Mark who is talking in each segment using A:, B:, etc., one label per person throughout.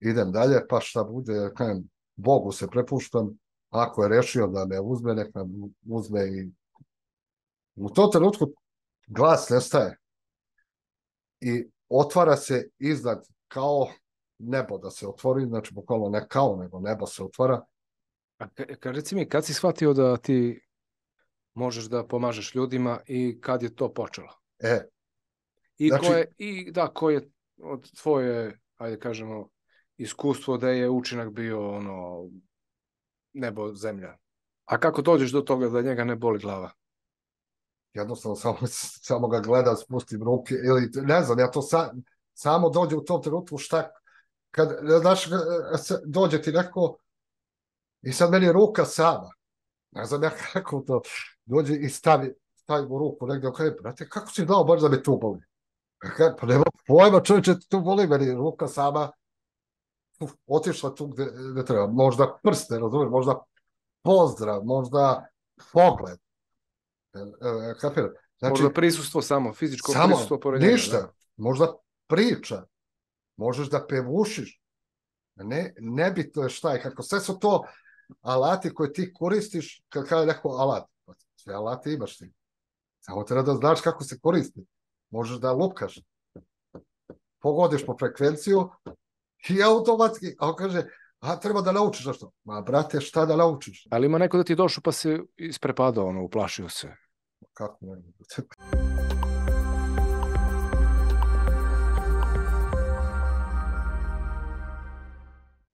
A: idem dalje, pa šta bude, kažem, Bogu se prepuštam, ako je rešio da me uzme, nek me uzme i u tom trenutku glas nestaje i otvara se iznad kao nebo da se otvori, znači bukvalno ne kao nego nebo se otvara.
B: A ka, reci mi, kad si shvatio da ti možeš da pomažeš ljudima i kad je to počelo?
A: E.
B: I, znači, ko je, I da, ko je od tvoje, ajde kažemo, iskustvo da je učinak bio ono nebo, zemlja. A kako dođeš do toga da njega ne boli glava?
A: Jednostavno samo, samo ga gledam, spustim ruke ili ne znam, ja to sa, samo dođe u tom trenutku šta kad, znaš, dođe ti neko i sad meni ruka sama. Ne znam ja kako to dođe i stavi, stavi mu ruku negde, ok, brate, kako si dao baš da me tu boli? Pa nema pojma, čovječe, tu boli meni ruka sama, uf, otišla tu gde, gde treba. Možda prste, razumiješ, možda pozdrav, možda pogled. E, e, kapira.
B: Znači, možda prisustvo samo, fizičko samo, prisustvo pored
A: ništa, da? možda priča, možeš da pevušiš, ne, nebitno je šta je, kako sve su to alati koje ti koristiš kad kada je neko alat. Pa sve alate imaš ti. Samo treba da znaš kako se koristi. Možeš da lupkaš. Pogodiš po frekvenciju i automatski, a on kaže, a treba da naučiš nešto. Ma, brate, šta da naučiš?
B: Ali ima neko da ti došao pa se isprepadao, ono, uplašio se.
A: Kako ne?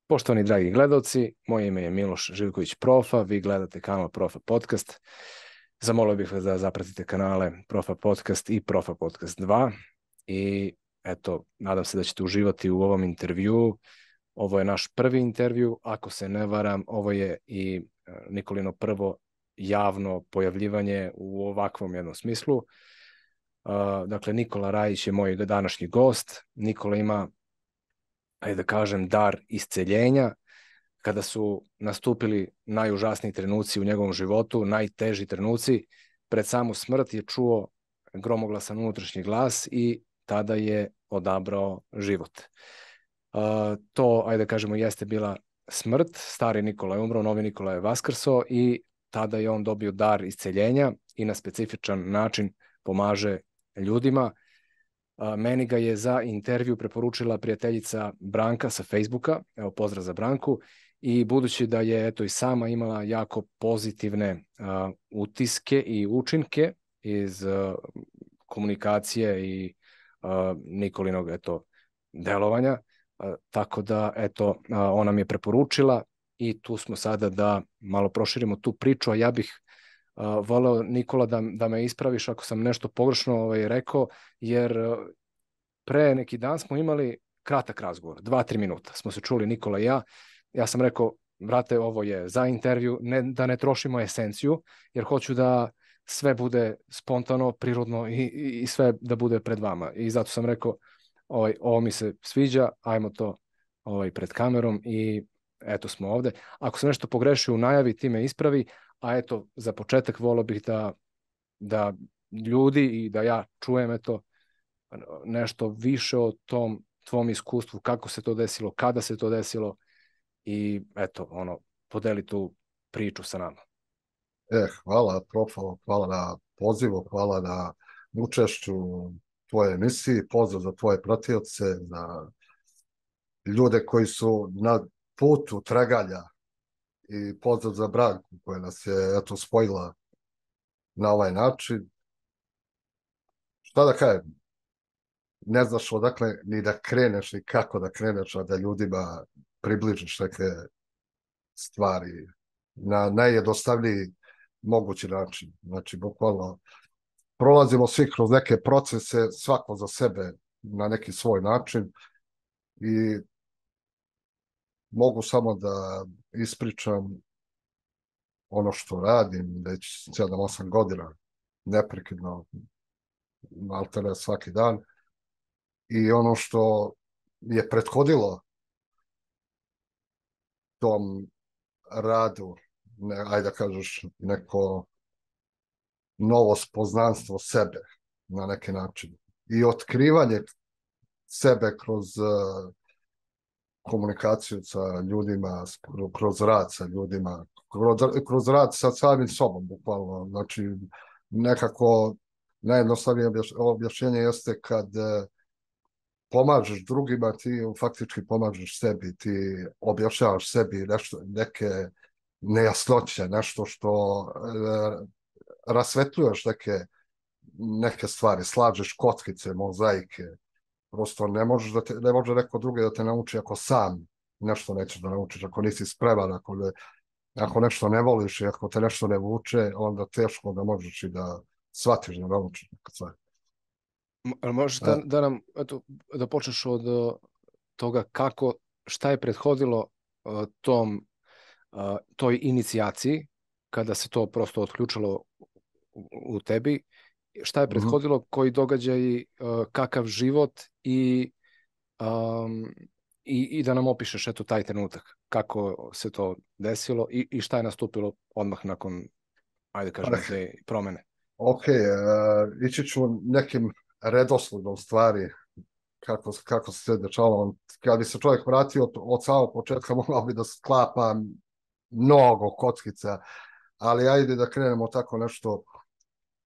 B: Poštovani dragi gledalci, moje ime je Miloš Živković Profa, vi gledate kanal Profa Podcast. Zamolio bih vas da zapratite kanale Profa Podcast i Profa Podcast 2 i eto, nadam se da ćete uživati u ovom intervju. Ovo je naš prvi intervju, ako se ne varam, ovo je i e, Nikolino prvo javno pojavljivanje u ovakvom jednom smislu. Uh, dakle, Nikola Rajić je moj današnji gost. Nikola ima, ajde da kažem, dar isceljenja. Kada su nastupili najužasniji trenuci u njegovom životu, najteži trenuci, pred samu smrt je čuo gromoglasan unutrašnji glas i tada je odabrao život. To, ajde da kažemo, jeste bila smrt. Stari Nikola je umro, novi Nikola je vaskrso i tada je on dobio dar isceljenja i na specifičan način pomaže ljudima. Meni ga je za intervju preporučila prijateljica Branka sa Facebooka, evo pozdrav za Branku, i budući da je eto i sama imala jako pozitivne utiske i učinke iz komunikacije i Nikolinog eto, delovanja. Tako da, eto, ona mi je preporučila i tu smo sada da malo proširimo tu priču, a ja bih voleo Nikola da, da me ispraviš ako sam nešto pogrešno ovaj, rekao, jer pre neki dan smo imali kratak razgovor, dva, tri minuta smo se čuli Nikola i ja, ja sam rekao, brate, ovo je za intervju, ne, da ne trošimo esenciju, jer hoću da sve bude spontano, prirodno i, i, i sve da bude pred vama. I zato sam rekao, ovaj, ovo mi se sviđa, ajmo to ovaj, pred kamerom i eto smo ovde. Ako sam nešto pogrešio u najavi, ti me ispravi, a eto, za početak volio bih da, da ljudi i da ja čujem eto nešto više o tom tvom iskustvu, kako se to desilo, kada se to desilo i eto, ono, podeli tu priču sa nama.
A: E, hvala Profo, hvala na pozivu, hvala na učešću tvoje emisiji, pozdrav za tvoje pratioce, za ljude koji su na putu tragalja i pozdrav za Branku koja nas je eto spojila na ovaj način. Šta da kažem? Ne znaš odakle ni da kreneš ni kako da kreneš, a da ljudima približiš neke stvari na najjednostavniji mogući način. Znači, bukvalno prolazimo svi kroz neke procese, svako za sebe na neki svoj način i mogu samo da ispričam ono što radim već 7-8 godina neprekidno maltene svaki dan i ono što je prethodilo tom radu ne, ajde da kažeš, neko novo spoznanstvo sebe na neki način i otkrivanje sebe kroz uh, komunikaciju sa ljudima, kroz rad sa ljudima, kroz, kroz rad sa samim sobom, bukvalno. Znači, nekako najjednostavnije objašnjenje jeste kad e, pomažeš drugima, ti faktički pomažeš sebi, ti objašnjavaš sebi nešto, neke nejasnoće, nešto što e, rasvetljuješ neke, neke stvari, slažeš kockice, mozaike, prosto ne možeš da te, ne može neko drugi da te nauči ako sam nešto nećeš da naučiš, ako nisi spreman, ako, ne, ako nešto ne voliš i ako te nešto ne vuče, onda teško da možeš i da shvatiš da naučiš neka stvar.
B: Možeš da, da nam, eto, da počneš od toga kako, šta je prethodilo uh, tom, toj inicijaciji, kada se to prosto otključilo u, tebi, šta je mhm. prethodilo, mm -hmm. koji događaj, uh, kakav život i, um, i, i da nam opišeš eto taj trenutak, kako se to desilo i, i šta je nastupilo odmah nakon, ajde kažem, te promene.
A: Ok, uh, ići ću nekim redosledom stvari kako, kako se sve dešavalo. Kad bi se čovjek vratio od, od samog početka, mogao bi da sklapa mnogo kockica, ali ajde da krenemo tako nešto,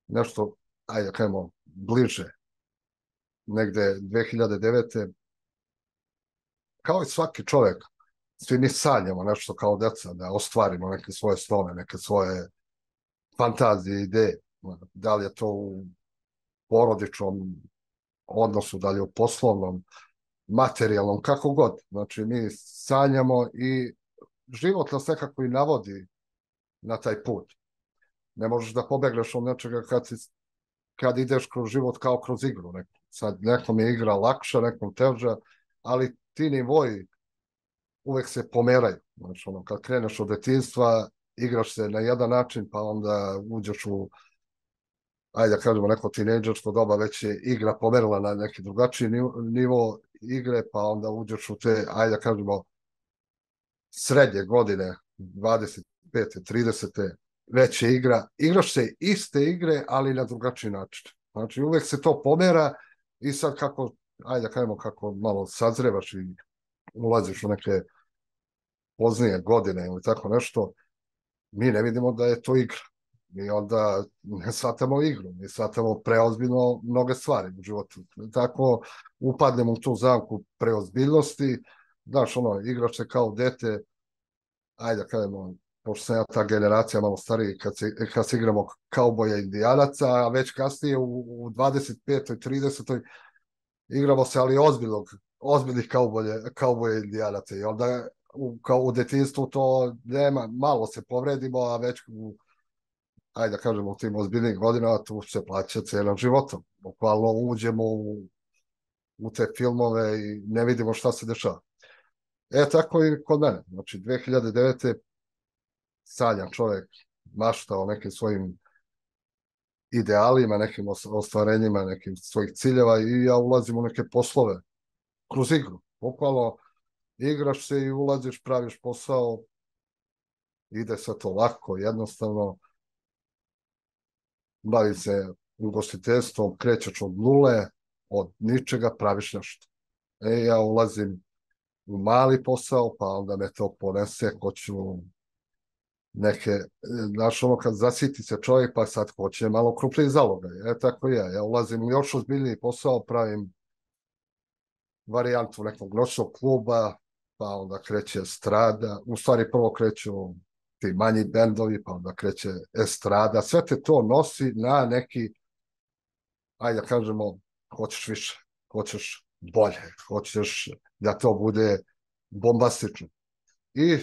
A: nešto, ajde da krenemo bliže. Negde 2009. Kao i svaki čovjek, svi mi sanjamo nešto kao deca, da ostvarimo neke svoje snove, neke svoje fantazije, ideje. Da li je to u porodičnom odnosu, dalje u poslovnom, materijalnom, kako god. Znači, mi sanjamo i život nas nekako i navodi na taj put. Ne možeš da pobegneš od nečega kad, si, kad ideš kroz život kao kroz igru. Neko. Sad nekom je igra lakša, nekom teža, ali ti nivoji uvek se pomeraju. Znači, ono, kad kreneš od detinstva, igraš se na jedan način, pa onda uđeš u ajde da kažemo neko tinejdžersko doba već je igra pomerila na neki drugačiji nivo igre, pa onda uđeš u te, ajde da kažemo, srednje godine, 25. 30. već je igra, igraš se iste igre, ali na drugačiji način. Znači, uvek se to pomera i sad kako, ajde da kažemo, kako malo sazrevaš i ulaziš u neke poznije godine ili tako nešto, mi ne vidimo da je to igra mi onda ne shvatamo igru, mi shvatamo preozbiljno mnoge stvari u životu. Tako upadnemo u tu zamku preozbiljnosti, znaš, ono, igraš se kao dete, ajde da kažemo, pošto sam ja ta generacija malo stariji, kad se, kad se igramo kauboja indijanaca, a već kasnije u, u 25. 30. igramo se, ali ozbiljnog, ozbiljnih kauboja, kauboja indijanaca i onda u, kao u detinstvu to nema, malo se povredimo, a već u ajde da kažemo, u tim ozbiljnim godinama, tu se plaća cijelim životom. Bukvalno uđemo u, u te filmove i ne vidimo šta se dešava. E, tako i kod mene. Znači, 2009. sanjan čovjek mašta o nekim svojim idealima, nekim ostvarenjima, nekim svojih ciljeva i ja ulazim u neke poslove kroz igru. Bukvalno igraš se i ulaziš, praviš posao, ide se to lako, jednostavno, bavi se ugostiteljstvom, krećeš od nule, od ničega praviš nešto. E, ja ulazim mali posao, pa onda me to ponese, hoću neke, znaš ono kad zasiti se čovjek, pa sad hoće malo krupniji zaloga. E, tako ja, ja ulazim još ozbiljniji posao, pravim varijantu nekog noćnog kluba, pa onda kreće strada, u stvari prvo kreću ti manji bendovi, pa onda kreće estrada, sve te to nosi na neki, ajde da kažemo, hoćeš više, hoćeš bolje, hoćeš da to bude bombastično. I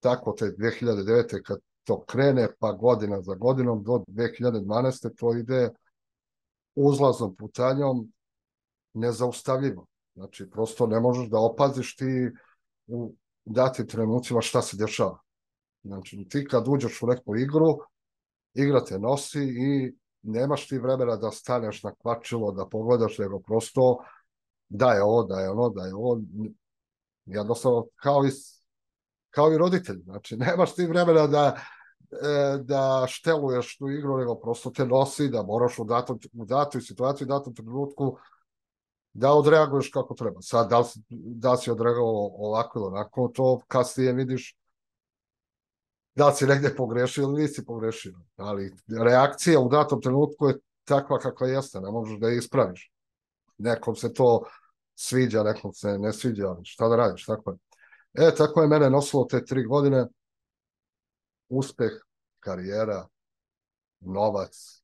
A: tako te 2009. kad to krene, pa godina za godinom do 2012. to ide uzlaznom putanjom nezaustavljivo. Znači, prosto ne možeš da opaziš ti u datim trenucima šta se dešava. Znači, ti kad uđeš u neku igru, igra te nosi i nemaš ti vremena da staneš na kvačilo, da pogledaš, nego prosto da je ovo, da je ono, da je ovo. Jednostavno, kao i, kao i roditelj. Znači, nemaš ti vremena da, e, da šteluješ tu igru, nego prosto te nosi, da moraš u, datom, u datoj situaciji, u datom trenutku da odreaguješ kako treba. Sad, da li, da li si odreagovao ovako ili onako, to kasnije vidiš da li si negde pogrešio ili nisi pogrešio. Ali reakcija u datom trenutku je takva kakva jeste, ne možeš da je ispraviš. Nekom se to sviđa, nekom se ne sviđa, ali šta da radiš, tako je. E, tako je mene nosilo te tri godine, uspeh, karijera, novac,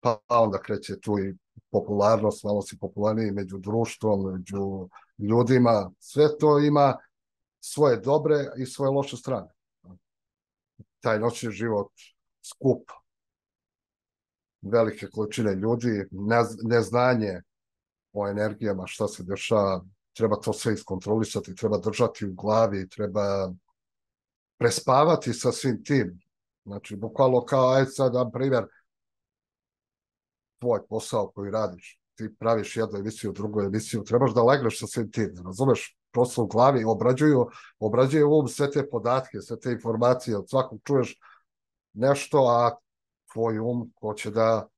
A: pa onda kreće tu i popularnost, malo si popularniji među društvom, među ljudima, sve to ima svoje dobre i svoje loše strane. Taj noćni život skup velike količine ljudi, neznanje o energijama, šta se dešava, treba to sve iskontrolisati, treba držati u glavi, treba prespavati sa svim tim. Znači, bukvalno kao, ajde sad, na primjer, tvoj posao koji radiš, ti praviš jednu emisiju, drugu emisiju, trebaš da legneš sa svim tim, razumeš, prosto u glavi obrađuju, obrađuju um sve te podatke, sve te informacije, od svakog čuješ nešto, a tvoj um hoće da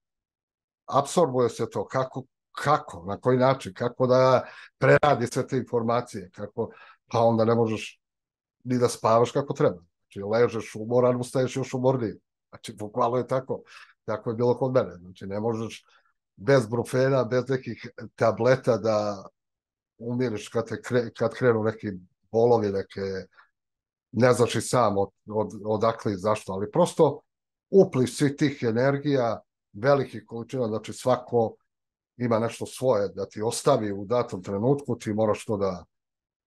A: absorbuje se to, kako, kako, na koji način, kako da preradi sve te informacije, kako, pa onda ne možeš ni da spavaš kako treba. Znači, ležeš umoran, ustaješ još umorniji. Znači, bukvalno je tako. Tako je bilo kod mene. Znači, ne možeš bez brufena, bez nekih tableta da umiriš kad, te kre, kad krenu neki bolovi, neke, ne znaš i sam od, od, odakle i zašto, ali prosto upliv svih tih energija, velikih količina, znači svako ima nešto svoje da ti ostavi u datom trenutku, ti moraš to da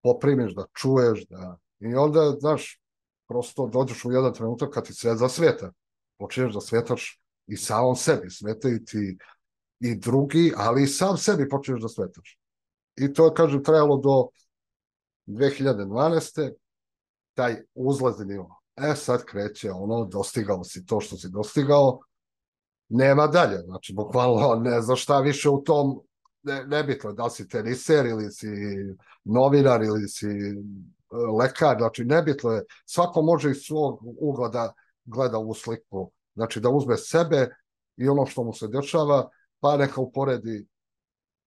A: poprimiš, da čuješ, da... I onda, znaš, prosto dođeš u jedan trenutak kad ti sve zasveta. Počinješ da svetaš i samom sebi, smetaju ti i drugi, ali i sam sebi počinješ da svetaš. I to, kažem, trajalo do 2012. taj uzlazni nivo. E, sad kreće ono, dostigao si to što si dostigao, nema dalje. Znači, bukvalno ne znaš šta više u tom, ne, nebitno, da li si teniser ili si novinar ili si e, lekar, znači nebitno je, svako može iz svog ugla da gleda ovu sliku Znači da uzme sebe i ono što mu se dešava, pa neka uporedi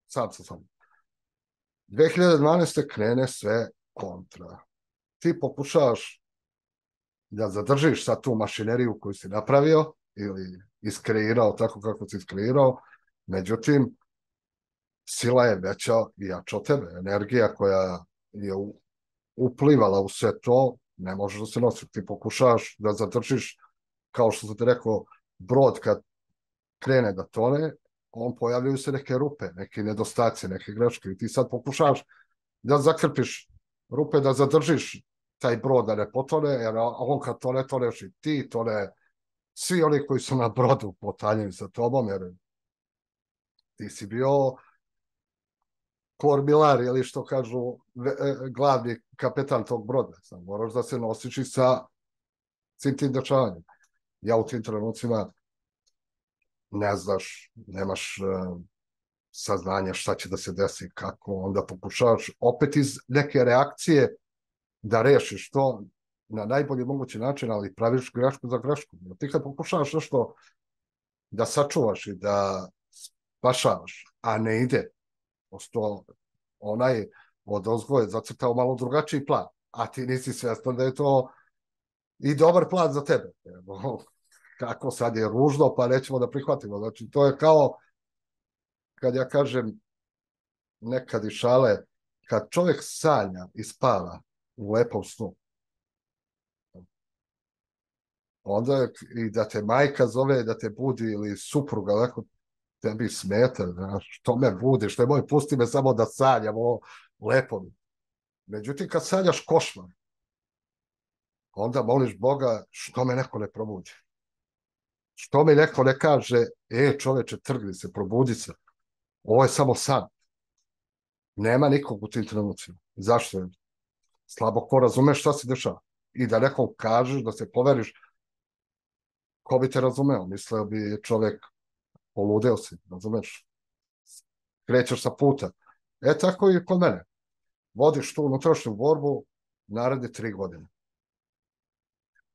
A: sam sa sobom. 2012. krene sve kontra. Ti pokušavaš da zadržiš sad tu mašineriju koju si napravio ili iskreirao tako kako si iskreirao, međutim, sila je veća i jača od tebe. Energija koja je uplivala u sve to, ne možeš da se nosi. Ti pokušavaš da zadržiš kao što sam te rekao, brod kad krene da tone, on pojavljaju se neke rupe, neke nedostaci, neke greške i ti sad pokušavaš da zakrpiš rupe, da zadržiš taj brod da ne potone, jer on kad tone, toneš i ti, tone svi oni koji su na brodu potanjeni sa tobom, jer ti si bio kormilar, ili što kažu e, glavni kapetan tog broda. Sam moraš da se nosiš i sa svim tim dešavanjima ja u tim trenucima ne znaš, nemaš uh, saznanja šta će da se desi, kako, onda pokušavaš opet iz neke reakcije da rešiš to na najbolji mogući način, ali praviš grešku za grešku. Ti kad pokušavaš nešto da sačuvaš i da spašavaš, a ne ide, posto onaj od ozgoje zacrtao malo drugačiji plan, a ti nisi svestan da je to i dobar plan za tebe. Kako sad je ružno, pa nećemo da prihvatimo. Znači, to je kao, kad ja kažem nekad i šale, kad čovjek sanja i spava u lepom snu, onda i da te majka zove, da te budi ili supruga, tako tebi smeta, znaš, što me budiš, nemoj, pusti me samo da sanjam ovo lepo. Međutim, kad sanjaš košmar, onda moliš Boga što me neko ne probudi. Što mi neko ne kaže, e čoveče, trgni se, probudi se. Ovo je samo san. Nema nikog u tim trenucima. Zašto je? Slabo ko razumeš šta se dešava. I da nekom kažeš, da se poveriš, ko bi te razumeo? Misleo bi čovek, poludeo si, razumeš? Krećeš sa puta. E tako i kod mene. Vodiš tu unutrašnju borbu naredne tri godine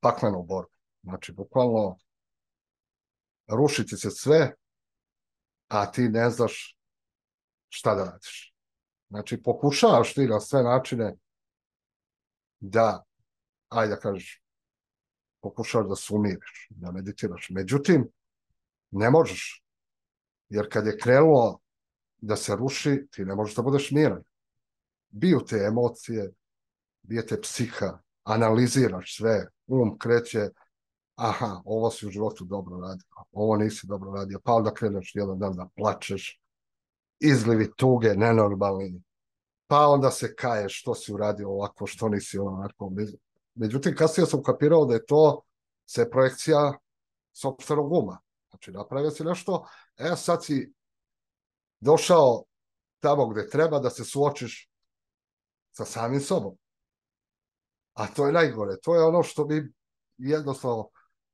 A: paklenu borbu. Znači, bukvalno rušiti se sve, a ti ne znaš šta da radiš. Znači, pokušavaš ti na sve načine da, ajde da kažeš, pokušavaš da sumiriš, da meditiraš. Međutim, ne možeš. Jer kad je krenulo da se ruši, ti ne možeš da budeš miran. Biju te emocije, bije te psiha, analiziraš sve, um kreće, aha, ovo si u životu dobro radio, ovo nisi dobro radio, pa onda kreneš jedan dan da plačeš, izlivi tuge, nenormalni, pa onda se kaješ što si uradio ovako, što nisi onako. Međutim, kasnije sam kapirao da je to sve projekcija sobstvenog uma. Znači, napravio si nešto, e, sad si došao tamo gde treba da se suočiš sa samim sobom. A to je najgore. To je ono što mi jednostavno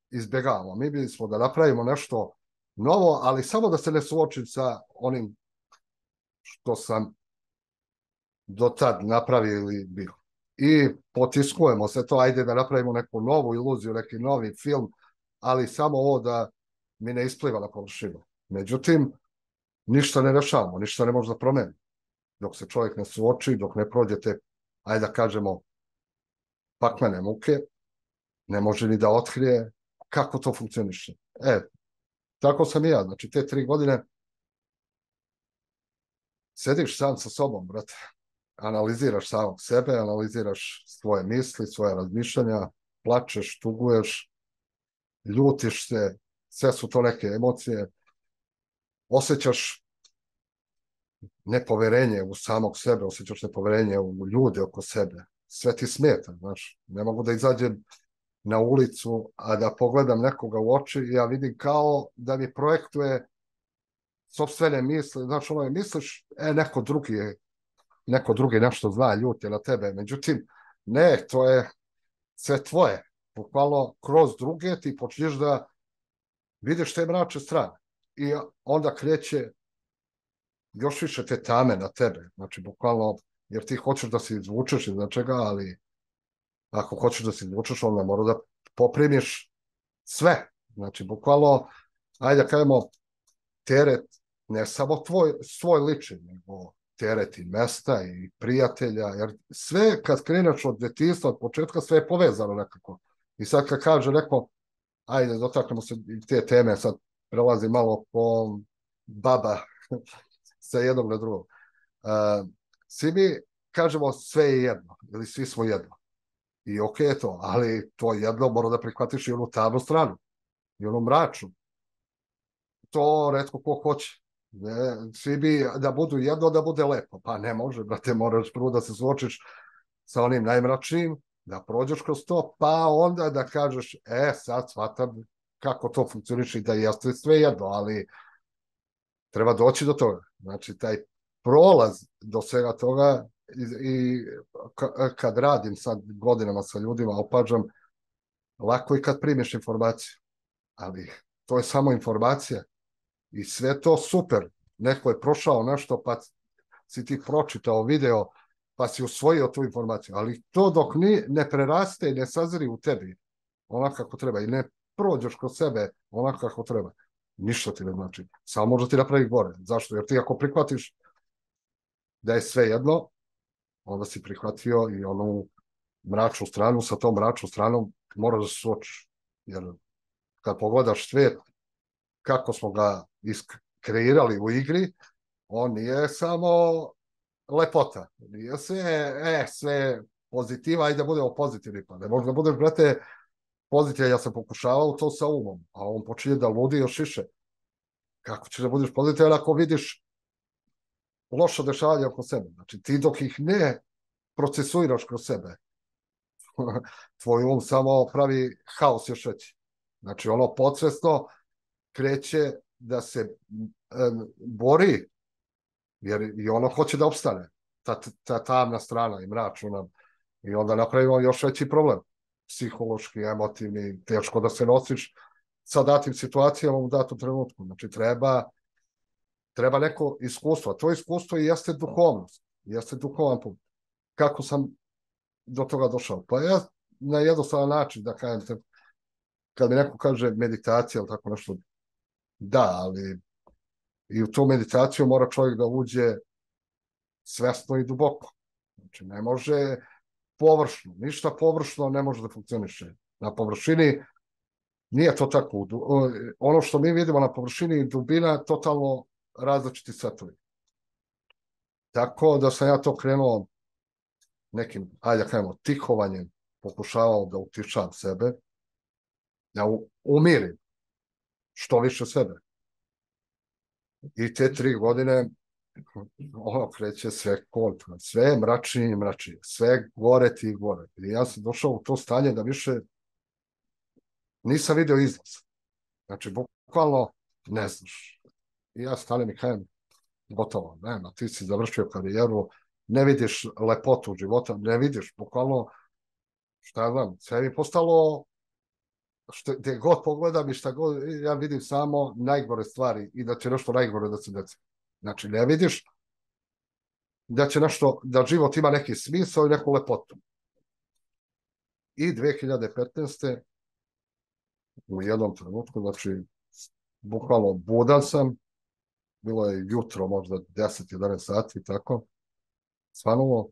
A: izbjegavamo. Mi bismo da napravimo nešto novo, ali samo da se ne suočim sa onim što sam do tad napravio ili bio. I potiskujemo se to, ajde da napravimo neku novu iluziju, neki novi film, ali samo ovo da mi ne ispliva na površinu. Međutim, ništa ne rešavamo, ništa ne može da promeni. Dok se čovjek ne suoči, dok ne prođe te, ajde da kažemo, pakmene muke, ne može ni da otkrije kako to funkcioniše. E, tako sam i ja. Znači, te tri godine sediš sam sa sobom, brate. Analiziraš samog sebe, analiziraš svoje misli, svoje razmišljanja, plačeš, tuguješ, ljutiš se, sve su to neke emocije, osjećaš nepoverenje u samog sebe, osjećaš nepoverenje u ljude oko sebe, sve ti smeta, znaš, ne mogu da izađem na ulicu, a da pogledam nekoga u oči ja vidim kao da mi projektuje sobstvene misle, znaš, ono je, misliš, e, neko drugi je, neko drugi nešto zna, ljut je na tebe, međutim, ne, to je sve tvoje, bukvalno kroz druge ti počneš da vidiš te mrače strane. I onda kreće još više te tame na tebe, znači bukvalno, jer ti hoćeš da se izvučeš iz nečega, ali ako hoćeš da se izvučeš, onda mora da poprimiš sve, znači bukvalno, ajde da teret ne samo tvoj, svoj lični, nego teret i mesta i prijatelja, jer sve kad kreneš od detinstva, od početka, sve je povezano nekako. I sad kad kaže neko, ajde, dotaknemo se te teme, sad prelazi malo po baba sa jednog na drugog. Uh, svi mi kažemo sve je jedno, ili svi smo jedno. I ok je to, ali to jedno mora da prihvatiš i onu tamnu stranu, i onu mračnu. To redko ko hoće. Svi bi da budu jedno, da bude lepo. Pa ne može, brate, moraš prvo da se suočiš sa onim najmračnijim, da prođeš kroz to, pa onda da kažeš, e, sad shvatam kako to funkcioniše i da jeste sve jedno, ali treba doći do toga. Znači, taj prolaz do svega toga i, i kad radim sad godinama sa ljudima, opađam, lako i kad primiš informaciju, ali to je samo informacija i sve to super. Neko je prošao nešto, pa si ti pročitao video, pa si usvojio tu informaciju, ali to dok ni, ne preraste i ne sazri u tebi onako kako treba i ne prođeš kroz sebe onako kako treba, ništa ti ne znači. Samo možda ti napravi gore. Zašto? Jer ti ako prihvatiš da je sve jedno, onda si prihvatio i onu mračnu stranu, sa tom mračnom stranom moraš da se suočiš. Jer kad pogledaš svet, kako smo ga iskreirali u igri, on nije samo lepota. Nije sve, e, sve pozitiva, ajde da budemo pozitivni, pa ne možda da budeš, brate, pozitivan, ja sam pokušavao to sa umom, a on počinje da ludi još više. Kako ćeš da budeš pozitivan ako vidiš loša dešavanja oko sebe? Znači, ti dok ih ne procesuiraš kroz sebe, tvoj um samo pravi haos još veći. Znači, ono podsvesno kreće da se bori, jer i ono hoće da opstane. Ta, ta tamna strana i mračna. I onda napravimo još veći problem. Psihološki, emotivni, teško da se nosiš sa datim situacijama u datom trenutku. Znači, treba treba neko iskustvo. To iskustvo i jeste duhovnost. Jeste duhovan put. Kako sam do toga došao? Pa ja na jednostavan način, da kažem, kad mi neko kaže meditacija ili tako nešto, Da, ali i u tu meditaciju mora čovjek da uđe svesno i duboko. Znači, ne može površno, ništa površno ne može da funkcioniše. Na površini nije to tako. Ono što mi vidimo na površini dubina totalno različiti svetovi. Tako da sam ja to krenuo nekim, ajde da kajemo, tihovanjem, pokušavao da utišam sebe, da umirim što više sebe. I te tri godine ono kreće sve kontra, sve mračnije i mračnije, sve gore ti gore. I ja sam došao u to stanje da više nisam video izlaz. Znači, bukvalno ne znaš. I ja stanem i kajem, gotovo, nema, ti si završio karijeru, ne vidiš lepotu života, ne vidiš, bukvalno, šta znam, sve mi postalo što, gde god pogledam i šta god, ja vidim samo najgore stvari i da će nešto najgore da se desi. Znači, ne vidiš da će nešto, da život ima neki smisao i neku lepotu. I 2015. u jednom trenutku, znači, bukvalno budan sam, bilo je jutro, možda 10-11 sati tako, svanulo,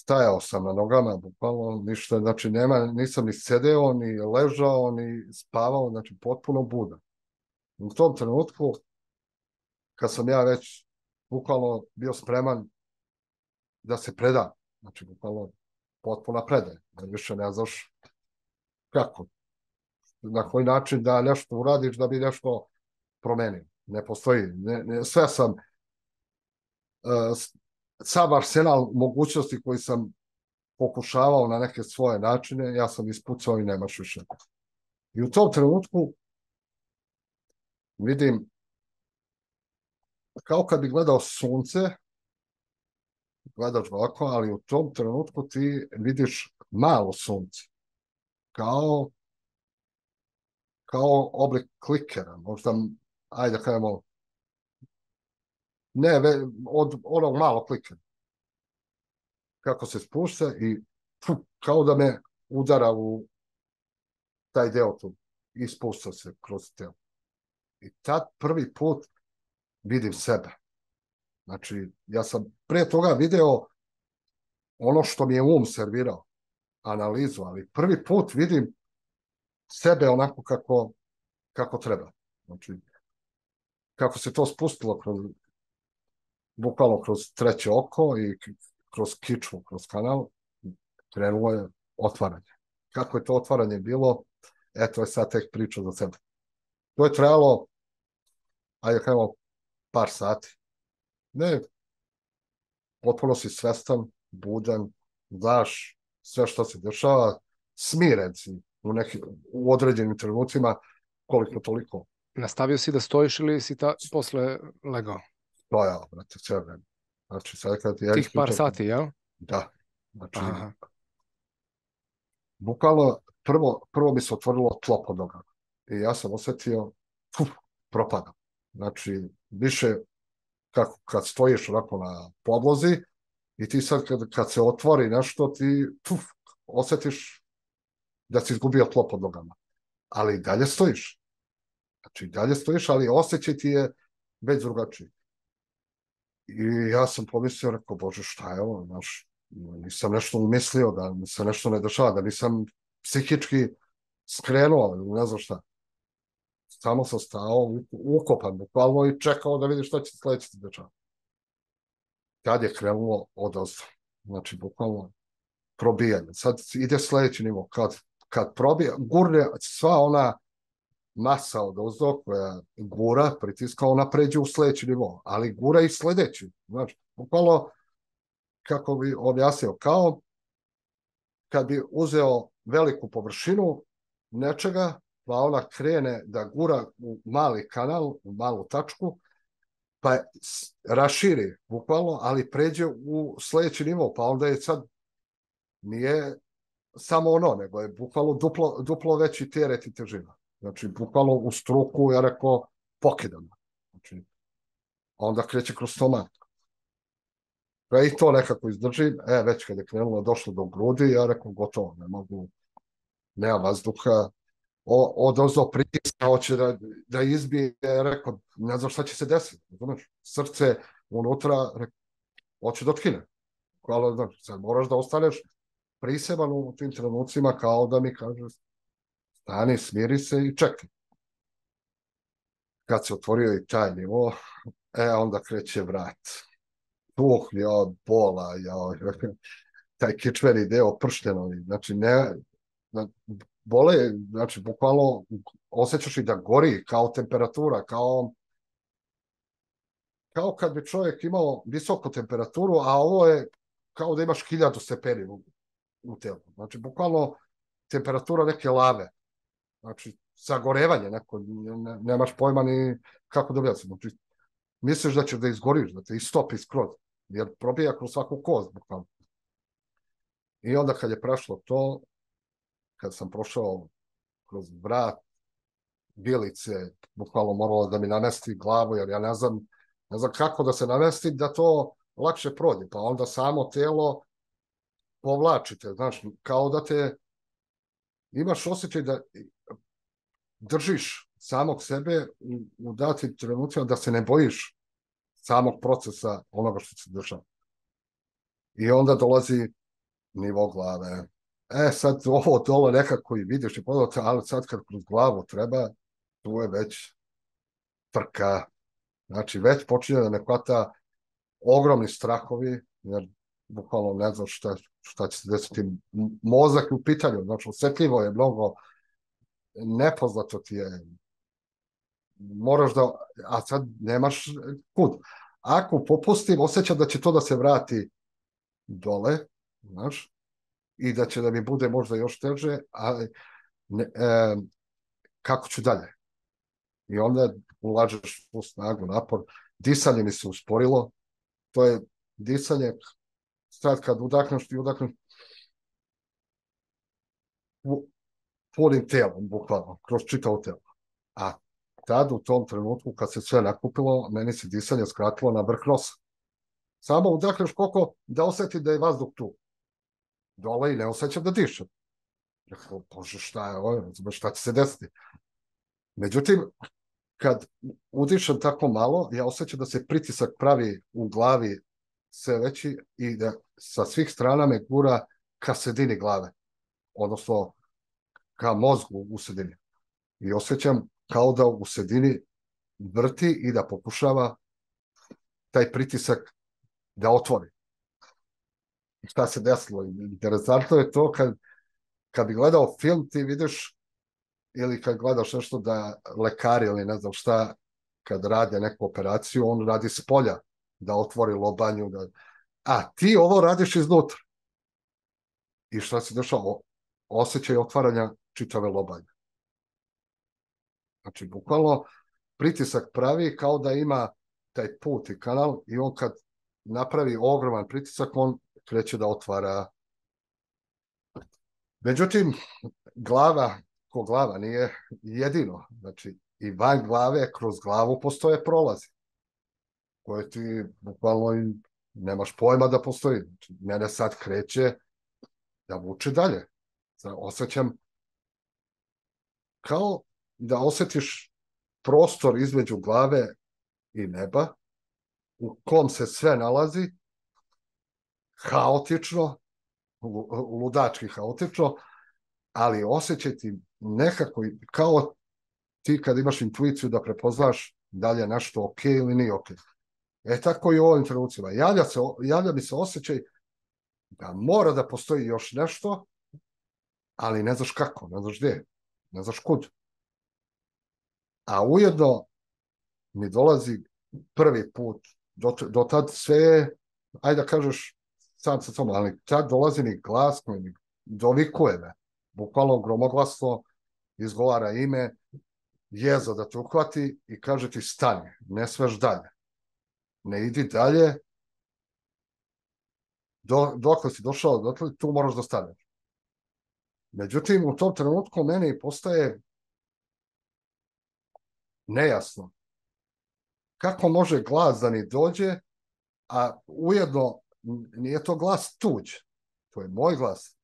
A: stajao sam na nogama, bukvalno ništa, znači nema, nisam ni sedeo, ni ležao, ni spavao, znači potpuno budan. U tom trenutku, kad sam ja već bukvalno bio spreman da se predam, znači bukvalno potpuna predaje, da više ne znaš kako, na koji način da nešto uradiš da bi nešto promenio. Ne postoji. Ne, ne, sve sam sav arsenal mogućnosti koji sam pokušavao na neke svoje načine, ja sam ispucao i nemaš više. I u tom trenutku vidim kao kad bi gledao sunce, gledaš ovako, ali u tom trenutku ti vidiš malo sunce. Kao kao oblik klikera, možda, ajde da kajemo, ne, od onog malo klikera. Kako se spušta i puf, kao da me udara u taj deo tu i spušta se kroz telo. I tad prvi put vidim sebe. Znači, ja sam pre toga video ono što mi je um servirao, analizu, ali prvi put vidim sebe onako kako, kako treba. Znači, kako se to spustilo kroz, bukvalno kroz treće oko i kroz kičmu, kroz kanal, krenulo je otvaranje. Kako je to otvaranje bilo, eto je sad tek priča za sebe. To je trajalo, ajde kajemo, par sati. Ne, potpuno si svestan, budan, znaš sve što se dešava, smiren si, u, neki, u određenim trenucima koliko toliko.
B: Nastavio si da stojiš ili si ta, posle legao?
A: Stojao, brate, sve vreme. Znači, sad kad ja...
B: Tih par sati, jel?
A: Da. Znači, Aha. bukvalno prvo, prvo mi se otvorilo tlo pod nogama. I ja sam osetio, puf, propadam. Znači, više kako, kad stojiš onako na podlozi i ti sad kad, kad se otvori nešto, ti puf, osetiš da si izgubio tlo pod nogama. Ali i dalje stojiš. Znači, i dalje stojiš, ali osjećaj ti je već drugačiji. I ja sam pomislio, rekao, Bože, šta je ovo, znaš, nisam nešto umislio, da se nešto ne dešava, da nisam psihički skrenuo, ne znam šta. Samo sam stao ukopan, bukvalno i čekao da vidim šta će sledeći dešava. Kad je krenulo od. Znači, bukvalno probijanje. Sad ide sledeći nivo, kad kad probije, gurne sva ona masa od ozdo koja gura, pritiska, ona pređe u sledeći nivo, ali gura i sledeći. Znači, bukvalno, kako bi objasnio, kao kad bi uzeo veliku površinu nečega, pa ona krene da gura u mali kanal, u malu tačku, pa raširi, bukvalno, ali pređe u sledeći nivo, pa onda je sad nije samo ono, nego je bukvalno duplo, duplo veći teret i težina. Znači, bukvalno u struku, ja rekao, pokidam. Znači, onda kreće kroz stomak. Pa i to nekako izdržim, e, već kad je krenulo, došlo do grudi, ja rekao, gotovo, ne mogu, nema vazduha, o, od ozdo pritiska, hoće da, da izbije, ja rekao, ne znam šta će se desiti, znaš, srce unutra, hoće da otkine. Hvala, znači, sad moraš da ostaneš priseban u tim trenucima kao da mi kažeš stani, smiri se i čekaj. Kad se otvorio i taj nivo, e, onda kreće vrat. Uh, ja, bola, ja, taj kičmeni deo prštenovi, znači ne, bole, znači bukvalno osjećaš i da gori kao temperatura, kao kao kad bi čovjek imao visoku temperaturu, a ovo je kao da imaš hiljadu stepeni u, u telu. Znači, bukvalno temperatura neke lave. Znači, sagorevanje neko, ne, nemaš pojma ni kako da objasnim. Znači, misliš da će da izgoriš, da te istopi skroz, jer probija kroz svaku kost, bukvalno. I onda kad je prešlo to, kad sam prošao kroz vrat, bilice, bukvalno moralo da mi namesti glavu, jer ja ne znam, ne znam kako da se namesti da to lakše prođe, pa onda samo telo povlačite, znaš, kao da te imaš osjećaj da držiš samog sebe u, u datim trenucima da se ne bojiš samog procesa onoga što se dešava. I onda dolazi nivo glave. E, sad ovo dole nekako i vidiš i podavate, ali sad kad kroz glavu treba, tu je već trka. Znači, već počinje da ne hvata ogromni strahovi, jer bukvalno ne znam šta, šta će se desiti. Mozak u pitanju, znači, osetljivo je mnogo, nepoznato ti je, moraš da, a sad nemaš kud. Ako popustim, osjećam da će to da se vrati dole, znaš, i da će da mi bude možda još teže, ali ne, e, kako ću dalje? I onda ulažeš u snagu, napor. Disanje mi se usporilo. To je disanje, sad kad udahneš, ti udahneš punim telom, bukvalno, kroz čitavo telo. A tad, u tom trenutku, kad se sve nakupilo, meni se disanje skratilo na vrh nosa. Samo udahneš koliko da oseti da je vazduh tu dole i ne osjećam da dišem. Rekao, bože, šta je ovo, šta će se desiti? Međutim, kad udišem tako malo, ja osjećam da se pritisak pravi u glavi sve veći i da sa svih strana me gura ka sredini glave, odnosno ka mozgu u sredini. I osjećam kao da u sredini vrti i da pokušava taj pritisak da otvori šta se desilo. Interesantno je to kad, kad bi gledao film ti vidiš ili kad gledaš nešto da lekari ili ne znam šta kad rade neku operaciju, on radi s polja da otvori lobanju. Da... A ti ovo radiš iznutra. I šta se dešava? Osećaj otvaranja čitave lobanje. Znači, bukvalno pritisak pravi kao da ima taj put i kanal i on kad napravi ogroman pritisak, on kreće da otvara. Međutim, glava, ko glava nije jedino. Znači, i van glave, kroz glavu postoje prolazi koje ti bukvalno nemaš pojma da postoji. Znači, mene sad kreće da vuče dalje. Osjećam kao da osjetiš prostor između glave i neba u kom se sve nalazi haotično, ludački haotično, ali osjećati nekako kao ti kad imaš intuiciju da prepoznaš da li je nešto ok ili nije ok. E tako i u ovim trenucima. Javlja, se, javlja mi se osjećaj da mora da postoji još nešto, ali ne znaš kako, ne znaš gde, ne znaš kud. A ujedno mi dolazi prvi put, do, do tad sve, ajde da kažeš, sam sa sobom, ali čak dolazi mi glas koji mi dovikuje me, bukvalno gromoglasno izgovara ime, jeza da te uhvati i kaže ti stani, ne sveš dalje. Ne idi dalje, do, dok si došao, dotle, tu moraš da staneš. Međutim, u tom trenutku meni postaje nejasno kako može glas da ni dođe, a ujedno nije to glas tuđ, to je moj glas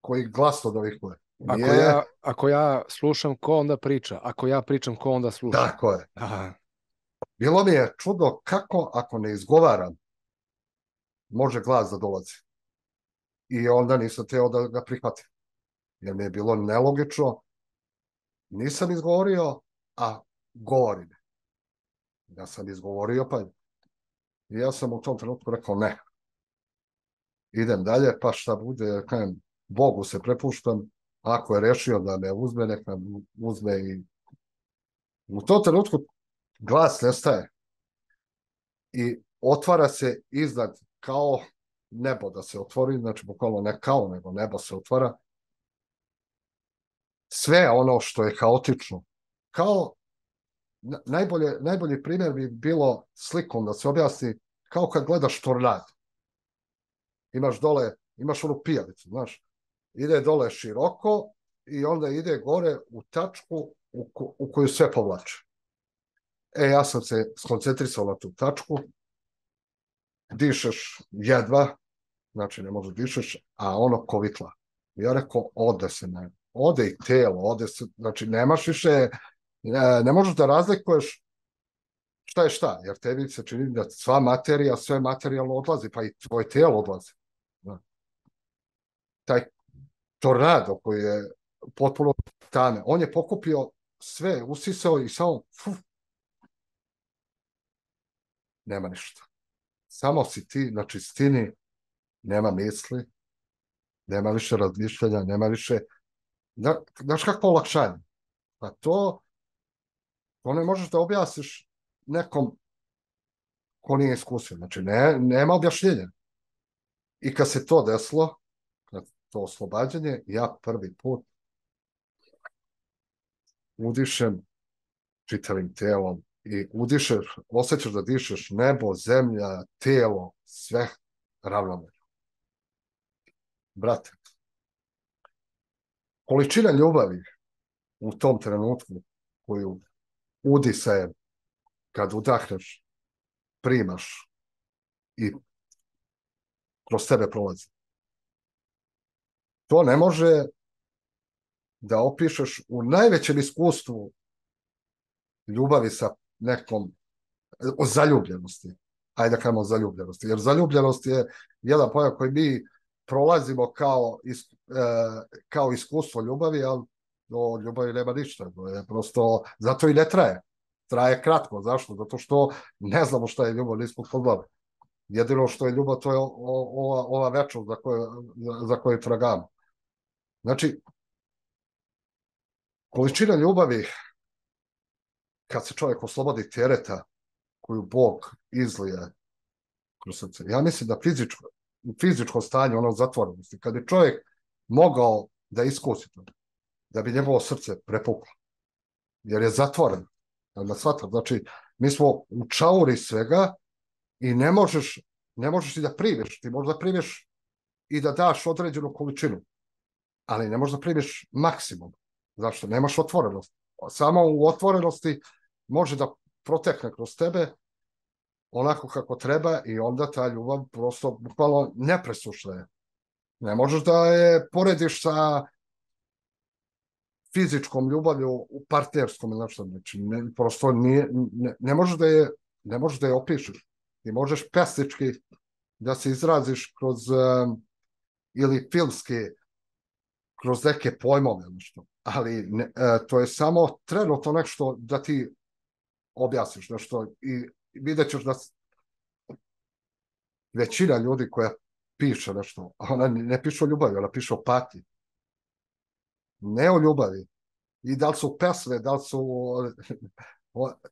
A: koji glasno dovikuje.
B: Nije... Ako, ja, ako ja slušam ko onda priča, ako ja pričam ko onda sluša.
A: Tako je.
B: Aha.
A: bilo mi je čudno kako ako ne izgovaram može glas da dolazi. I onda nisam teo da ga prihvatim. Jer mi je bilo nelogično. Nisam izgovorio, a govori me. Ja sam izgovorio, pa ja sam u tom trenutku rekao ne. Idem dalje, pa šta bude, kajem, Bogu se prepuštam, ako je rešio da me uzme, nek me uzme i u tom trenutku glas nestaje i otvara se iznad kao nebo da se otvori, znači bukvalno ne kao nego nebo se otvara. Sve ono što je haotično, kao najbolje, najbolji primjer bi bilo slikom da se objasni kao kad gledaš tornado. Imaš dole, imaš onu pijavicu, znaš, ide dole široko i onda ide gore u tačku u, ko, u koju sve povlače. E, ja sam se skoncentrisao na tu tačku, dišeš jedva, znači ne možeš dišeš, a ono kovitla. Ja rekao, ode se ne, ode i telo, ode se, znači nemaš više, ne, ne možeš da razlikuješ šta je šta, jer tebi se čini da sva materija, sve materijalno odlazi, pa i tvoje telo odlazi. Da. Taj tornado koji je potpuno tane, on je pokupio sve, usisao i samo fuf, nema ništa. Samo si ti na čistini, nema misli, nema više razmišljanja, nema više... Da, znaš kako olakšanje? Pa to, to ne možeš da objasniš nekom ko nije iskusio. Znači, ne, nema objašnjenja. I kad se to desilo, kad to oslobađanje, ja prvi put udišem čitavim telom i udišeš, osjećaš da dišeš nebo, zemlja, telo, sve ravnomerno. Brate, količina ljubavi u tom trenutku koju udisajem kad udahneš, primaš i kroz tebe prolazi. To ne može da opišeš u najvećem iskustvu ljubavi sa nekom o zaljubljenosti. Ajde da kažemo zaljubljenosti. Jer zaljubljenost je jedan pojam koji mi prolazimo kao, is, e, kao iskustvo ljubavi, ali o ljubavi nema ništa. Je prosto, zato i ne traje. Traje kratko. Zašto? Zato što ne znamo šta je ljubav, nismo podbali. Jedino što je ljubav, to je ova, ova večnost za koju, za koju tragamo. Znači, količina ljubavi kad se čovjek oslobodi tereta koju Bog izlije kroz srce. Ja mislim da fizičko, u fizičkom stanju, ono zatvorenosti, kad bi čovjek mogao da iskusi to, da bi njegovo srce prepuklo, jer je zatvoren. Da shvatam, znači, mi smo u čauri svega i ne možeš, ne možeš i da primiš, ti možeš da primiš i da daš određenu količinu, ali ne možeš da primiš maksimum. Zašto? Nemaš otvorenost. Samo u otvorenosti može da protekne kroz tebe onako kako treba i onda ta ljubav prosto bukvalno nepresušna je. Ne možeš da je porediš sa fizičkom ljubavlju u partnerskom ili nešto. Znači, ne, prosto nije, ne, ne možeš da je ne možeš da je opišeš. Ti možeš pesnički da se izraziš kroz um, ili filmski kroz neke pojmove nešto. Ali ne, uh, to je samo trenutno nešto da ti objasniš nešto i vidjet ćeš da većina ljudi koja piše nešto, ona ne piše o ljubavi, ona piše o pati. Ne o ljubavi. I da li su pesme, da li su...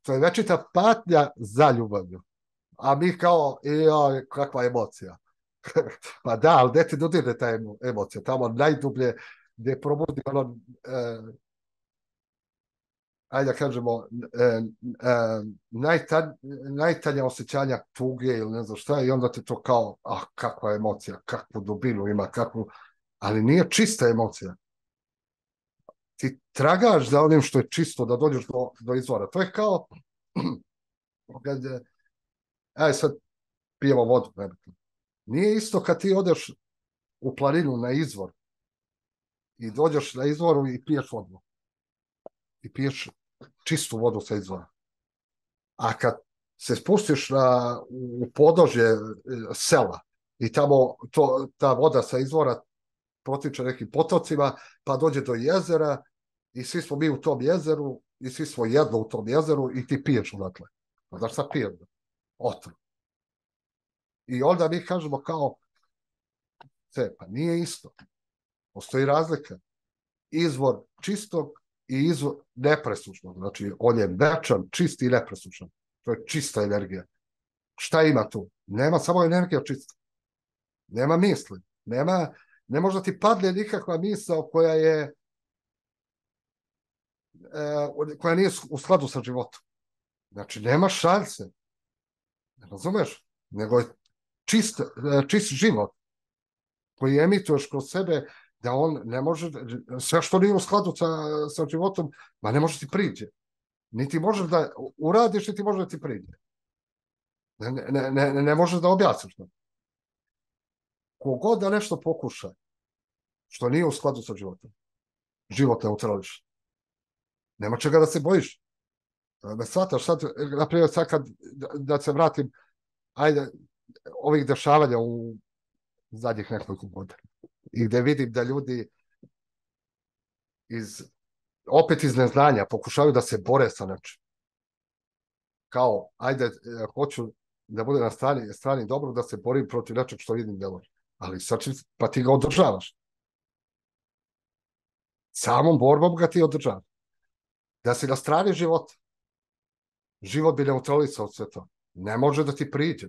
A: To je večita patnja za ljubavlju. A mi kao, joj, kakva emocija. pa da, ali gde ti dodirne ta emocija? Tamo najdublje gde probudi ono e, ajde da kažemo, e, e, najta, najtanja osjećanja tuge ili ne znam šta i onda te to kao, ah, kakva emocija, kakvu dubinu ima, kakvu, ali nije čista emocija. Ti tragaš za onim što je čisto da dođeš do, do izvora. To je kao, kad, aj sad pijemo vodu, nebitno. Nije isto kad ti odeš u planinu na izvor i dođeš na izvoru i piješ vodu i piješ čistu vodu sa izvora. A kad se spustiš na, u podožje e, sela i tamo to, ta voda sa izvora protiče nekim potocima, pa dođe do jezera i svi smo mi u tom jezeru i svi smo jedno u tom jezeru i ti piješ odatle. Pa znaš šta pijem? Otrov. I onda mi kažemo kao, ce, pa nije isto. Postoji razlika. Izvor čistog i izvor nepresušnog. Znači, on je večan, čist i nepresušan. To je čista energija. Šta ima tu? Nema samo energija čista. Nema misli. Nema, ne može da ti padne nikakva misao koja je e, koja nije u skladu sa životom. Znači, nema šanse. Razumeš? Nego je čist, e, čist život koji emituješ kroz sebe da on ne može, sve što nije u skladu sa, sa životom, ma ne može ti priđe. Niti možeš da uradiš, niti može da ti priđe. Ne, ne, ne, ne možeš da objasniš to. Kogod da nešto pokuša, što nije u skladu sa životom, život ne utrališ. Nema čega da se bojiš. Da shvataš sad, na primjer, sad kad, da, da se vratim, ajde, ovih dešavanja u zadnjih nekoliko godina. I gde vidim da ljudi iz, opet iz neznanja pokušavaju da se bore sa nečim. Kao, ajde, e, hoću da bude na strani, strani dobro, da se borim protiv nečeg što vidim da može. Ali sad pa ti ga održavaš. Samom borbom ga ti održavaš. Da si na strani života. Život bi neutralisao sve to. Ne može da ti priđe.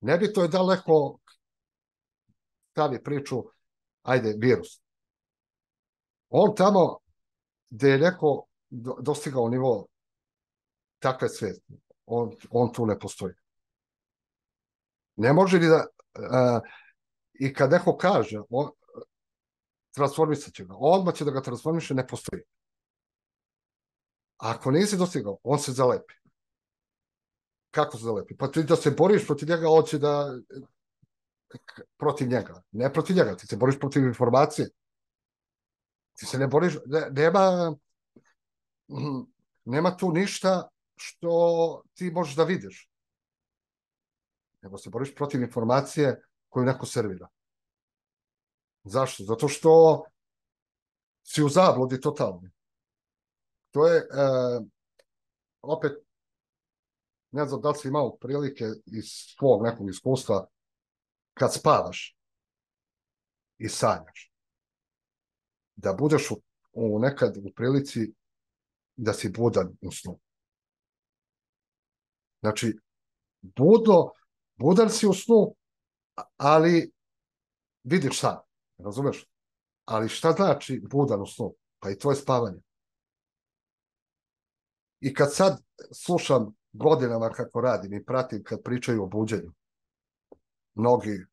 A: Ne bi to je daleko stavi priču, ajde, virus. On tamo gde je neko dostigao nivo takve svesti, on, on tu ne postoji. Ne može li da, uh, i kad neko kaže, on, transformisat će ga, odmah će da ga transformiše, ne postoji. Ako nisi dostigao, on se zalepi. Kako se zalepi? Pa ti da se boriš protiv njega, on će da protiv njega. Ne protiv njega, ti se boriš protiv informacije. Ti se ne boriš, ne, nema, nema tu ništa što ti možeš da vidiš. Nego se boriš protiv informacije koju neko servira. Zašto? Zato što si u zabludi totalno. To je, e, opet, ne znam da li si imao prilike iz svog nekog iskustva kad spavaš i sanjaš, da budeš u, u nekad u prilici da si budan u snu. Znači, budo, budan si u snu, ali vidiš san, razumeš? Ali šta znači budan u snu? Pa i tvoje spavanje. I kad sad slušam godinama kako radim i pratim kad pričaju o buđenju, mnogi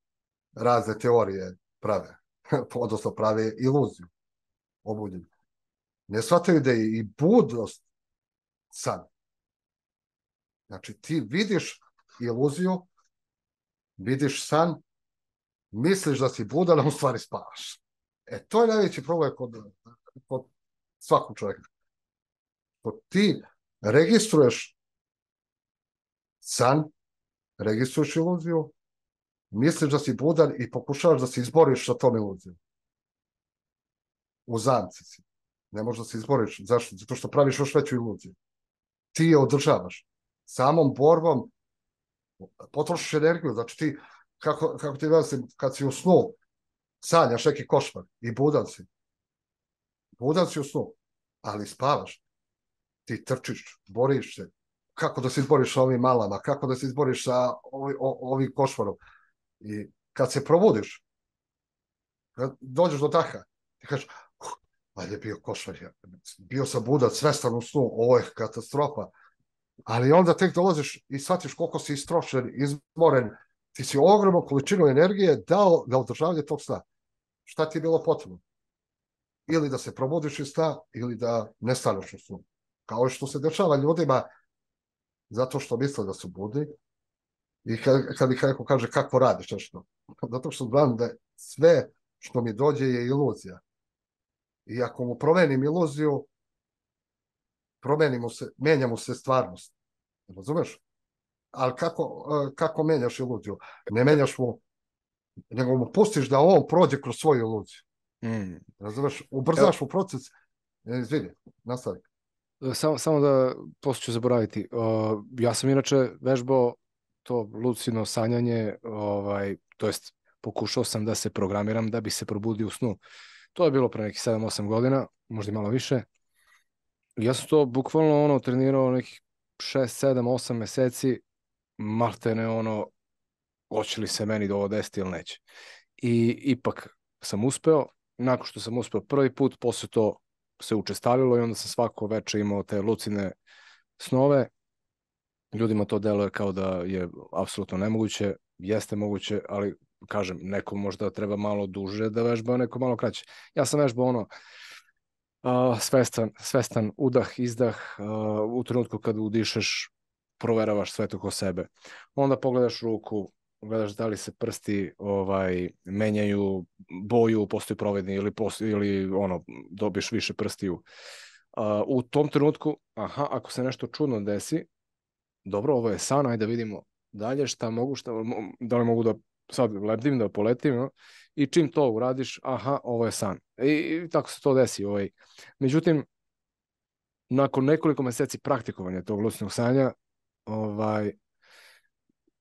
A: razne teorije prave, odnosno prave iluziju o buđenju. Ne shvataju da je i budnost san. Znači ti vidiš iluziju, vidiš san, misliš da si budan, a u stvari spavaš. E, to je najveći problem kod, kod svakog čovjeka. Kod ti registruješ san, registruješ iluziju, misliš da si budan i pokušavaš da se izboriš sa tom iluzijom. U zamci si. Ne možeš da se izboriš. Zašto? Zato što praviš još veću iluziju. Ti je održavaš. Samom borbom potrošiš energiju. Znači ti, kako, kako ti mislim, kad si u snu, sanjaš neki košmar i budan si. Budan si u snu, ali spavaš. Ti trčiš, boriš se. Kako da se izboriš sa ovim malama, kako da se izboriš sa ovim, ovim košmarom. I kad se probudiš, kad dođeš do daha, ti kažeš, uh, je bio košvar, ja. bio sam budac, svestan u snu, ovo je katastrofa. Ali onda tek dolaziš i shvatiš koliko si istrošen, izmoren, ti si ogromnu količinu energije dao na održavanje tog sna. Šta ti je bilo potrebno? Ili da se probudiš iz sna, ili da ne u snu. Kao što se dešava ljudima zato što misle da su budi, I kad, kad mi neko kaže kako radiš nešto, zato što znam da sve što mi dođe je iluzija. I ako mu promenim iluziju, promenimo se, menjamo se stvarnost. Razumeš? Ali kako, e, kako menjaš iluziju? Ne menjaš mu, nego mu pustiš da on prođe kroz svoju iluziju.
B: Mm.
A: Razumeš? Ubrzaš mu proces. E, Izvini, nastavi.
B: Samo, samo da posle ću zaboraviti. Uh, ja sam inače vežbao to lucidno sanjanje, ovaj, to jest pokušao sam da se programiram da bi se probudio u snu. To je bilo pre nekih 7-8 godina, možda i malo više. Ja sam to bukvalno ono trenirao nekih 6, 7, 8 meseci, maltene ono, hoće li se meni do ovo desiti ili neće. I ipak sam uspeo, nakon što sam uspeo prvi put, posle to se učestalilo i onda sam svako veče imao te lucine snove. Ljudima to deluje kao da je apsolutno nemoguće, jeste moguće, ali kažem, neko možda treba malo duže da vežba, neko malo kraće. Ja sam vežbao ono, uh, svestan, svestan udah, izdah, uh, u trenutku kad udišeš, proveravaš sve to ko sebe. Onda pogledaš ruku, gledaš da li se prsti ovaj menjaju boju, postoji provedni ili postoji, ili ono dobiš više prstiju. Uh, u tom trenutku, aha, ako se nešto čudno desi, dobro, ovo je san, ajde vidimo dalje šta mogu, šta, da li mogu da sad lebdim, da poletim, no? i čim to uradiš, aha, ovo je san. I, i tako se to desi. Ovaj. Međutim, nakon nekoliko meseci praktikovanja tog lucidnog sanja, ovaj,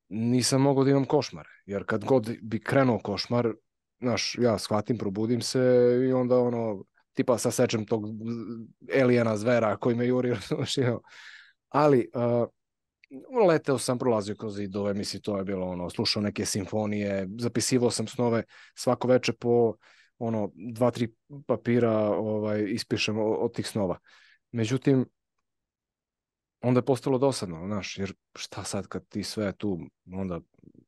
B: nisam mogao da imam košmar, jer kad god bi krenuo košmar, znaš, ja shvatim, probudim se i onda ono, tipa sasečem tog elijana zvera koji me juri, ali uh, leteo sam, prolazio kroz zidove, misli, to je bilo ono, slušao neke simfonije, zapisivao sam snove svako veče po ono, dva, tri papira ovaj, ispišem od tih snova. Međutim, onda je postalo dosadno, znaš, jer šta sad kad ti sve tu onda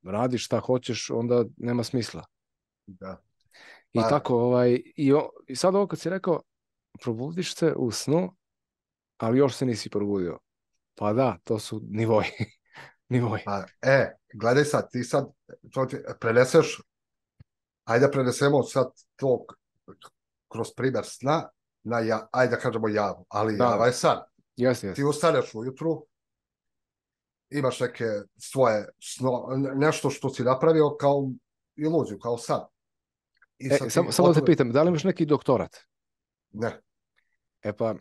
B: radiš šta hoćeš, onda nema smisla.
A: Da.
B: I pa... tako, ovaj, i, o, i sad ovo kad si rekao, probudiš se u snu, ali još se nisi probudio. Pa da, to su nivoji. nivoji.
A: Pa, e, gledaj sad, ti sad to ti preneseš, ajde prenesemo sad to kroz primer sna, na ja, ajde da kažemo javu, ali da. java je san.
B: Jeste, jeste.
A: Ti ustaneš ujutru, imaš neke svoje sno, nešto što si napravio kao iluziju, kao san.
B: I e, samo, samo da te pitam, da li imaš neki doktorat?
A: Ne.
B: E pa,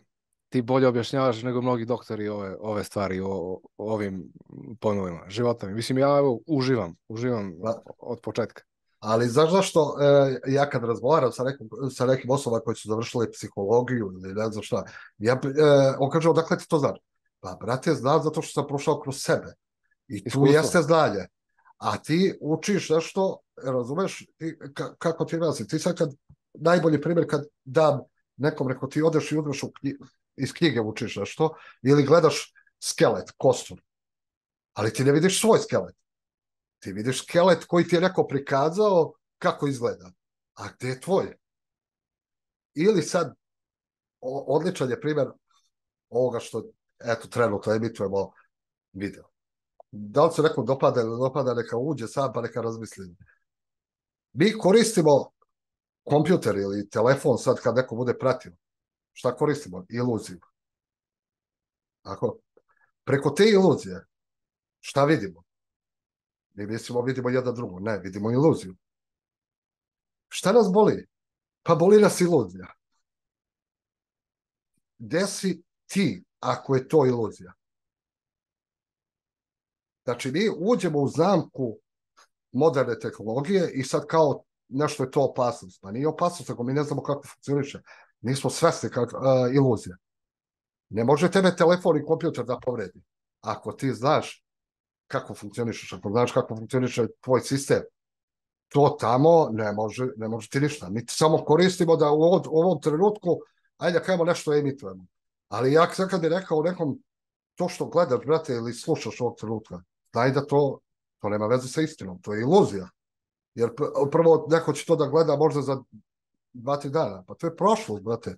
B: ti bolje objašnjavaš nego mnogi doktori ove, ove stvari o, o ovim pojmovima, života. Mislim, ja evo, uživam, uživam da. od početka.
A: Ali znaš zašto e, ja kad razgovaram sa nekim, sa nekim osobama koji su završili psihologiju ili ne znam šta, ja, e, on kaže, odakle ti to znaš? Pa, brate, znam zato što sam prošao kroz sebe. I Iskustvo. tu jeste znanje. A ti učiš nešto, razumeš, ti, kako ti razi. Ti sad kad, najbolji primjer kad dam nekom, reko ti odeš i uzmeš u knji, iz knjige učiš nešto, ili gledaš skelet, kostur, ali ti ne vidiš svoj skelet. Ti vidiš skelet koji ti je neko prikazao kako izgleda. A gde je tvoj? Ili sad, odličan je primjer ovoga što, eto, trenutno emitujemo video. Da li se nekom dopada ili dopada, neka uđe sam pa neka razmisli. Mi koristimo kompjuter ili telefon sad kad neko bude pratio. Šta koristimo? Iluziju. Ako preko te iluzije šta vidimo? Mi mislimo vidimo jedno drugo. Ne, vidimo iluziju. Šta nas boli? Pa boli nas iluzija. Gde si ti ako je to iluzija? Znači, mi uđemo u zamku moderne tehnologije i sad kao nešto je to opasnost. Pa nije opasnost ako mi ne znamo kako funkcioniše. Nismo svesni kako, uh, iluzija. Ne može tebe telefon i kompjuter da povredi. Ako ti znaš kako funkcionišeš, ako znaš kako funkcioniše tvoj sistem, to tamo ne može, ne može ti ništa. Mi samo koristimo da u ovom, u ovom trenutku, ajde da kajemo nešto emitujemo. Ali ja sad kad bi rekao nekom to što gledaš, brate, ili slušaš ovog trenutka, znaj da to, to nema veze sa istinom, to je iluzija. Jer prvo neko će to da gleda možda za dva, tri dana. Pa to je prošlost, brate.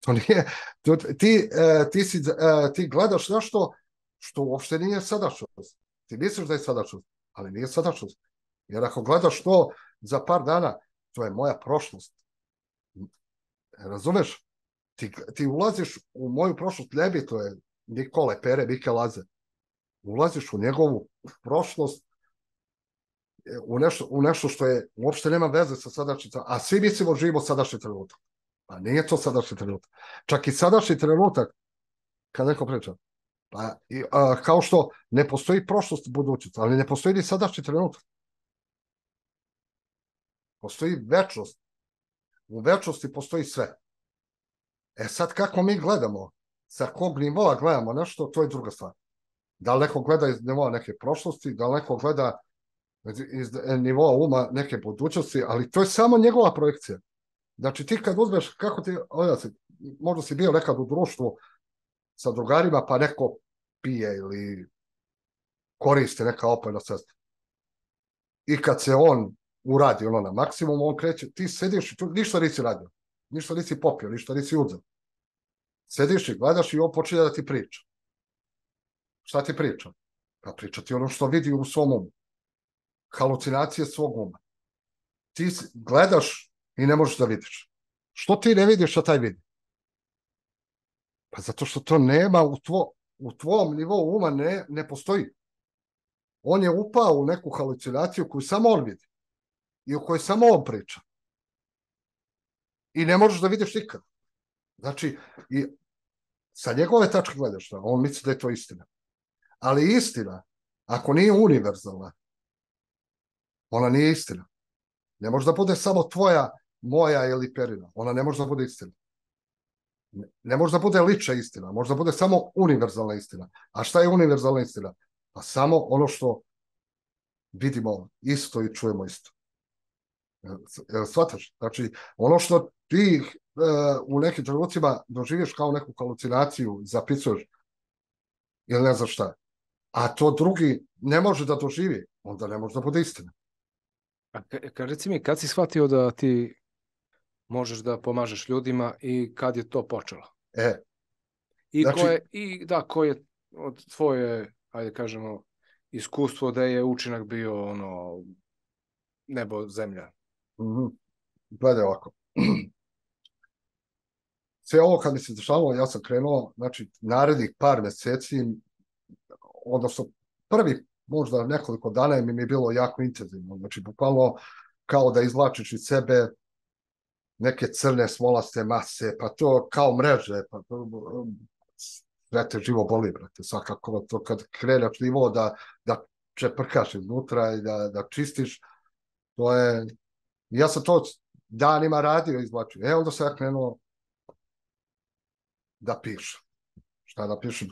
A: To nije, to, ti, e, ti, si, e, ti gledaš nešto što uopšte nije sadašnjost. Ti misliš da je sadašnjost, ali nije sadašnjost. Jer ako gledaš to za par dana, to je moja prošlost. Razumeš? Ti, ti ulaziš u moju prošlost, ne bi to je Nikole, Pere, Mike Laze. ulaziš u njegovu prošlost, u nešto, u nešto što je uopšte nema veze sa sadašnjicom, a svi mislimo živimo sadašnji trenutak. Pa nije to sadašnji trenutak. Čak i sadašnji trenutak, kad neko priča, pa, i, a, kao što ne postoji prošlost budućnost, ali ne postoji ni sadašnji trenutak. Postoji večnost. U večnosti postoji sve. E sad kako mi gledamo, sa kog nivoa gledamo nešto, to je druga stvar. Da li neko gleda iz nivoa neke prošlosti, da li neko gleda iz nivoa uma neke budućnosti, ali to je samo njegova projekcija. Znači ti kad uzmeš, kako ti, ovdje si, možda si bio nekad u društvu sa drugarima, pa neko pije ili koristi neka opojna sredstva. I kad se on uradi ono na maksimum, on kreće, ti sediš i tu ništa nisi radio, ništa nisi popio, ništa nisi uzeo. Sediš i gledaš i on počinje da ti priča. Šta ti priča? Pa priča ti ono što vidi u svom umu. Halucinacije svog uma. Ti gledaš i ne možeš da vidiš. Što ti ne vidiš, šta taj vidi? Pa zato što to nema u, tvo, u tvom nivou uma ne, ne postoji. On je upao u neku halucinaciju koju samo on vidi i o kojoj samo on priča. I ne možeš da vidiš nikad. Znači, i sa njegove tačke gledaš, on misli da je to istina. Ali istina, ako nije univerzalna, ona nije istina. Ne može da bude samo tvoja, moja ili perina. Ona ne može da bude istina. Ne, može da bude lična istina, može da bude samo univerzalna istina. A šta je univerzalna istina? Pa samo ono što vidimo isto i čujemo isto. Jel shvataš? Znači, ono što ti uh, u nekim trenucima doživiš kao neku halucinaciju, zapisuješ ili ne znaš šta, a to drugi ne može da doživi, onda ne može da bude istina.
B: A reci mi, kad si shvatio da ti možeš da pomažeš ljudima i kad je to počelo?
A: E.
B: I znači, ko je, i da, ko je od tvoje, ajde kažemo, iskustvo da je učinak bio ono nebo, zemlja?
A: Mm -hmm. Gledaj ovako. Sve ovo kad mi se dešavalo, ja sam krenuo, znači, narednih par meseci, odnosno prvi možda nekoliko dana mi je bilo jako intenzivno. Znači, bukvalno kao da izvlačiš iz sebe neke crne smolaste mase, pa to kao mreže, pa to, sve te živo boli, brate, svakako to kad kreneš nivo da, da čeprkaš iznutra i da, da čistiš, to je, ja sam to danima radio izvlačio. E, onda sam ja krenuo da pišem. Šta da pišem?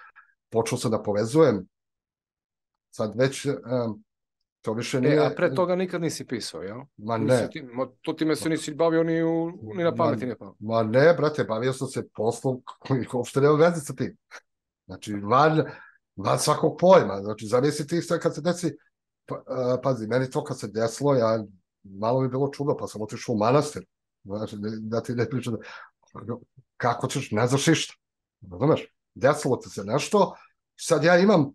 A: Počeo sam da povezujem sad već um, to više nije...
B: E, a pre toga nikad nisi pisao, jel?
A: Ma ne.
B: Ti, ma, to time se nisi bavio ni, u, ni na pameti. Ma,
A: ne, ma ne, brate, bavio sam se poslom koji uopšte nema veze sa tim. Znači, van, van svakog pojma. Znači, zamisli ti sve kad se desi, pa, uh, pazi, meni to kad se desilo, ja malo mi bilo čudno, pa sam otišao u manastir. Znači, da ti ne pričam, kako ćeš, ne znaš ništa. Razumeš? Desilo ti se nešto, sad ja imam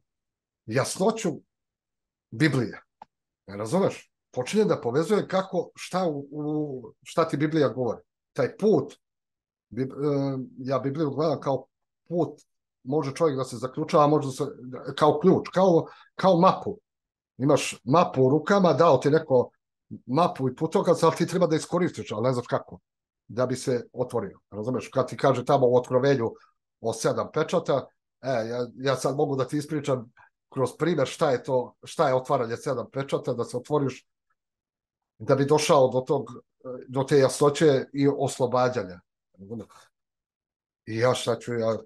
A: jasnoću Biblije. Ne razumeš? Počinje da povezuje kako, šta, u, u, šta ti Biblija govori. Taj put, Bib, e, ja Bibliju gledam kao put, može čovjek da se zaključava, može da se, kao ključ, kao, kao mapu. Imaš mapu u rukama, dao ti neko mapu i putokaz, ali ti treba da iskoristiš, ali ne znaš kako, da bi se otvorio. Razumeš? Kad ti kaže tamo u otkrovenju o sedam pečata, e, ja, ja sad mogu da ti ispričam kroz primjer šta je to, šta je otvaranje sedam pečata, da se otvoriš da bi došao do tog, do te jasnoće i oslobađanja. I ja šta ću ja,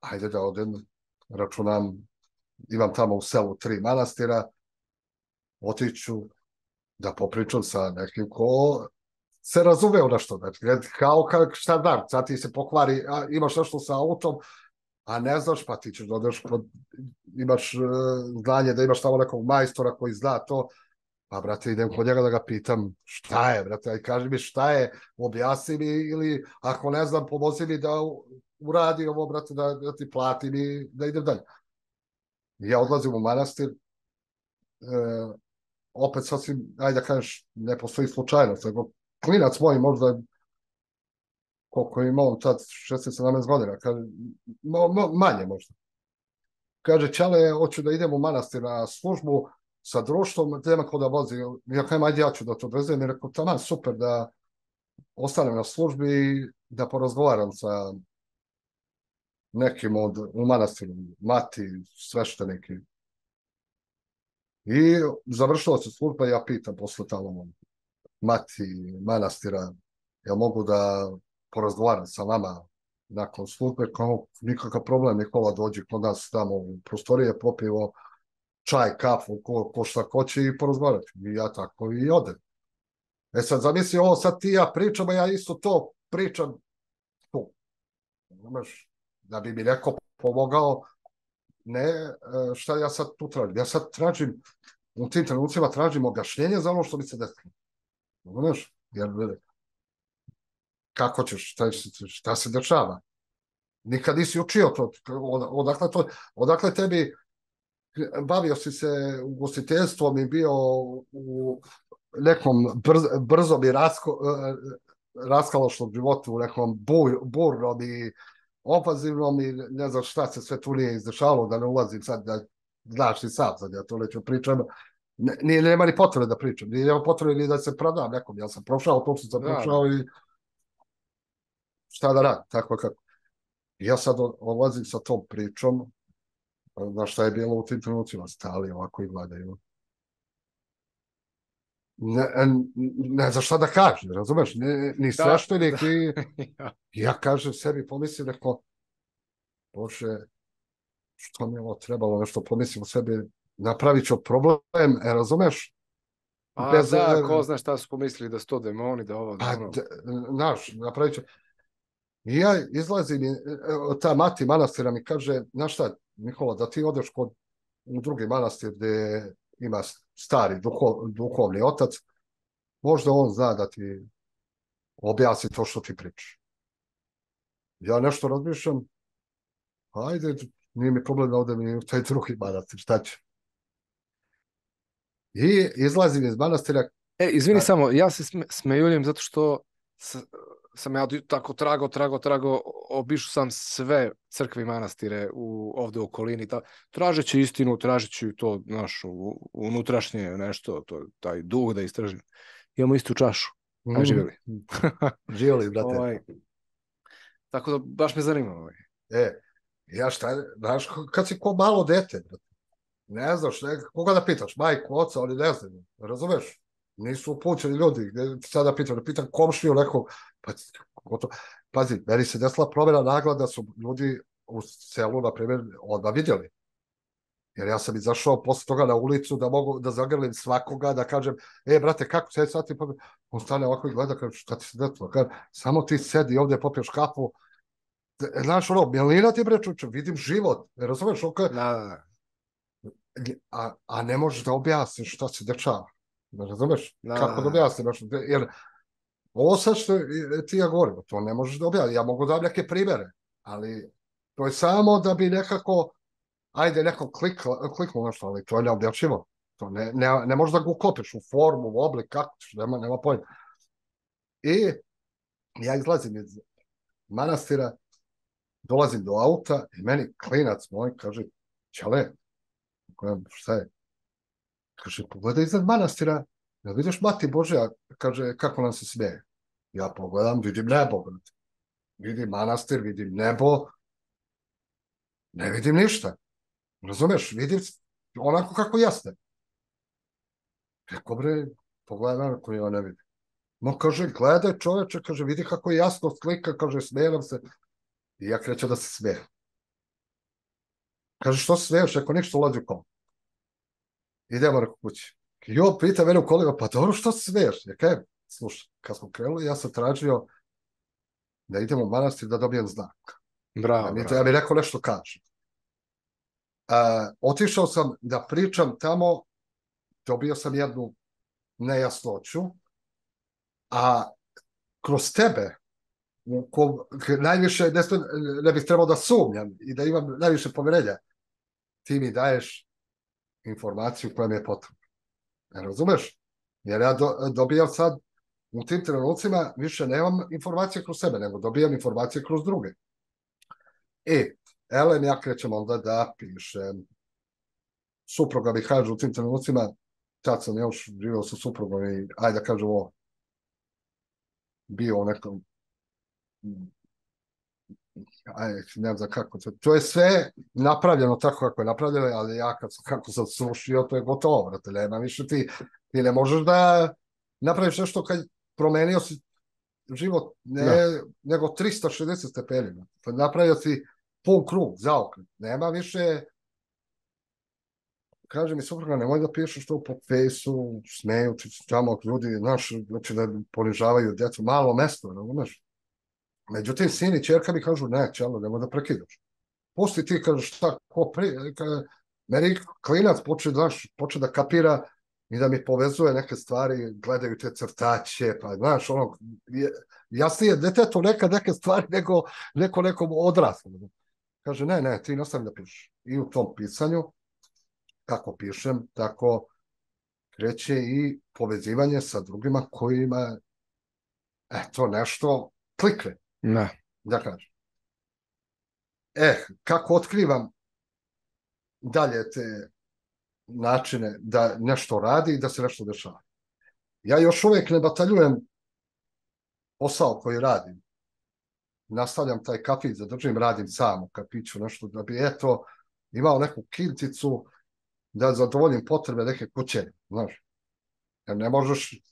A: ajde da odem, računam, imam tamo u selu tri manastira, otiću da popričam sa nekim ko se razume u nešto, znači, kao, kao šta znam, sad ti se pokvari, a, imaš nešto sa autom, a ne znaš, pa ti ćeš da odeš kod, imaš uh, znanje da imaš tamo nekog majstora koji zna to, pa brate idem kod njega da ga pitam šta je, brate, aj kaži mi šta je, objasni mi ili ako ne znam, pomozi mi da uradi ovo, brate, da, da ti platim i da idem dalje. Ja odlazim u manastir, uh, opet sasvim, ajde da kažeš, ne postoji slučajnost, nego klinac moj možda koliko je imao tad 16-17 godina, kad, mo, mo, manje možda. kaže, Čale, hoću da idem u manastir na službu sa društvom, nema ko da vozi. Ja kajem, ajde, ja ću da to odvezem. I rekao, tamo super da ostanem na službi i da porazgovaram sa nekim od, u manastiru, mati, svešteniki. I završila se služba ja pitam posle tamo mati manastira, ja mogu da porazgovaram sa vama nakon službe, kao nikakav problem, Nikola dođe kod nas tamo u prostorije, popivo čaj, kafu, ko, ko šta hoće i porazgovarati. I ja tako i odem. E sad, zamisli ovo, sad ti ja pričam, a ja isto to pričam tu. Znaš, da bi mi neko pomogao, ne e, šta ja sad tu tražim. Ja sad tražim, u tim trenucima tražim objašnjenje za ono što bi se desilo. Znaš, jer kako ćeš, šta, šta se dešava? Nikad nisi učio to, odakle, to, odakle tebi bavio si se ugostiteljstvom i bio u nekom brz, brzom i rasko, raskalošnom životu, u nekom bur, burnom i opazivnom i ne znam šta se sve tu nije izdešavalo, da ne ulazim sad, da znaš i sad, sad ja to neću pričam, ne, nije, nema ni potrebe da pričam, nije nema potrebe ni da se prodam nekom, ja sam prošao, to što sam da, prošao da. i šta da radim, tako kako. Ja sad odlazim sa tom pričom, na šta je bilo u tim trenucima, stali ovako i gledaju. Ne, ne za šta da kažem, razumeš, ne, ni da. sveštenik da. i ja kažem sebi, pomislim neko, Bože, što mi je ovo trebalo, nešto pomislim u sebi, napravit ću problem, e, razumeš?
B: A Bez, da, e, ko zna šta su pomislili da sto demoni, da ovo, da
A: ono. Znaš, napravit ću, I ja izlazim, e, e, ta mati manastira mi kaže, znaš šta, Nikola, da ti odeš kod, u drugi manastir gde ima stari duho, duhovni otac, možda on zna da ti objasni to što ti priča. Ja nešto razmišljam, ajde, nije mi problem da odem u taj drugi manastir, šta će? I izlazim iz manastira.
B: E, izvini a... samo, ja se sme, smejuljem zato što sam ja tako trago, trago, trago, obišu sam sve crkve i manastire u, ovde u okolini, ta, tražeći istinu, tražeći to, naš, unutrašnje nešto, to, taj duh da istražim. Imamo istu čašu. Mm. Aj, živjeli.
A: živjeli, brate.
B: ovaj, tako da, baš me zanima. Ovaj.
A: E, ja šta, znaš, kad si ko malo dete, brate, ne znaš, ne, koga da pitaš, majku, oca, ali ne znam, razumeš? Nisu upućeni ljudi. Sada pitam, da pitam komšiju neko, pa, to, pazi, meni se desila promjena nagla da su ljudi u selu, na primjer, odmah vidjeli. Jer ja sam izašao posle toga na ulicu da mogu da zagrlim svakoga, da kažem, e, brate, kako se sati, pa on stane ovako i gleda, kaže, šta ti se desilo? Kaže, samo ti sedi ovdje, popiješ kafu, znaš, ono, Melina ti bre, čuče, vidim život, ne razumeš, on kaže, da, da, da. A, a ne možeš da objasniš šta se dešava. Da razumeš? Da, Kako da, da objasnim? Jer ovo sad što ti ja govorim, to ne možeš da objasnim. Ja mogu da neke primere, ali to je samo da bi nekako, ajde, neko klikla, kliknuo nešto, ali to je neobjačivo. To ne, ne, ne možeš da ga uklopiš u formu, u oblik, kako ćeš, nema, nema pojma. I ja izlazim iz manastira, dolazim do auta i meni klinac moj kaže, čale, šta je? Kaže, pogledaj iznad manastira, ja vidiš mati Božja, kaže, kako nam se smeje. Ja pogledam, vidim nebo, vidim manastir, vidim nebo, ne vidim ništa. Razumeš, vidim onako kako jeste. Rekao bre, pogledam ako ja ne vidim. No kaže, gledaj čoveče, kaže, vidi kako je jasno slika, kaže, smeje nam se. I ja krećem da se smeje. Kaže, što se smeješ, ako ništa ulazi u kom idemo na kući. I on pita mene u kolega, pa dobro, što se smiješ? Ja kajem, slušaj, kad smo krenuli, ja sam tražio da idemo u manastir da dobijem znak.
B: Bravo,
A: da mi,
B: bravo.
A: Ja mi neko nešto kaže. Uh, otišao sam da pričam tamo, dobio sam jednu nejasnoću, a kroz tebe, u kom, najviše ne, ne bih trebao da sumnjam i da imam najviše poverenja, ti mi daješ informaciju koja mi je potrebna. Ne razumeš? Jer ja do, dobijam sad u tim trenucima više nemam informacije kroz sebe, nego dobijam informacije kroz druge. E, Elem, ja krećem onda da pišem. Supruga mi kaže u tim trenucima, tad sam još živio sa suprugom i, ajde da kažem ovo, bio u nekom aj, ne znam kako to, to je sve napravljeno tako kako je napravljeno, ali ja kad, kako sam slušio, to je gotovo, brate, nema više ti, ti ne možeš da napraviš nešto kad promenio si život ne, da. nego 360 stepeni. Napravio si pun krug, zaokret. Nema više kaže mi supruga, nemoj da pišeš to po fejsu, smejući tamo ljudi, znaš, znači da ponižavaju djecu, malo mesto, razumeš? Međutim, sin i čerka mi kažu, ne, čelo, nemoj da prekidaš. Pusti ti, kaže, šta, ko pri... Kaže, meni klinac poče, znaš, poče da kapira i da mi povezuje neke stvari, gledaju te crtaće, pa znaš, ono, jasnije detetu neka neke stvari nego neko nekom odraslom. Kaže, ne, ne, ti nastavi da pišeš. I u tom pisanju, kako pišem, tako kreće i povezivanje sa drugima kojima e, to nešto klikne.
B: Ne.
A: Da kažem. E, kako otkrivam dalje te načine da nešto radi i da se nešto dešava. Ja još uvijek ne bataljujem posao koji radim. Nastavljam taj kafić, zadržim, radim sam u kafiću, nešto da bi, eto, imao neku kilticu da zadovoljim potrebe neke kuće, znaš. Jer ne možeš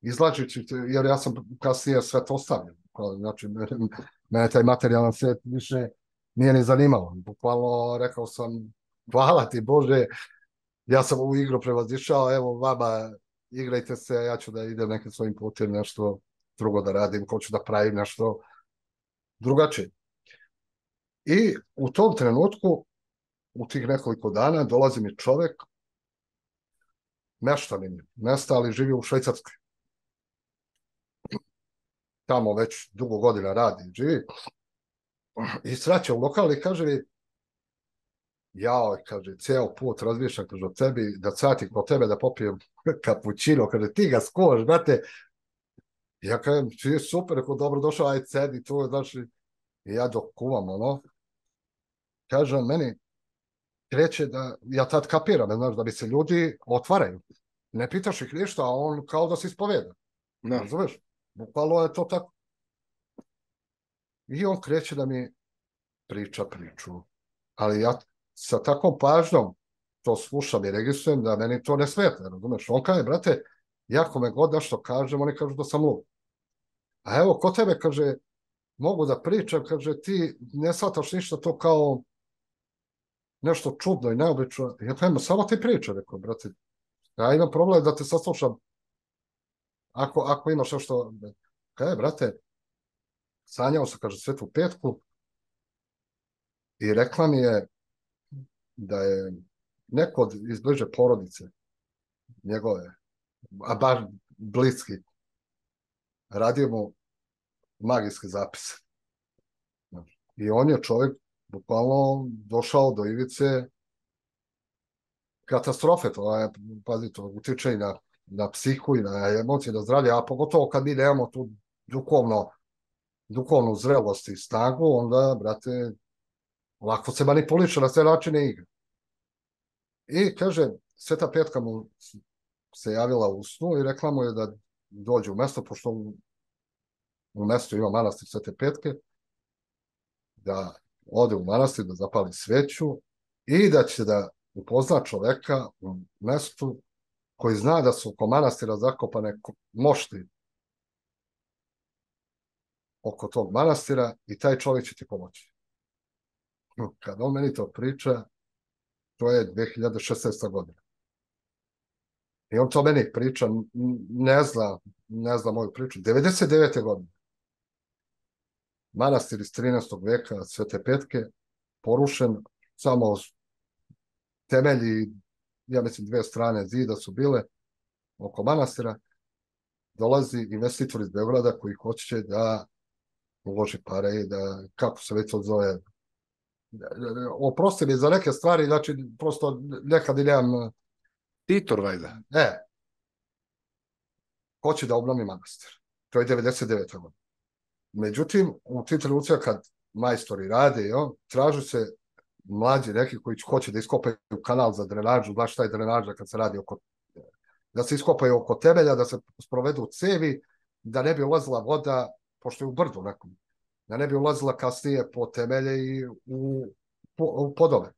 A: izlačiti, jer ja sam kasnije sve to ostavio. Znači, mene taj materijalan svet više nije ni zanimalo. Bukvalno rekao sam, hvala ti Bože, ja sam ovu igru prevazišao, evo vama igrajte se, ja ću da idem nekim svojim putem, nešto drugo da radim, hoću da pravim nešto drugačije. I u tom trenutku, u tih nekoliko dana, dolazi mi čovek, mesta, ali živi u Švajcarskoj. Tamo već dugo godina radi, živi. I sraća u lokal i kaže mi, jao, kaže, ceo put razmišljam, kaže, o tebi, da cati kod tebe da popijem kapućino, kaže, ti ga skoš, brate. Ja kažem, ti je super, ako dobro došao, aj sedi tu, znači, i ja dok kuvam, ono, kaže on meni, kreće da, ja tad kapiram, znaš, da bi se ljudi otvaraju. Ne pitaš ih ništa, a on kao da se ispoveda. Ne. Razumeš? Bukvalo je to tako. I on kreće da mi priča priču. Ali ja sa takvom pažnjom to slušam i registrujem da meni to ne smeta, razumeš? On kaže, brate, jako me god što kažem, oni kažu da sam lud. A evo, ko tebe, kaže, mogu da pričam, kaže, ti ne shvataš ništa to kao nešto čudno i neobično. Ja kažem, samo ti priča, rekao, brate. Ja imam problem da te saslušam ako, ako imaš nešto... Kaže, brate, sanjao sam, kaže, svetu petku i rekla mi je da je neko iz bliže porodice njegove, a baš bliski, radio mu magijske zapise. I on je čovjek bukvalno došao do ivice katastrofe, to je, pazi, to utiče i na, na psihu i na emocije, na zdravlje, a pogotovo kad mi nemamo tu duhovno, duhovnu zrelost i snagu, onda, brate, lako se manipuliše na sve načine igre. I kaže, Sveta Petka mu se javila u snu i rekla mu je da dođe u mesto, pošto u mestu ima manastir Svete Petke, da ode u manastir, da zapali sveću i da će da upozna čoveka u mestu koji zna da su oko manastira zakopane mošti oko tog manastira i taj čovjek će ti pomoći. Kad on meni to priča, to je 2016. godina. I on to meni priča, ne zna, ne zna moju priču, 99. godine. Manastir iz 13. veka, Svete Petke, porušen, samo temelji, ja mislim dve strane zida su bile oko manastira, dolazi investitor iz Beograda koji hoće da uloži pare i da, kako se već odzove, oprosti mi za neke stvari, znači prosto nekad i nemam...
B: Titor, vajda.
A: Ne. Hoće da obnovi manastir. To je 99. godina. Međutim, u tim trenucima kad majstori rade, jo? tražu se mlađi neki koji hoće da iskopaju kanal za drenažu, znaš šta je drenaža kad se radi oko da se iskopaju oko temelja, da se sprovedu cevi, da ne bi ulazila voda, pošto je u brdu nekom, da ne bi ulazila kasnije po temelje i u, po, u podove.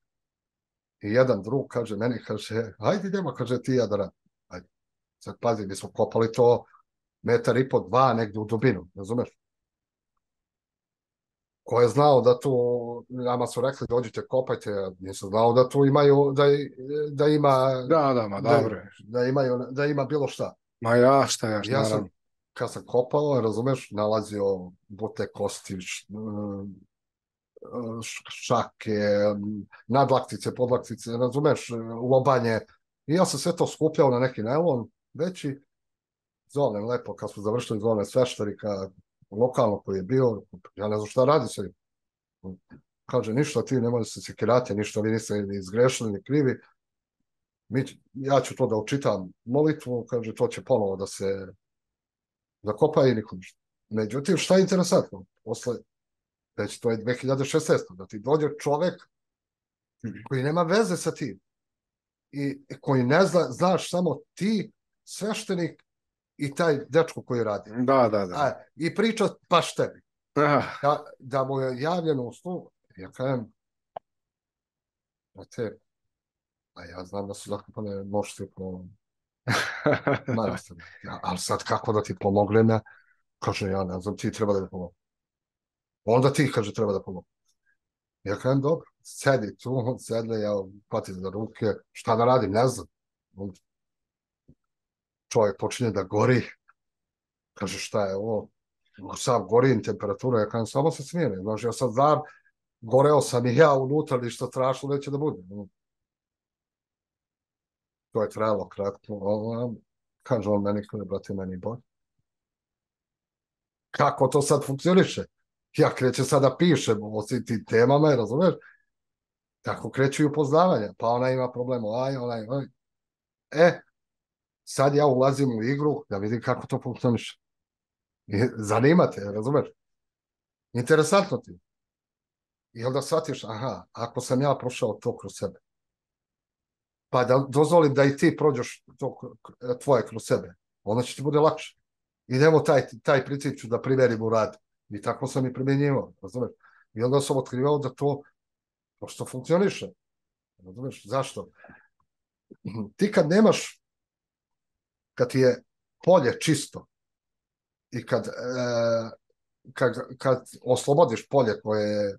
A: I jedan drug kaže, meni kaže, ajde idemo, kaže ti ja da radim. Ajde. Sad pazi, mi smo kopali to metar i po dva negde u dubinu, razumeš? Ko je znao da tu, nama su rekli dođite kopajte, nisam znao da tu imaju, da, da ima...
B: Da, da, ma
A: da,
B: dobro.
A: Da, imaju, da ima bilo šta.
B: Ma ja, šta ja, šta
A: ja sam, kad sam kopao, razumeš, nalazio bute kosti, šake, nadlaktice, podlaktice, razumeš, lobanje. I ja sam sve to skupljao na neki najlon, veći, zovem lepo, kad smo završili zovem sveštarika, lokalno koji je bio, ja ne znam šta radi sa njim. Kaže, ništa ti nemoj da se sekirate, ništa vi niste ni izgrešili, ni krivi. Mi, ja ću to da učitam molitvu, kaže, to će ponovo da se zakopa i nikom ništa. Međutim, šta je interesantno? Posle, već to je 2016. Da ti dođe čovek koji nema veze sa tim i koji ne zna, znaš samo ti, sveštenik i taj dečko koji radi.
B: Da, da, da.
A: A, I priča baš tebi. Da, da mu je javljeno u slu, ja kažem, te, a ja znam da su zakupane nošte po manastiru. Ja, ali sad kako da ti pomognem? Kaže, ja ne znam, ti treba da mi pomogu. Onda ti, kaže, treba da pomogu. Ja kažem, dobro, sedi tu, on sedle, ja pati za ruke, šta da radim, ne znam čovjek počinje da gori, kaže šta je ovo, sam gorim temperatura, ja kažem samo se smijene, znaš, ja sad znam, goreo sam i ja unutra, ništa strašno neće da bude. To je trajalo kratko, kaže on meni, kada brate, meni bolje. Kako to sad funkcioniše? Ja kreće sad da pišem o svim tim temama, razumeš? Tako kreću i upoznavanja. Pa ona ima problem, aj, onaj, aj. E, sad ja ulazim u igru da vidim kako to funkcioniše. Zanima te, razumeš? Interesantno ti. I onda shvatiš, aha, ako sam ja prošao to kroz sebe, pa da dozvolim da i ti prođeš to tvoje kroz sebe, onda će ti bude lakše. Idemo taj, taj princip ću da primerim u radu. I tako sam i primjenjivao, razumeš? I onda sam otkrivao da to prosto funkcioniše. Razumeš? Zašto? Ti kad nemaš kad je polje čisto i kad, e, kad, kad oslobodiš polje koje je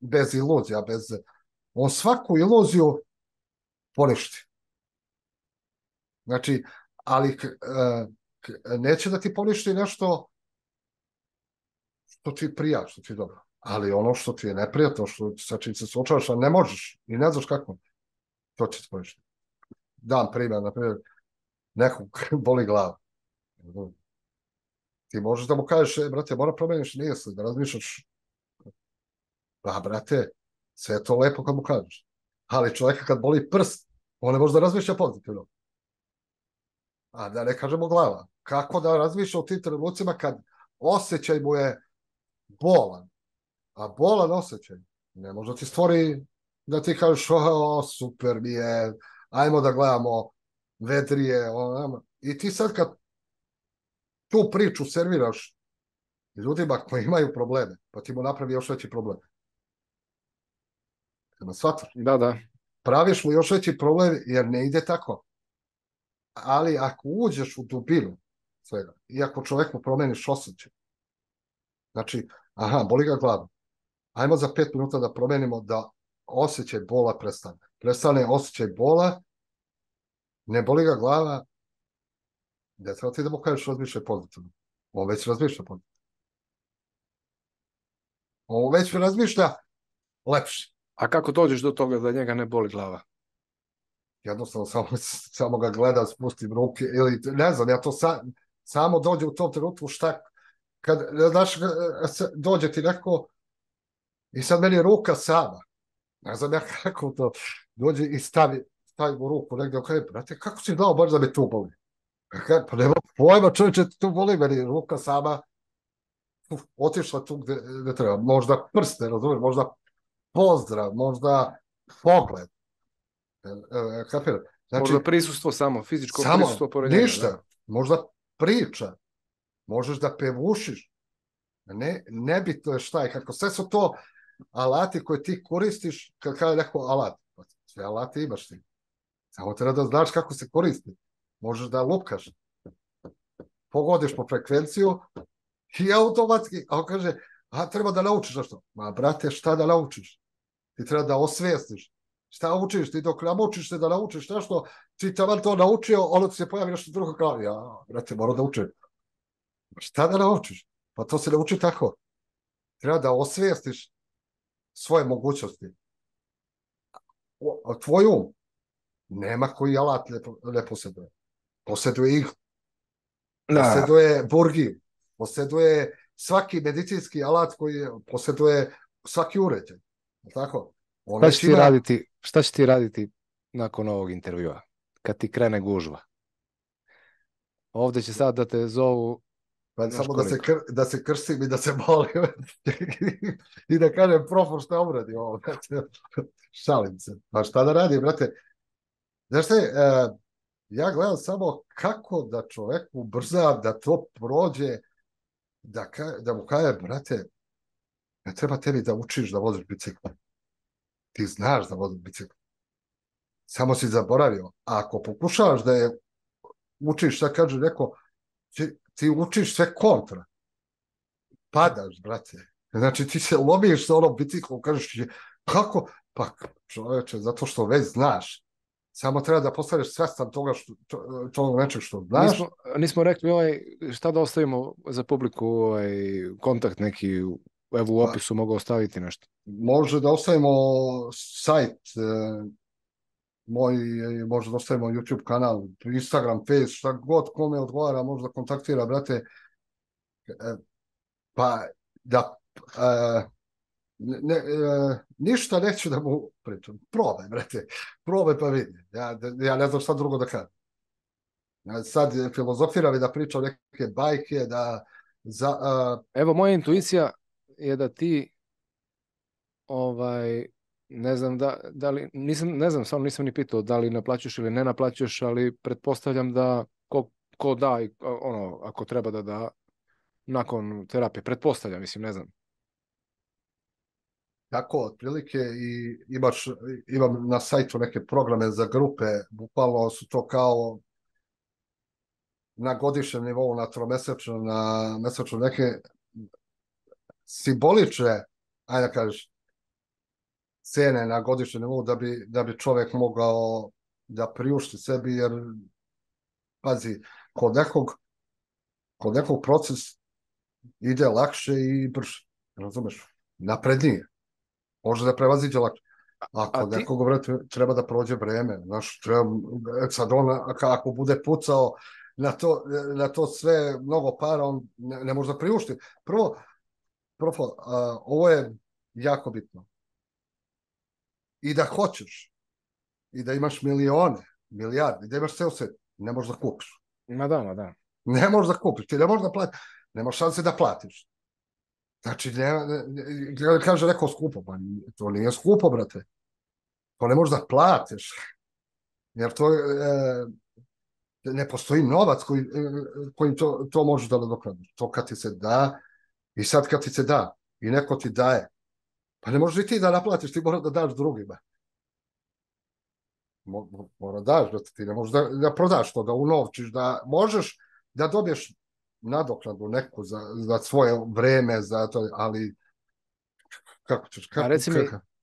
A: bez iluzija, bez, on svaku iluziju poništi. Znači, ali e, neće da ti poništi nešto što ti prija, što ti dobro. Ali ono što ti je neprijatno, što sa čim se suočavaš, a ne možeš i ne znaš kako, to će ti poništi. Dan primjer, na primjer, nekog boli glava. Ti možeš da mu kažeš, e, brate, mora promeniš misli, da razmišljaš. Pa, brate, sve je to lepo kad mu kažeš. Ali čovjeka kad boli prst, on ne može da razmišlja pozitivno. A da ne kažemo glava. Kako da razmišlja u tim trenucima kad osjećaj mu je bolan. A bolan osjećaj ne može da ti stvori da ti kažeš, o, super mi je, ajmo da gledamo vedrije, onama. I ti sad kad tu priču serviraš ljudima koji imaju probleme, pa ti mu napravi još veći problem. Kada shvataš?
B: Da, da.
A: Praviš mu još veći problem jer ne ide tako. Ali ako uđeš u dubinu svega, i ako čoveku promeniš osjećaj, znači, aha, boli ga glava, ajmo za pet minuta da promenimo da osjećaj bola prestane. Prestane osjećaj bola ne boli ga glava, ne treba ti da mu kažeš razmišljaj pozitivno. On već razmišlja pozitivno. On već razmišlja lepše.
B: A kako dođeš do toga da njega ne boli glava?
A: Jednostavno samo, samo ga gleda, spustim ruke, ili ne znam, ja to sa, samo dođe u tom trenutku šta, kad, znaš, dođe ti neko i sad meni ruka sama. Ne znam ja kako to dođe i stavi, mu ruku negde, kaže, brate, kako si dao baš da me tu boli? Pa nema pojma, čovječe, tu boli meni ruka sama, uf, otišla tu gde, gde treba. Možda prste, razumiješ, možda pozdrav, možda pogled. E, e?
B: Znači, možda prisustvo samo, fizičko
A: samo,
B: prisustvo pored
A: ništa.
B: njega, da.
A: Možda priča. Možeš da pevušiš. Ne, nebitno je šta je, kako sve su to alati koje ti koristiš kad kada je neko alat. Pa sve alate imaš ti. Samo treba da znaš kako se koristi. Možeš da lupkaš. Pogodiš po frekvenciju i automatski, a on kaže, a treba da naučiš nešto. Ma, brate, šta da naučiš? Ti treba da osvestiš. Šta učiš? Ti dok namučiš se da naučiš nešto, ti taman to naučio, ono ti se pojavi nešto drugo kao, ja, brate, moram da učim. Šta da naučiš? Pa to se ne uči tako. Treba da osvestiš svoje mogućnosti. Tvoj um nema koji alat ne, ne posjeduje. Posjeduje ih.
B: Da.
A: Posjeduje burgiju. Posjeduje svaki medicinski alat koji je, posjeduje svaki uređaj. Tako? On
B: Šta će, ti
A: ima-
B: raditi, šta će ti raditi nakon ovog intervjua? Kad ti krene gužva? Ovde će sad da te zovu
A: Pa samo da se,
B: koliko.
A: kr, da se krstim i da se molim i da kažem profo šta uradi ovo. Šalim se. Pa šta da radim, brate? Znaš šta je, e, ja gledam samo kako da čovek ubrza, da to prođe, da, ka, da mu kaže, brate, ne treba tebi da učiš da voziš bicikl. Ti znaš da voziš bicikl. Samo si zaboravio. A ako pokušavaš da je učiš, šta kaže neko, ti, ti učiš sve kontra. Padaš, brate. Znači ti se lomiš sa onom biciklom, kažeš kako? Pa čoveče, zato što već znaš. Samo treba da postaneš svestan toga što, to, nečeg što znaš.
B: Nismo, nismo rekli ovaj, šta da ostavimo za publiku, ovaj, kontakt neki, evo u
A: Pa.
B: opisu mogu ostaviti nešto.
A: Može da ostavimo sajt e, moj, može da ostavimo YouTube kanal, Instagram, Face, šta god kome odgovara, može da kontaktira, brate. E, pa da e, ne, e, ništa neću da mu pričam. Probaj, brate. Probaj pa vidi. Ja, ja ne znam šta drugo da kažem. Ja sad filozofiram i da pričam neke bajke, da za, a,
B: Evo, moja intuicija je da ti ovaj ne znam da, da li, nisam, ne znam, samo nisam ni pitao da li naplaćuješ ili ne naplaćuješ, ali pretpostavljam da ko, ko da ono, ako treba da da nakon terapije, pretpostavljam, mislim, ne znam.
A: Tako, otprilike, i imaš, imam na sajtu neke programe za grupe, bukvalno su to kao na godišnjem nivou, na tromesečnom, na mesečno neke simbolične, ajde da kažeš, cene na godišnjem nivou da bi, da bi čovek mogao da priušti sebi, jer pazi, kod nekog kod nekog proces ide lakše i brže, razumeš, naprednije može da prevaziđe lakše. A kod
B: ti-
A: nekog vrata treba da prođe vreme, znaš, treba, sad on, ako- ako bude pucao na to, na to sve mnogo para, on ne, ne može da priušti. Prvo, prvo a, ovo je jako bitno. I da hoćeš, i da imaš milione, milijardi, da imaš ceo svet, ne možeš da kupiš.
B: Ma da, ma da.
A: Ne možeš da kupiš, ti ne možeš da platiš, nema šanse da platiš. Znači, ne, ne, ne, kaže neko skupo, pa to nije skupo, brate. To ne možeš da platiš. Jer to e, ne postoji novac koji, e, kojim to, to možeš da nadoknadiš. To kad ti se da, i sad kad ti se da, i neko ti daje, pa ne možeš i ti da naplatiš, ti moraš da daš drugima. Mo- mora daš, brate, ti ne možeš da, da prodaš to, da unovčiš, da možeš da dobiješ nadoknadu neku za, za svoje vreme, za to, ali kako ćeš, kako,
B: A reci mi,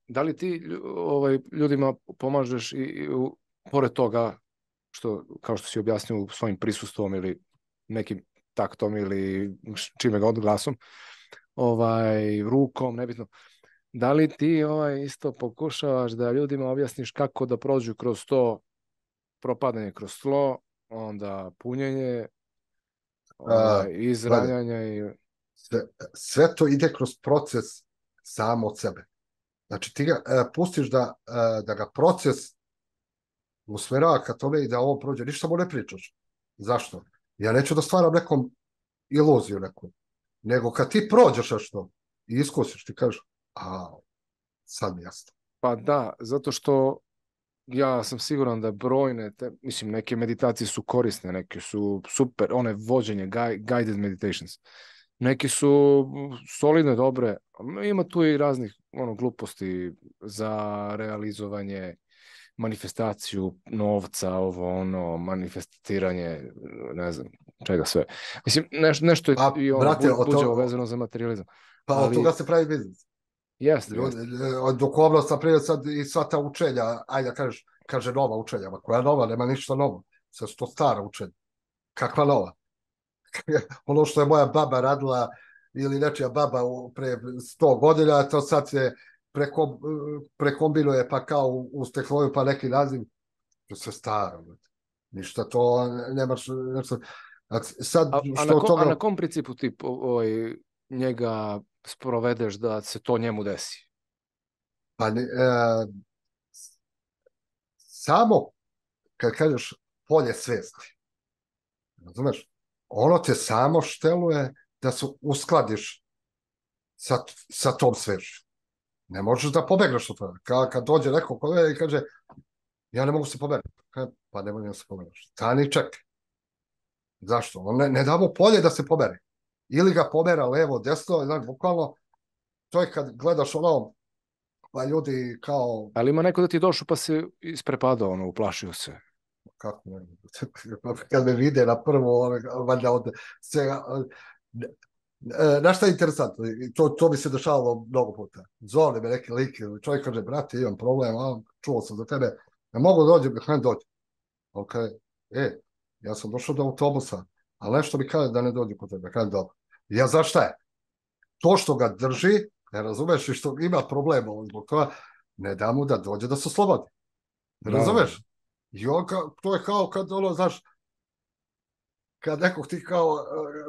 B: da li ti ovaj, ljudima pomažeš i, i u, pored toga što, kao što si objasnio, svojim prisustvom ili nekim taktom ili čime god glasom, ovaj, rukom, nebitno. Da li ti ovaj, isto pokušavaš da ljudima objasniš kako da prođu kroz to propadanje kroz tlo, onda punjenje, ovaj, izranjanja i...
A: sve, sve to ide kroz proces samo od sebe. Znači ti ga e, pustiš da, e, da ga proces usmerava ka tome i da ovo prođe. Ništa mu ne pričaš. Zašto? Ja neću da stvaram nekom iluziju neku. nego kad ti prođeš nešto i iskusiš, ti kažeš, a sad mi jasno.
B: Pa da, zato što ja sam siguran da brojne, te, mislim, neke meditacije su korisne, neke su super, one vođenje, guided meditations. Neki su solidne, dobre. Ima tu i raznih ono, gluposti za realizovanje manifestaciju novca, ovo ono, manifestiranje, ne znam, čega sve. Mislim, neš, nešto je
A: Pa,
B: i ono,
A: brate,
B: bu,
A: od
B: buđevo
A: toga-
B: vezano za materializam.
A: Pa od
B: Ali-
A: toga se pravi biznis.
B: Jeste, jeste.
A: e, duhovnost, na primjer, sad i sva ta učenja, ajde da kažeš, kaže nova učenja, ma koja nova, nema ništa novo. Sve su to stara učenja. Kakva nova? ono što je moja baba radila ili nečija baba pre 100 godina, to sad se preko, prekombinuje pa kao u- uz tehnologiju pa neki naziv, to sve staro. Ništa to nemaš nešto. A sad,
B: A, a,
A: što
B: na
A: od
B: kom,
A: toga...
B: a na kom principu ti ovaj, njega sprovedeš da se to njemu desi?
A: Pa e, samo kad kažeš polje svesti, razumeš, ono te samo šteluje da se uskladiš sa, sa tom svežu. Ne možeš da pobegneš od toga. Ka, kad dođe neko kod i kaže ja ne mogu se pobeći. Pa ne mogu da se pobegneš. Stani čekaj. Zašto? On ne, ne damo polje da se pobere. Ili ga pomera levo, desno, znaš, bukvalno to je kad gledaš ono pa ljudi kao
B: Ali ima neko da ti došao pa se isprepadao, ono, uplašio se.
A: kako ne, kad me vide na prvo, ono, valjda od svega, e, Znaš šta je interesantno? To, to bi se dešavalo mnogo puta. Zove me neki lik, čovjek kaže, brate, imam problem, a, čuo sam za tebe, ne mogu da dođem, ne dođe. Ok, e, ja sam došao do autobusa, ali nešto mi kaže da ne dođe kod tebe, kažem dobro. Ja znaš šta je? To što ga drži, ne razumeš, i što ima problema zbog toga, ne da mu da dođe da se oslobodi. Ne
B: Da.
A: razumeš? I on ka, to je kao kad ono, znaš, kad nekog ti kao,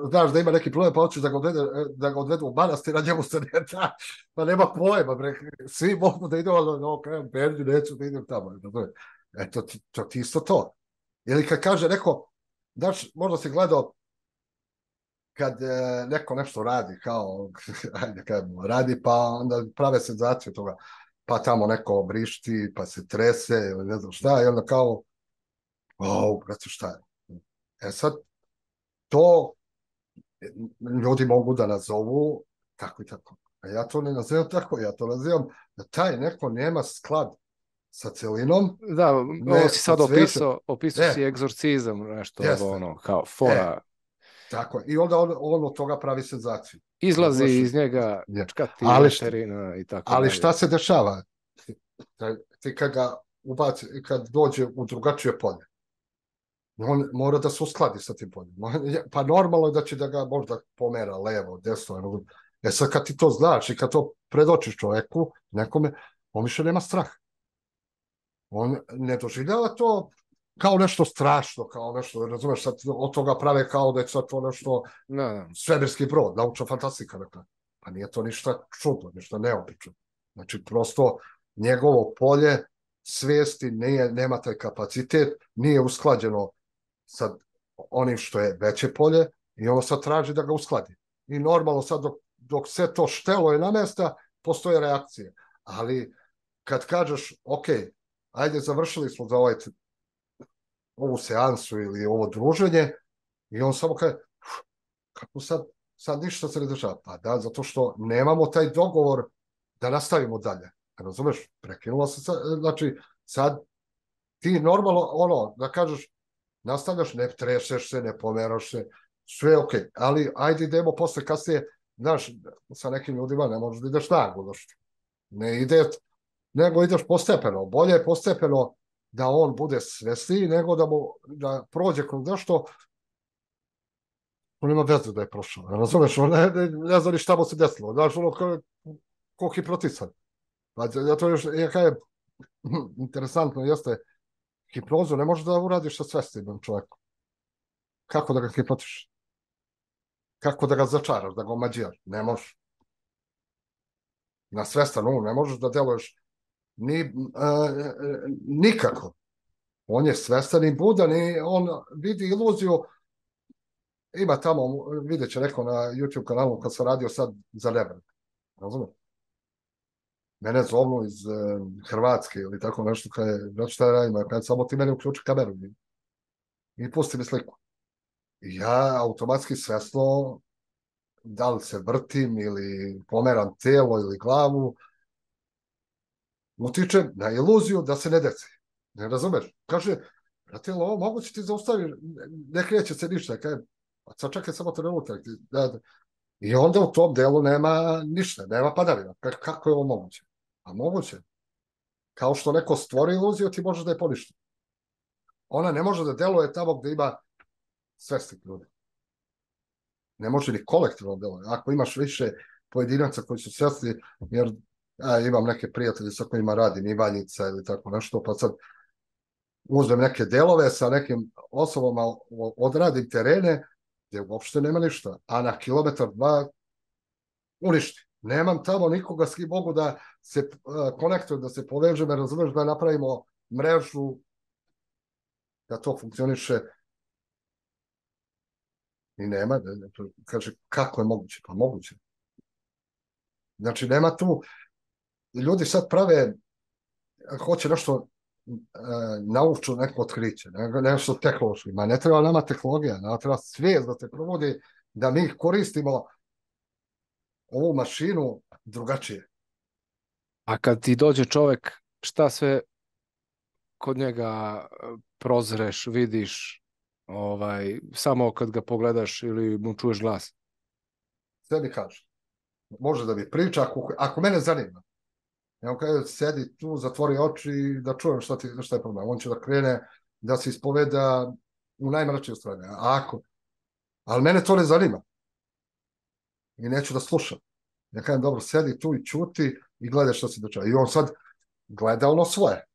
A: e, znaš da ima neki problem, pa hoćeš da ga odvede, e, da ga odvedu u manastir, a njemu se ne da, pa nema pojma, bre, svi mogu da idu, ali no, kažem, berdi, neću da idem tamo? Eto, to ti isto to. Ili kad kaže neko, znaš, možda si gledao kad e, neko nešto radi, kao, ajde kažemo, radi, pa onda prave senzaciju toga, pa tamo neko brišti, pa se trese, ili ne znam šta, i onda kao, o, brate, šta je? E sad, to ljudi mogu da nazovu tako i tako. A ja to ne nazivam tako, ja to nazivam da taj neko nema sklad sa celinom,
B: Da, ovo si sad opisao, opisao
A: E.
B: si egzorcizam, nešto
A: Jeste.
B: ono, kao fora.
A: tako je. I onda on, on od toga pravi senzaciju.
B: Izlazi
A: Razumeš?
B: iz njega
A: Je.
B: čkati,
A: Ali šta-
B: i tako
A: Ali šta se dešava? Ti- kad ga ubaci, kad dođe u drugačije polje, on mora da se uskladi sa tim poljem. Pa normalno je da će da ga možda pomera levo, desno. E sad kad ti to znaš i kad to predočiš čoveku, nekome, on više nema strah. On ne doživljava to kao nešto strašno, kao nešto, razumeš, sad od toga prave kao da je sad to nešto
B: Da, da.
A: svemirski brod, naučna fantastika, dakle. Pa nije to ništa čudno, ništa neobično. Znači, prosto njegovo polje svijesti nije, nema taj kapacitet, nije usklađeno sa onim što je veće polje i ono sad traži da ga uskladi. I normalno sad dok, dok sve to štelo je na mesta, postoje reakcije. Ali kad kažeš, ok, ajde, završili smo za ovaj, ovu seansu ili ovo druženje i on samo kaže, kako sad, sad ništa se ne dešava. Pa da, zato što nemamo taj dogovor da nastavimo dalje. Razumeš? Prekinula se, znači, sad ti normalno, ono, da kažeš, nastavljaš, ne treseš se, ne pomeraš se, sve je okej, ali ajde idemo posle kasnije, znaš, sa nekim ljudima ne možeš da ideš naglo, znaš, ne ide, nego ideš postepeno, bolje je postepeno da on bude svesniji nego da mu da prođe kroz nešto on nema veze da je prošao. Razumeš, on ne, ne, ne zna ni šta mu se desilo. Znaš, ono kao, ko hipnotisan. Pa, ja to još, ja kažem, interesantno jeste, hipnozu ne možeš da uradiš sa svesnim čovjekom. Kako da ga hipnotiš? Kako da ga začaraš, da ga omađiraš? Ne možeš. Na svestan um ne možeš da deluješ ni, uh, nikako. On je svestan i budan i on vidi iluziju ima tamo, vidjet će neko na YouTube kanalu kad sam radio sad za Nebrad. Razumiješ? Mene zovu iz uh, Hrvatske ili tako nešto, kada je, znači šta radim, kad samo ti meni uključi kameru i, i pusti mi sliku. I ja automatski svesno da li se vrtim ili pomeram telo ili glavu, utičem na iluziju da se ne desi. Ne razumeš? Kaže, brate, ovo moguće ti zaustavi, ne kreće se ništa. Kaže, pa sad čekaj samo trenutak. Da, da. I onda u tom delu nema ništa, nema padavina. Kako je ovo moguće? A moguće. Kao što neko stvori iluziju, ti možeš da je poništi. Ona ne može da deluje tamo gde ima svesnih ljudi. Ne može ni kolektivno da deluje. Ako imaš više pojedinaca koji su svesni, jer ja imam neke prijatelje sa kojima radim, Ivanjica ili tako nešto, pa sad uzmem neke delove sa nekim osobama, odradim terene gde uopšte nema ništa, a na kilometar dva uništi. Nemam tamo nikoga s kim mogu da se uh, konektujem, da se povežem, razumeš, da napravimo mrežu, da to funkcioniše. I nema, kaže, kako je moguće? Pa moguće. Znači, nema tu, ljudi sad prave, hoće nešto e, nauču neko otkriće, ne, nešto tehnološki. Ma ne treba nama tehnologija, nama treba svijest da se provodi, da mi koristimo ovu mašinu drugačije.
B: A kad ti dođe čovek, šta sve kod njega prozreš, vidiš, ovaj, samo kad ga pogledaš ili mu čuješ glas?
A: Sve mi kaže. Može da mi priča, ako, ako mene zanima. Evo kada sedi tu, zatvori oči i da čujem šta, ti, šta je problem. On će da krene da se ispoveda u najmračiju strane. A ako? Ali mene to ne zanima. I neću da slušam. Ja kažem, dobro, sedi tu i čuti i gledaj šta se dešava. I on sad gleda ono svoje.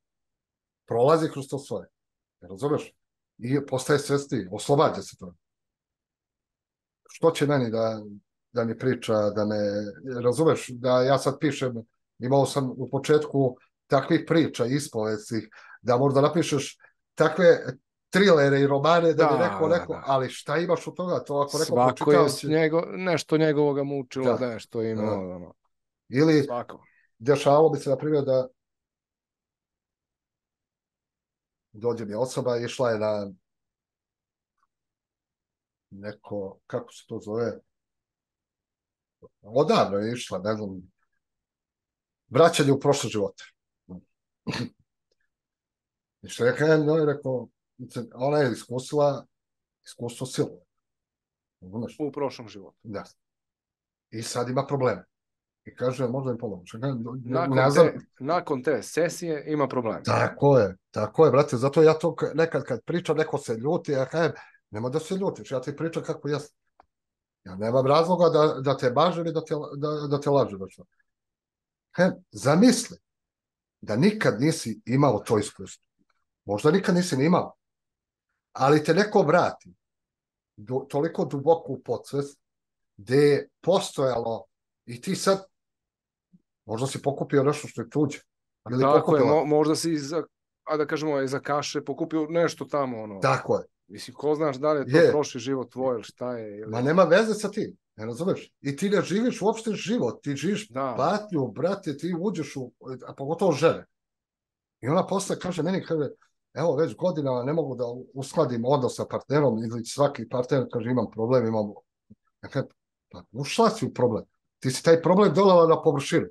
A: Prolazi kroz to svoje. Razumeš? I postaje svesti, oslobađa se to. Što će meni da, da mi priča, da me, razumeš, da ja sad pišem imao sam u početku takvih priča, ispovestih, da možda napišeš takve trilere i romane da, da bi neko, da, neko, da. ali šta imaš od toga? To ako neko
B: Svako je će... njego, nešto njegovoga mučilo, da, nešto ima. Da. Ono.
A: Ili Svako. dešavalo bi se, na primjer, da dođe mi osoba, išla je na neko, kako se to zove, odavno je išla, ne znam, vraćanje u prošle živote. I što ja kažem, no, je rekao, ona je iskusila iskustvo silu.
B: Znaš? U prošlom životu.
A: Da. I sad ima probleme. I kaže, možda im pomoći.
B: Nakon, nazad... te, nakon te sesije ima problem.
A: Tako je, tako je, brate. Zato ja to nekad kad pričam, neko se ljuti, ja kažem, nema da se ljutiš, ja ti pričam kako ja Ja nemam razloga da, da te bažem i da te, da, da te lažem. Znači. He, zamisli da nikad nisi imao to iskustvo. Možda nikad nisi ni imao. Ali te neko vrati do, toliko duboko u podsvest gde je postojalo i ti sad možda si pokupio nešto što je tuđe.
B: Ili Tako je, mo, možda si za, a da kažemo, za kaše pokupio nešto tamo. Ono.
A: Tako je.
B: Mislim, ko znaš da li je to je. prošli život tvoj ili šta je? Ili...
A: Ma nema veze sa tim. Ne razumeš? I ti ne živiš uopšte život, ti živiš da. patnju, brate, ti uđeš u, a pogotovo žene. I ona posle kaže meni, kaže, evo već godinama ne mogu da uskladim odnos sa partnerom ili svaki partner kaže imam problem, imam... Ja kaže, pa ušla si u problem. Ti si taj problem dolala na površinu.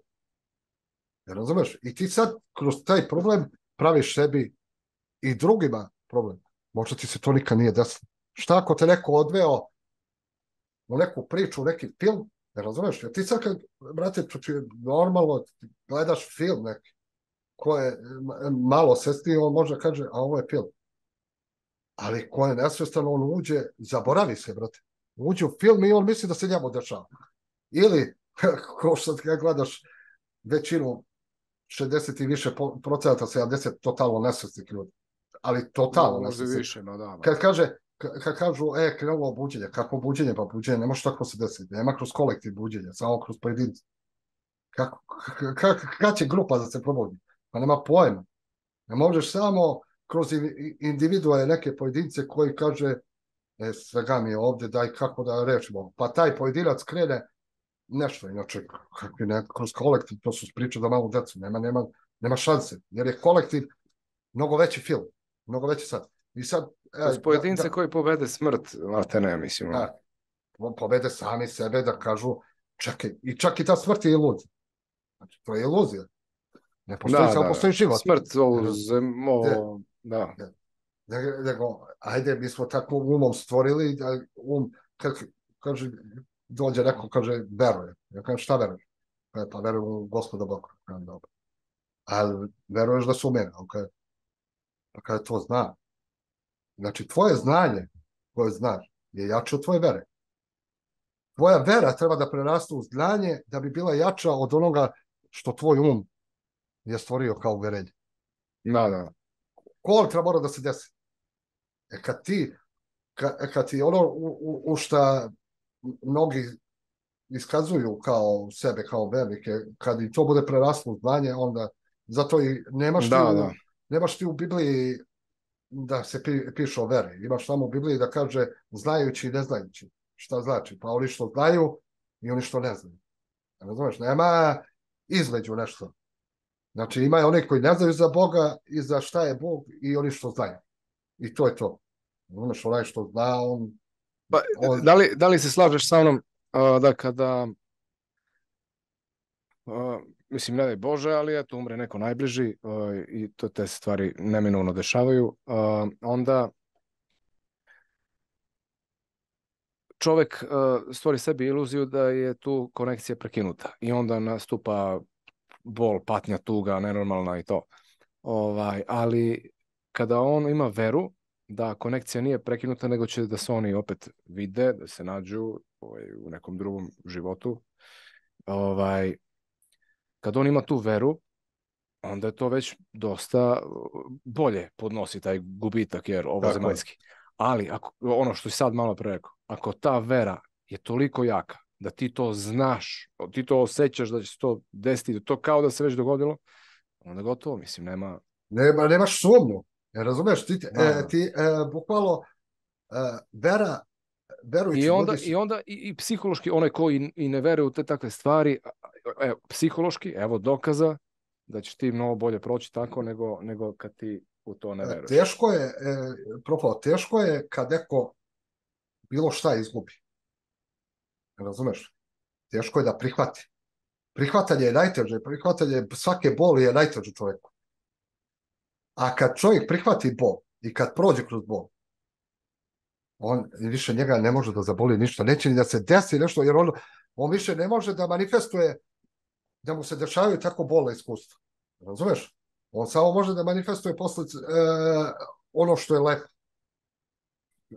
A: Ne razumeš? I ti sad kroz taj problem praviš sebi i drugima problem. Možda ti se to nikad nije desilo. Šta ako te neko odveo u neku priču, u neki film, ne razumeš? Ja ti sad kad, brate, ti normalno gledaš film neki, ko je malo svesti, on može kaže, a ovo je film. Ali ko je nesvestan, on uđe, zaboravi se, brate. Uđe u film i on misli da se njemu dešava. Ili, ko što kad gledaš većinu 60 i više procenata, 70 totalno nesvestnih ljudi. Ali totalno no,
B: nesvestnih. više, no da.
A: Kad kaže, kad kažu, e, krenulo buđenje, kako buđenje? Pa buđenje ne može tako se desiti. Nema kroz kolektiv buđenja, samo kroz pojedince. Kako, kad će grupa da se probudi? Pa nema pojma. Ne možeš samo kroz individue neke pojedince koji kaže, e, svega mi je ovde, daj kako da rečimo. Pa taj pojedinac krene nešto, inače, kakvi ne, kroz kolektiv, to su priče za malu decu, nema, nema, nema šanse, jer je kolektiv mnogo veći film, mnogo veći sad. I sad...
B: Kroz e, pojedince da, da, koji pobede smrt, ne, mislim. Da,
A: pobede sami sebe da kažu, čekaj, i čak i ta smrt je iluzija. Znači, to je iluzija. Ne postoji, da, samo da, postoji život.
B: Smrt, ovo, da.
A: Nego, nego, ajde, mi smo tako umom stvorili, da um, kako, kaže, dođe neko, kaže, veruje. Ja kažem, šta veruješ? Kaže, pa verujem u gospoda Boga. Kažem, dobro. Ali veruješ da su mene, ok? Pa kada to zna. Znači, tvoje znanje koje znaš je jače od tvoje vere. Tvoja vera treba da preraste u znanje da bi bila jača od onoga što tvoj um je stvorio kao uverenje.
B: Da, da.
A: Kontra mora da se desi. E kad ti, ka, e, kad ti ono u, u, u šta mnogi iskazuju kao sebe, kao velike, kad i to bude preraslo znanje, onda zato i nemaš, da, ti, da. nemaš ti u Bibliji da se pi, piše o veri. Imaš samo u Bibliji da kaže znajući i ne znajući. Šta znači? Pa oni što znaju i oni što ne znaju. Razumeš? Nema između nešto. Znači ima oni koji ne znaju za Boga i za šta je Bog i oni što znaju. I to je to. Razumeš, onaj što zna, on...
B: Pa, on... Da, li, da li se slažeš sa mnom uh, da kada uh, mislim, ne daj Bože, ali eto, umre neko najbliži uh, i to te stvari neminovno dešavaju, uh, onda čovek uh, stvori sebi iluziju da je tu konekcija prekinuta i onda nastupa bol, patnja, tuga, nenormalna i to. Ovaj, ali kada on ima veru da konekcija nije prekinuta, nego će da se oni opet vide, da se nađu ovaj, u nekom drugom životu, ovaj, kad on ima tu veru, onda je to već dosta bolje podnosi taj gubitak, jer ovo zemaljski. Ali, ako, ono što si sad malo pre rekao, ako ta vera je toliko jaka da ti to znaš, ti to osjećaš da će se to desiti, to kao da se već dogodilo, onda gotovo, mislim, nema...
A: Nema, nemaš sumnju. Ja razumeš, ti, da. e, ti e, bukvalno e, vera verujući
B: I onda, i onda i, i psihološki onaj koji i ne veruje u te takve stvari, evo, psihološki, evo dokaza da ćeš ti mnogo bolje proći tako nego, nego kad ti u to ne e, veruješ.
A: Teško je, e, propao, teško je kad neko bilo šta izgubi. Razumeš? Teško je da prihvati. Prihvatanje je najteže, prihvatanje svake boli je najteže čoveku. A kad čovjek prihvati bol i kad prođe kroz bol, on više njega ne može da zaboli ništa, neće ni da se desi nešto, jer on, on više ne može da manifestuje da mu se dešavaju tako bolne iskustva. Razumeš? On samo može da manifestuje posle e, ono što je lepo. E,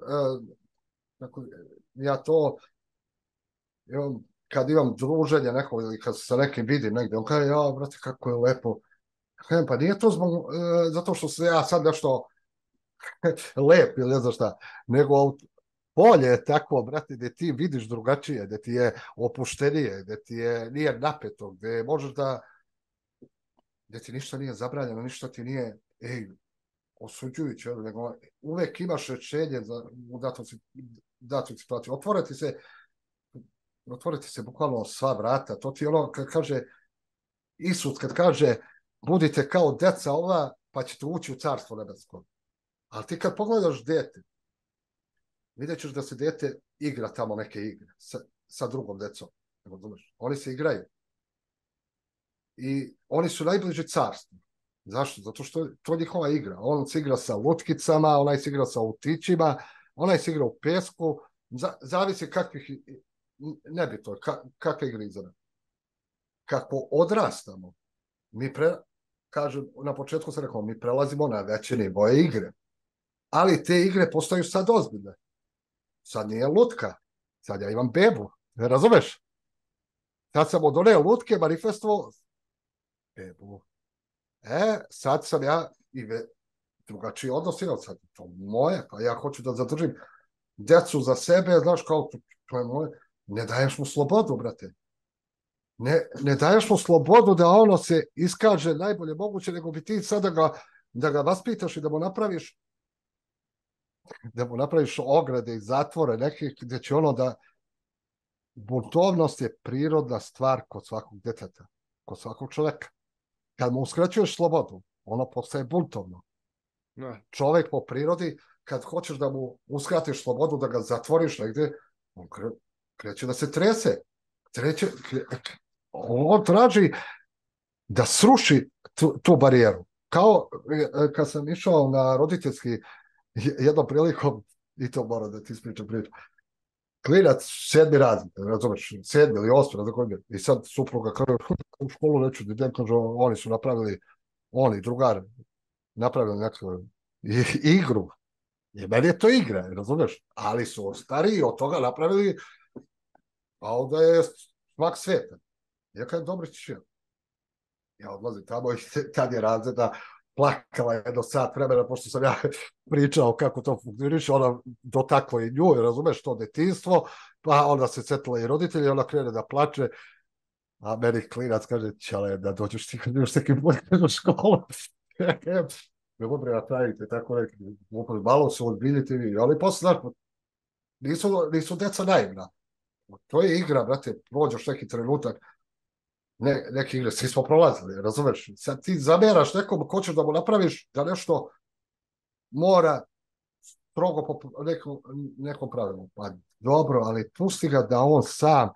A: tako, ja to imam, kad imam druženje nekog ili kad se nekim vidim negde, on kaže, ja, brate, kako je lepo. Kažem, pa nije to zbog, e, zato što se ja sad nešto lep ili ne znam šta, nego polje je tako, brate, gde ti vidiš drugačije, gde ti je opuštenije, gde ti je, nije napeto, gde možeš da gde ti ništa nije zabranjeno, ništa ti nije ej, osuđujuće, nego uvek imaš rečenje za, u datom, datom situaciji. Otvoriti se otvoriti se bukvalno sva vrata. To ti ono, kad kaže Isus, kad kaže budite kao deca ova, pa ćete ući u carstvo nebesko. Ali ti kad pogledaš dete, vidjet ćeš da se dete igra tamo neke igre sa, sa drugom decom. Razumeš? Oni se igraju. I oni su najbliži carstvu. Zašto? Zato što je to njihova igra. On se igra sa lutkicama, onaj se igra sa utićima, onaj se igra u pesku, zavisi kakvih, ne bi to, ka, kakve igre izgleda. Kako odrastamo, mi pre, kažem, na početku sam rekao, mi prelazimo na veće nivoje igre. Ali te igre postaju sad ozbiljne. Sad nije lutka, sad ja imam bebu, ne razumeš? Sad sam od one lutke manifestovao bebu. E, sad sam ja i drugačiji odnos imam sad, to moje, pa ja hoću da zadržim decu za sebe, znaš, kao, to je moje, ne daješ mu slobodu, brate. Ne, ne daješ mu slobodu da ono se iskaže najbolje moguće, nego bi ti sada ga, da ga vaspitaš i da mu napraviš da mu napraviš ograde i zatvore neke gde će ono da buntovnost je prirodna stvar kod svakog deteta, kod svakog čoveka. Kad mu uskraćuješ slobodu, ono postaje buntovno.
B: Ne.
A: Čovek po prirodi, kad hoćeš da mu uskratiš slobodu, da ga zatvoriš negde, on kre, kreće da se trese. Treće, kre, on traži da sruši tu, tu barijeru. Kao e, kad sam išao na roditeljski jednom prilikom, i to moram da ti ispričam priču, klinac sedmi razred, razumeš, sedmi ili osmi, ne znam I sad supruga kaže, u školu neću da idem, kaže, oni su napravili, oni, drugar, napravili neku igru. I meni je to igra, razumeš? Ali su stariji od toga napravili, a onda je smak sveta. Ja kažem, dobro ćeš ja. Ja odlazim tamo i tad je razreda plakala jedno sat vremena, pošto sam ja pričao kako to funkcioniše, ona dotakla i nju, razumeš, to detinstvo, pa onda se setila i roditelji, ona krene da plače, a meni klinac kaže, čale, da dođeš ti kad još neki put u školu. Me dobro napravite, tako neki, malo se odbiljite vi, ali posle, znaš, nisu, nisu deca naivna. To je igra, brate, prođeš neki trenutak, ne, neke igre, svi smo prolazili, razumeš? Sad ti zameraš nekom, hoćeš da mu napraviš da nešto mora strogo po nekom, nekom pravilu. Pa dobro, ali pusti ga da on sam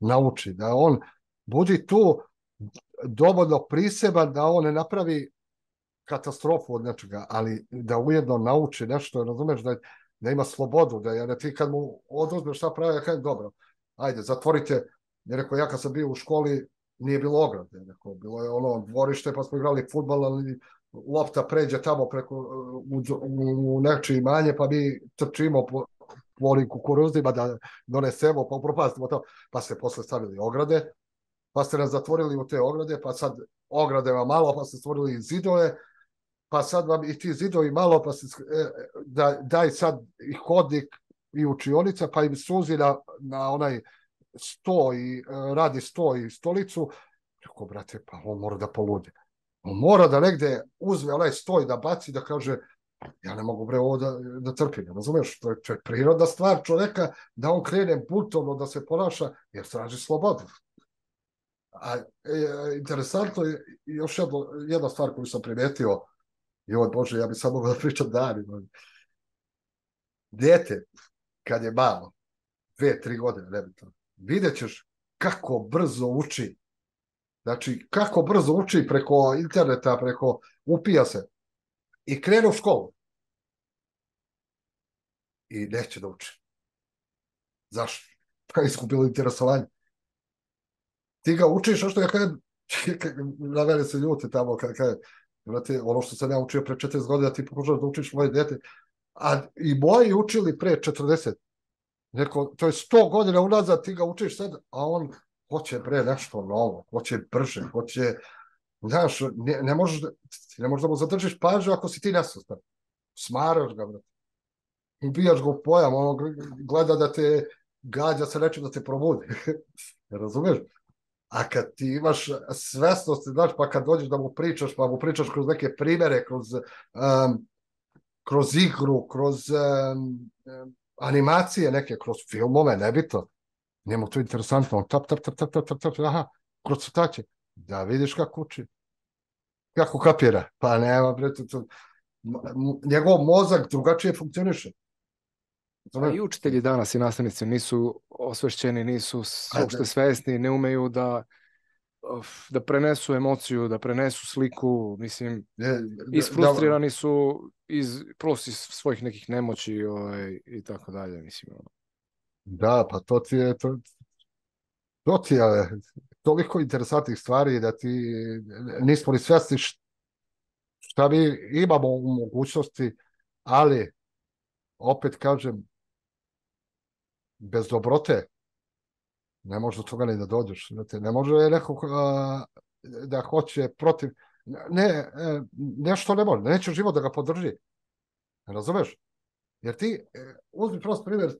A: nauči, da on budi tu dovoljno priseban da on ne napravi katastrofu od nečega, ali da ujedno nauči nešto, razumeš, da, da ima slobodu, da ja ti kad mu oduzmeš šta pravi, ja kažem, dobro, ajde, zatvorite, jer rekao, ja kad sam bio u školi, nije bilo ograde, neko, bilo je ono dvorište, pa smo igrali futbal, ali lopta pređe tamo preko u, u, u nečije imanje, pa mi trčimo po, po onim kukuruzima da donesemo, pa upropastimo to, pa ste posle stavili ograde, pa ste nas zatvorili u te ograde, pa sad ograde vam malo, pa ste stvorili zidove, pa sad vam i ti zidovi malo, pa ste, e, da, daj sad i hodnik i učionica, pa im suzi na, na onaj sto i e, radi sto i stolicu, rekao, brate, pa on mora da poludi. On mora da negde uzme onaj sto i da baci, da kaže, ja ne mogu bre ovo da, da trpim, razumeš? To je, to je prirodna stvar čoveka da on krene butovno da se ponaša, jer traži slobodu. A e, interesantno je još jedno, jedna stvar koju sam primetio, i ovo, Bože, ja bih sad mogao da pričam danima. Dete, kad je malo, dve, tri godine, ne bi to, vidjet ćeš kako brzo uči. Znači, kako brzo uči preko interneta, preko upija se. I krene u školu. I neće da uči. Zašto? Pa iskupilo interesovanje. Ti ga učiš, što ja kažem, na mene se ljute tamo, kada kaže, brate, ono što sam ja učio pre 40 godina, ti pokušaš da učiš moje dete, a i moji učili pre 40. Neko, to je 100 godina unazad, ti ga učiš sad, a on hoće bre nešto novo, hoće brže, hoće, znaš, ne, ne možeš, da, ne možeš da mu zadržiš pažnju ako si ti nesustan. Smaraš ga, brate. Ubijaš ga u pojam, ono gleda da te gađa sa nečim da te probudi. Razumeš? A kad ti imaš svesnost, znaš, pa kad dođeš da mu pričaš, pa mu pričaš kroz neke primere, kroz, um, kroz igru, kroz um, animacije neke, kroz filmove, nebito. Njemu to interesantno, on tap, tap, tap, tap, tap, tap, tap, aha, kroz crtaće. Da vidiš kako uči. Kako kapira? Pa nema, bre, to, to, njegov mozak drugačije funkcioniše.
B: A i učitelji danas i nastavnici nisu osvešćeni, nisu uopšte svesni, ne umeju da da prenesu emociju, da prenesu sliku, mislim, isfrustrirani da, su iz, prosto iz svojih nekih nemoći ovaj, i tako dalje, mislim.
A: Da, pa to ti je, to, to ti je toliko interesantnih stvari da ti nismo ni svesni šta mi imamo u mogućnosti, ali opet kažem, bez dobrote ne može do toga ni da dođeš. Znate, ne može neko a, da hoće protiv... Ne, e, nešto ne može. Neće život da ga podrži. Razumeš? Jer ti, e, uzmi prost primjer,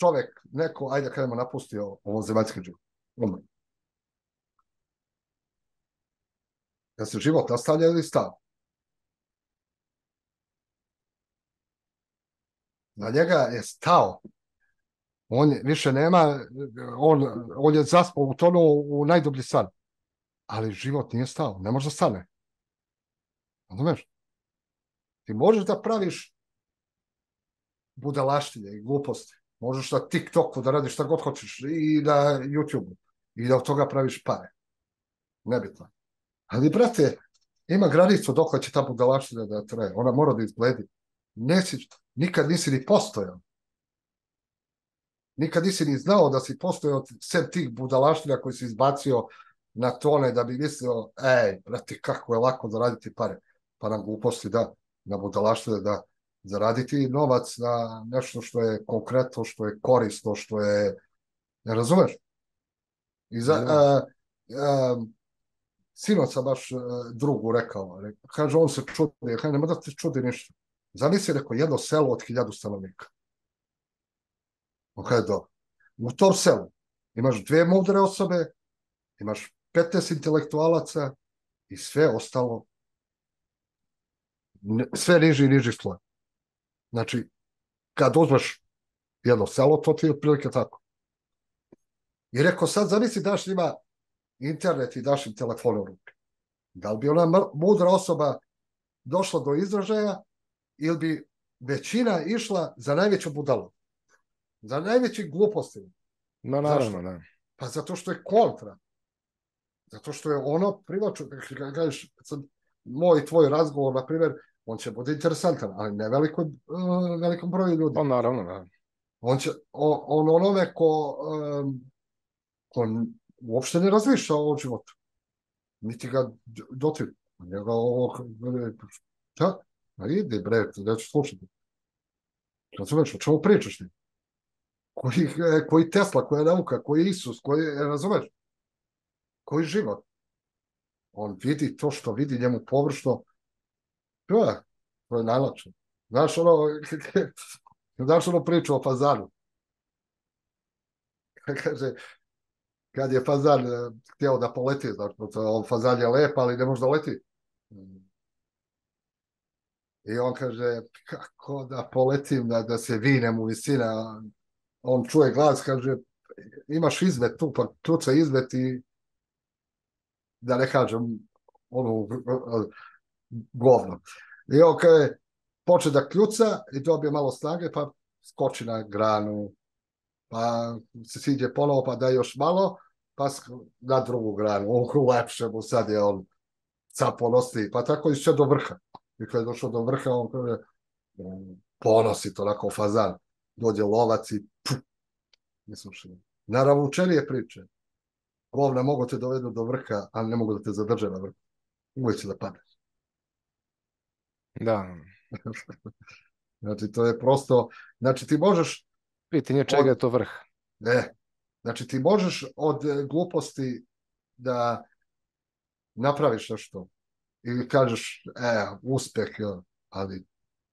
A: čovek, neko, ajde da krenemo napustio ovo zemaljski život. Umre. Da se život nastavlja ili stav? Na njega je stao. On više nema, on, on je zaspao u tonu u najdublji san. Ali život nije stao, ne može da stane. Razumeš? Ti možeš da praviš budalaštine i gluposti. Možeš na TikToku da radiš šta god hoćeš i na YouTubeu i da od toga praviš pare. Nebitno. Ali, brate, ima granicu dok će ta budalaština da traje. Ona mora da izgledi. Nesi, nikad nisi ni postojao. Nikad nisi ni znao da si postojao sem tih budalaština koji si izbacio na tone da bi mislio, ej, brate, kako je lako zaraditi pare. Pa na gluposti da, na budalaštine da zaraditi novac na nešto što je konkretno, što je korisno, što je, ne razumeš? I za, a, a, sinoć sam baš drugu rekao, kaže, on se čudi, kaže, nema da te čudi ništa. Zamisli, rekao, jedno selo od hiljadu stanovnika. Ok, do. U tom selu imaš dve mudre osobe, imaš 15 intelektualaca i sve ostalo sve niži i niži sloj. Znači, kad uzmeš jedno selo, to ti je otprilike tako. I rekao, sad zamisli daš njima internet i daš im telefon u ruke. Da li bi ona mudra osoba došla do izražaja ili bi većina išla za najveću budalu? Za najveći gluposti.
B: No, naravno, da.
A: Pa zato što je kontra. Zato što je ono privlačno, kažeš, moj tvoj razgovor, na primjer, on će bude interesantan, ali ne veliko, uh, velikom broju ljudi.
B: On naravno, da.
A: On će, on, on onome ko, um, ko uopšte ne razmišlja o životu. Niti ga dotir. Njega ovo, šta? A ide, bre, da ću slušati. Razumeš, o čemu pričaš ti? Koji, e, koji Tesla, koja je nauka, koji je Isus, koji, razumeš? Koji život? On vidi to što vidi njemu površno, Da, to je najlakše. Znaš ono, znaš ono priču o fazanu? Kaže, kad je fazan e, htio da poleti, znači, on fazan je lep, ali ne može da leti. I on kaže, kako da poletim, da, da se vinem u visina. On čuje glas, kaže, imaš izmet tu, pa tuca izmet i da ne kažem onu govno. I on kaže, poče da kljuca i dobije malo snage, pa skoči na granu, pa se siđe ponovo, pa da još malo, pa na drugu granu. On lepše mu sad je on sad ponosti, pa tako i sve do vrha. I kada je došao do vrha, on kaže, ponosi to onako fazan. Dođe lovac i puh, ne slušaju. Naravučenije priče. Govna mogu te dovedu do vrha, ali ne mogu da te zadrže na vrhu. Uvijek će da padeš.
B: Da.
A: znači, to je prosto, znači ti možeš...
B: Pitanje čega od... je to vrh?
A: Ne, znači ti možeš od gluposti da napraviš nešto ili kažeš, e, uspeh, ali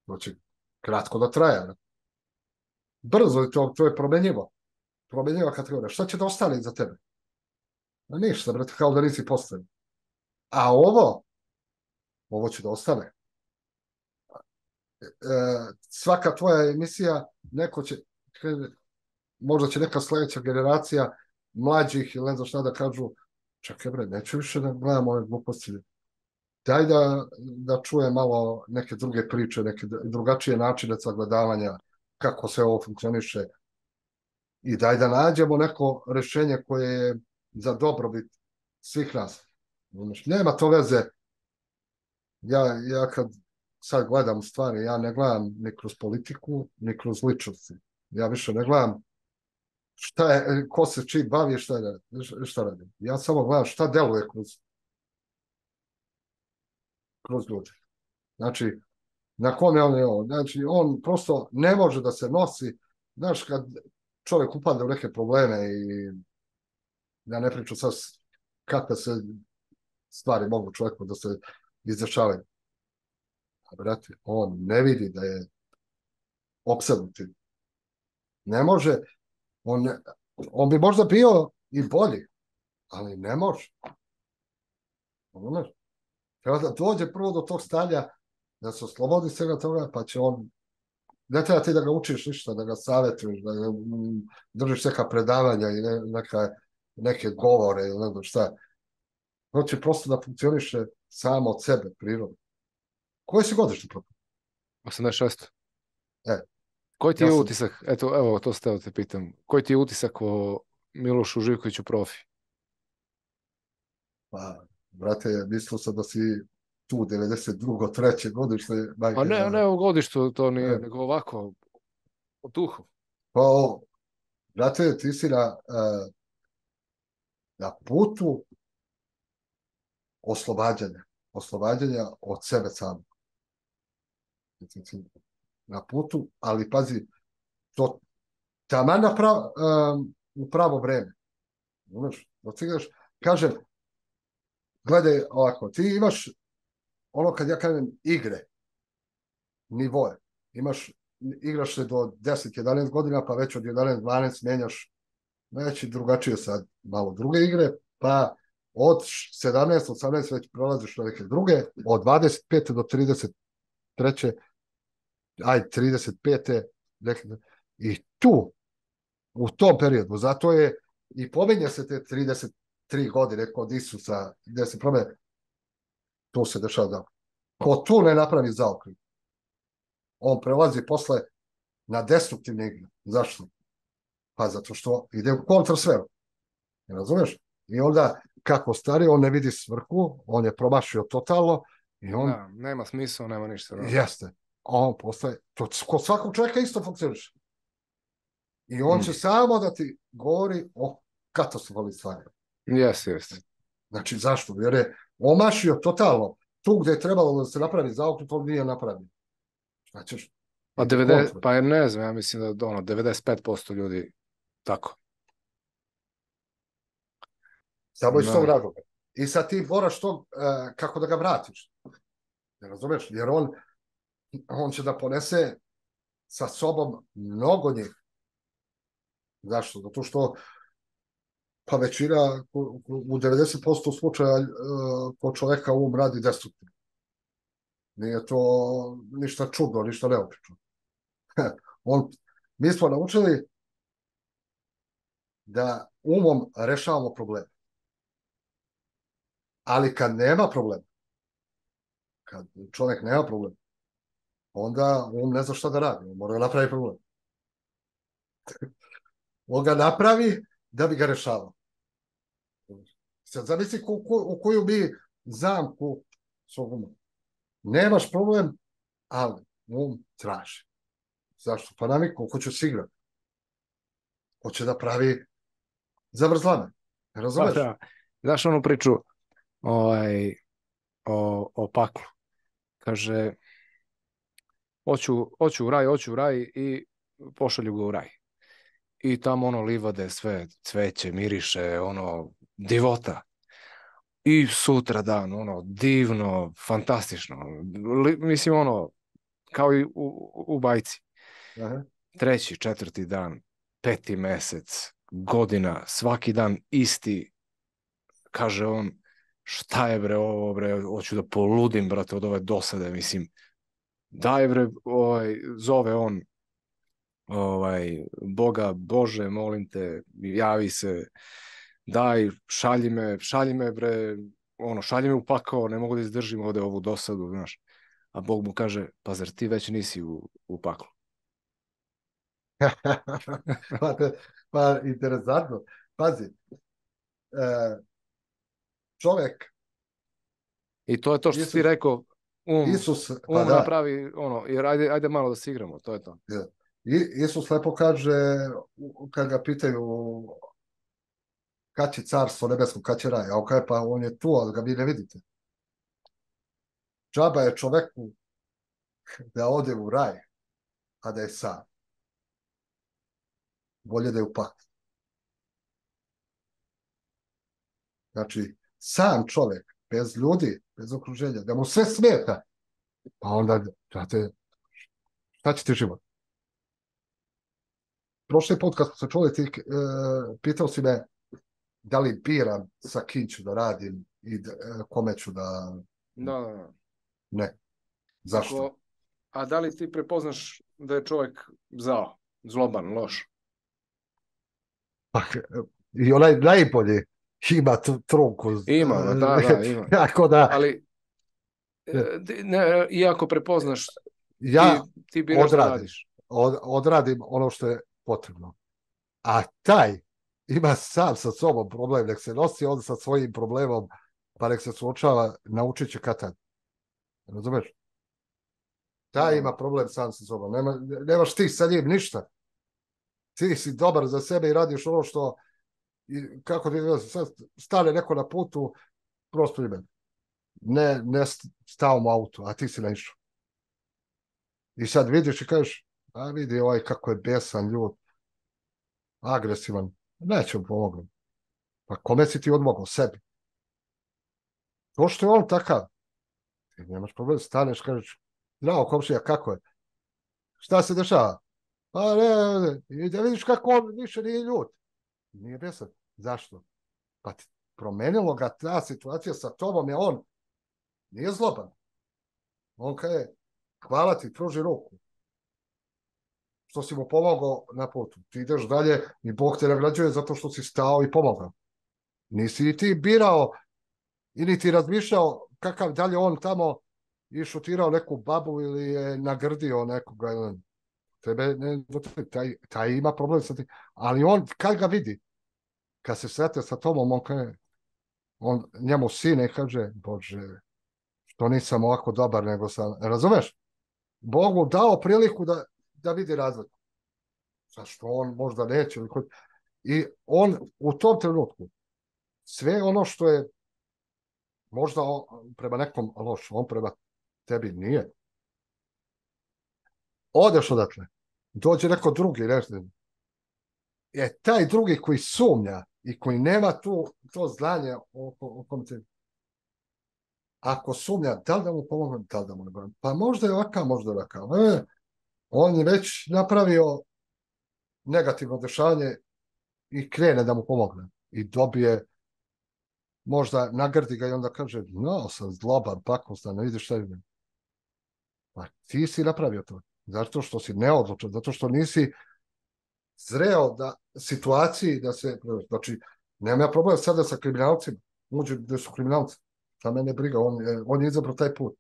A: to će kratko da traje. Brzo to, to je promenjivo. Promenjiva kategorija. Šta će da ostane za tebe? No, ništa, brate, kao da nisi postavljen. A ovo, ovo će da ostane. E, svaka tvoja emisija, neko će, možda će neka sledeća generacija mlađih ili ne znam šta da kažu, čekaj bre, neću više da gledam ove gluposti. Daj da, da čuje malo neke druge priče, neke drugačije načine sagledavanja, kako se ovo funkcioniše. I daj da nađemo neko rešenje koje je za dobrobit svih nas. Nema to veze. Ja, ja kad sad gledam stvari, ja ne gledam ni kroz politiku, ni kroz ličnosti. Ja više ne gledam šta je, ko se čim bavi, šta, je, šta radi. Ja samo gledam šta deluje kroz kroz ljude. Znači, na kome on je on? Znači, on prosto ne može da se nosi, znaš, kad čovjek upada u neke probleme i ja ne pričam sad kakve se stvari mogu čovjeku da se izdešavaju. A brate, on ne vidi da je opsednuti. Ne može, on, on bi možda bio i bolji, ali ne može. Razumeš? Treba da dođe prvo do tog stanja da se oslobodi svega toga, pa će on ne treba ti da ga učiš ništa, da ga savjetuješ, da ga, mm, držiš neka predavanja i ne, neka, neke govore ili ne znam šta. On će prosto da funkcioniše samo od sebe, prirodno. Koje si godište propao?
B: 86.
A: E.
B: Koji ti
A: Ja
B: je
A: sam-
B: utisak, eto, evo, to ste da te pitam, koji ti je utisak o Milošu Živkoviću profi?
A: Pa, brate, mislio sam da si tu 92. treće godište. majke
B: A ne,
A: da-
B: ne u godištu, to nije,
A: E.
B: nego ovako, o duhu.
A: Pa, ovo, brate, ti si na, e, na putu oslobađanja. Oslobađanja od sebe samog. Si Na putu, ali pazi, to taman na prav, em, u pravo vreme. Znaš, da ti kažeš, kažem, gledaj ovako, ti imaš ono kad ja kažem igre, nivoje, imaš, igraš se do 10-11 godina, pa već od 11-12 menjaš već drugačije sad malo druge igre, pa od 17-18 već prolaziš na neke druge, od 25 do 33 aj 35 neke, i tu u tom periodu, zato je i pomenja se te 33 godine kod Isusa, gde se prome tu se dešava da ko tu ne napravi zaokret, on prelazi posle na destruktivne igre. Zašto? Pa zato što ide u kontrasferu. Ne razumeš? I onda kako stari, on ne vidi svrhu, on je promašio totalno i on
B: Da, nema smisla, nema ništa. Da.
A: Jeste. A on postaje, to kod svakog čovjeka isto funkcioniše. I on
B: Mm.
A: će samo da ti govori o katastrofalnim stvarima.
B: Jeste, jeste.
A: Znači, zašto? Jer je omašio totalno. Tu gde je trebalo da se napravi zaokret, on nije napravio. Šta ćeš?
B: Pa,
A: Ide
B: 90,
A: kontra.
B: pa ne znam, ja mislim da ono, 95% ljudi tako.
A: Samo iz
B: Da.
A: tog razloga. I sad ti moraš to, e, kako da ga vratiš. Ne razumeš? Jer on, on će da ponese sa sobom mnogo njih. Zašto? Zato što pa većina u, u 90% slučaja e, kod čoveka um radi destruktivno. Nije to ništa čudno, ništa neobično. on, mi smo naučili da umom rešavamo probleme. Ali kad nema problema, kad čovjek nema problema, onda on ne zna šta da radi, mora da napravi problem. on ga napravi da bi ga rešavao. Sad zamisli ko, ko, u koju mi zamku uma. Nemaš problem, ali um traži. Zašto? Pa naviku, hoće se igrati. Hoće da pravi zavrzlame. Ne
B: Pa,
A: razumeš?
B: da. Znaš onu priču ovaj, o, o paklu? Kaže, hoću, hoću u raj, hoću u raj i pošalju ga u raj. I tamo ono livade, sve cveće, miriše, ono, divota. I sutra dan, ono, divno, fantastično. Li, mislim, ono, kao i u, u, bajci.
A: Aha.
B: treći, četvrti dan, peti mesec, godina, svaki dan isti, kaže on, šta je bre ovo bre, hoću da poludim brate od ove dosade, mislim, daj bre, ovaj, zove on, ovaj, Boga, Bože, molim te, javi se, daj, šalji me, šalji me bre, ono, šalji me u pakao, ne mogu da izdržim ovde ovu dosadu, znaš. A Bog mu kaže, pa zar ti već nisi u, u paklu?
A: pa, pa interesantno. Pazi, e, čovek,
B: I to je to što si ti
A: Isus-
B: rekao, um,
A: Isus,
B: um
A: pa da,
B: napravi ono, jer ajde, ajde malo da se igramo, to je to.
A: I- Isus lepo kaže, kad ga pitaju kad će carstvo nebesko, kad će raj, a kaže, pa on je tu, ali ga vi ne vidite. Džaba je čoveku da ode u raj, a da je sam. Bolje da je u paklu. Znači, sam čovek, bez ljudi, bez okruženja, da mu sve smeta, pa onda, znate, šta će ti život? Prošli put kad smo čuli, ti e, pitao si me da li biram sa kim ću da radim i da, e, kome ću da...
B: Da, da, da.
A: Ne. Zašto?
B: Ako, a da li ti prepoznaš da je čovjek zao, zloban, loš?
A: Pa, I onaj najbolji ima trunku.
B: Ima, da, da, ima.
A: Tako da...
B: Ali, e, ne, iako prepoznaš,
A: ja
B: ti, ti biraš
A: odradim,
B: radiš.
A: Od, odradim ono što je potrebno. A taj ima sam sa sobom problem, nek se nosi on sa svojim problemom, pa nek se suočava, naučit će kad tad. Razumeš? Taj ima problem sam sa sobom. Nema, nemaš ti sa njim ništa. Ti si dobar za sebe i radiš ono što i kako ti sad stane neko na putu, prosto ime. Ne, ne stavom u auto, a ti si naišao. I sad vidiš i kažeš, a vidi ovaj kako je besan ljud, agresivan, neće mu pomognu. Pa kome si ti odmogao? Sebi. To što je on takav, ti nemaš problem, staneš, kažeš, zdravo komšija, kako je? Šta se dešava? Pa ne, ne, ne, da vidiš kako on više nije ljud. Nije besan. Zašto? Pa promenilo ga ta situacija sa tobom je on nije zloban. On kaže, hvala ti, pruži ruku. Što si mu pomogao na putu. Ti ideš dalje i Bog te nagrađuje zato što si stao i pomogao. Nisi ni ti birao ili ti razmišljao kakav dalje on tamo i šutirao neku babu ili je nagrdio nekoga. Tebe ne, taj, taj ima problem sa tim. Ali on, kad ga vidi, kad se srete sa tobom, on, kaže, on njemu sine kaže, Bože, što nisam ovako dobar nego sam, razumeš? Bog mu dao priliku da, da vidi razliku. Zašto on možda neće. I on u tom trenutku sve ono što je možda on, prema nekom loš, on prema tebi nije. Odeš odatle. Dođe neko drugi, nešto. Je taj drugi koji sumnja i koji nema tu, to znanje o, o, o te... Ako sumnja, da li da mu pomognem, da li da mu ne? Pa možda je ovakav, možda je ovakav. E, on je već napravio negativno dešanje i krene da mu pomogne. I dobije možda nagrdi ga i onda kaže, no, sam zloban, ne vidiš šta je. Pa ti si napravio to. Zato što si neodlučan, zato što nisi zreo da situaciji da se, znači, nema ja problem sada sa kriminalcima, uđe gde su kriminalci, šta mene briga, on on je izabrao taj put.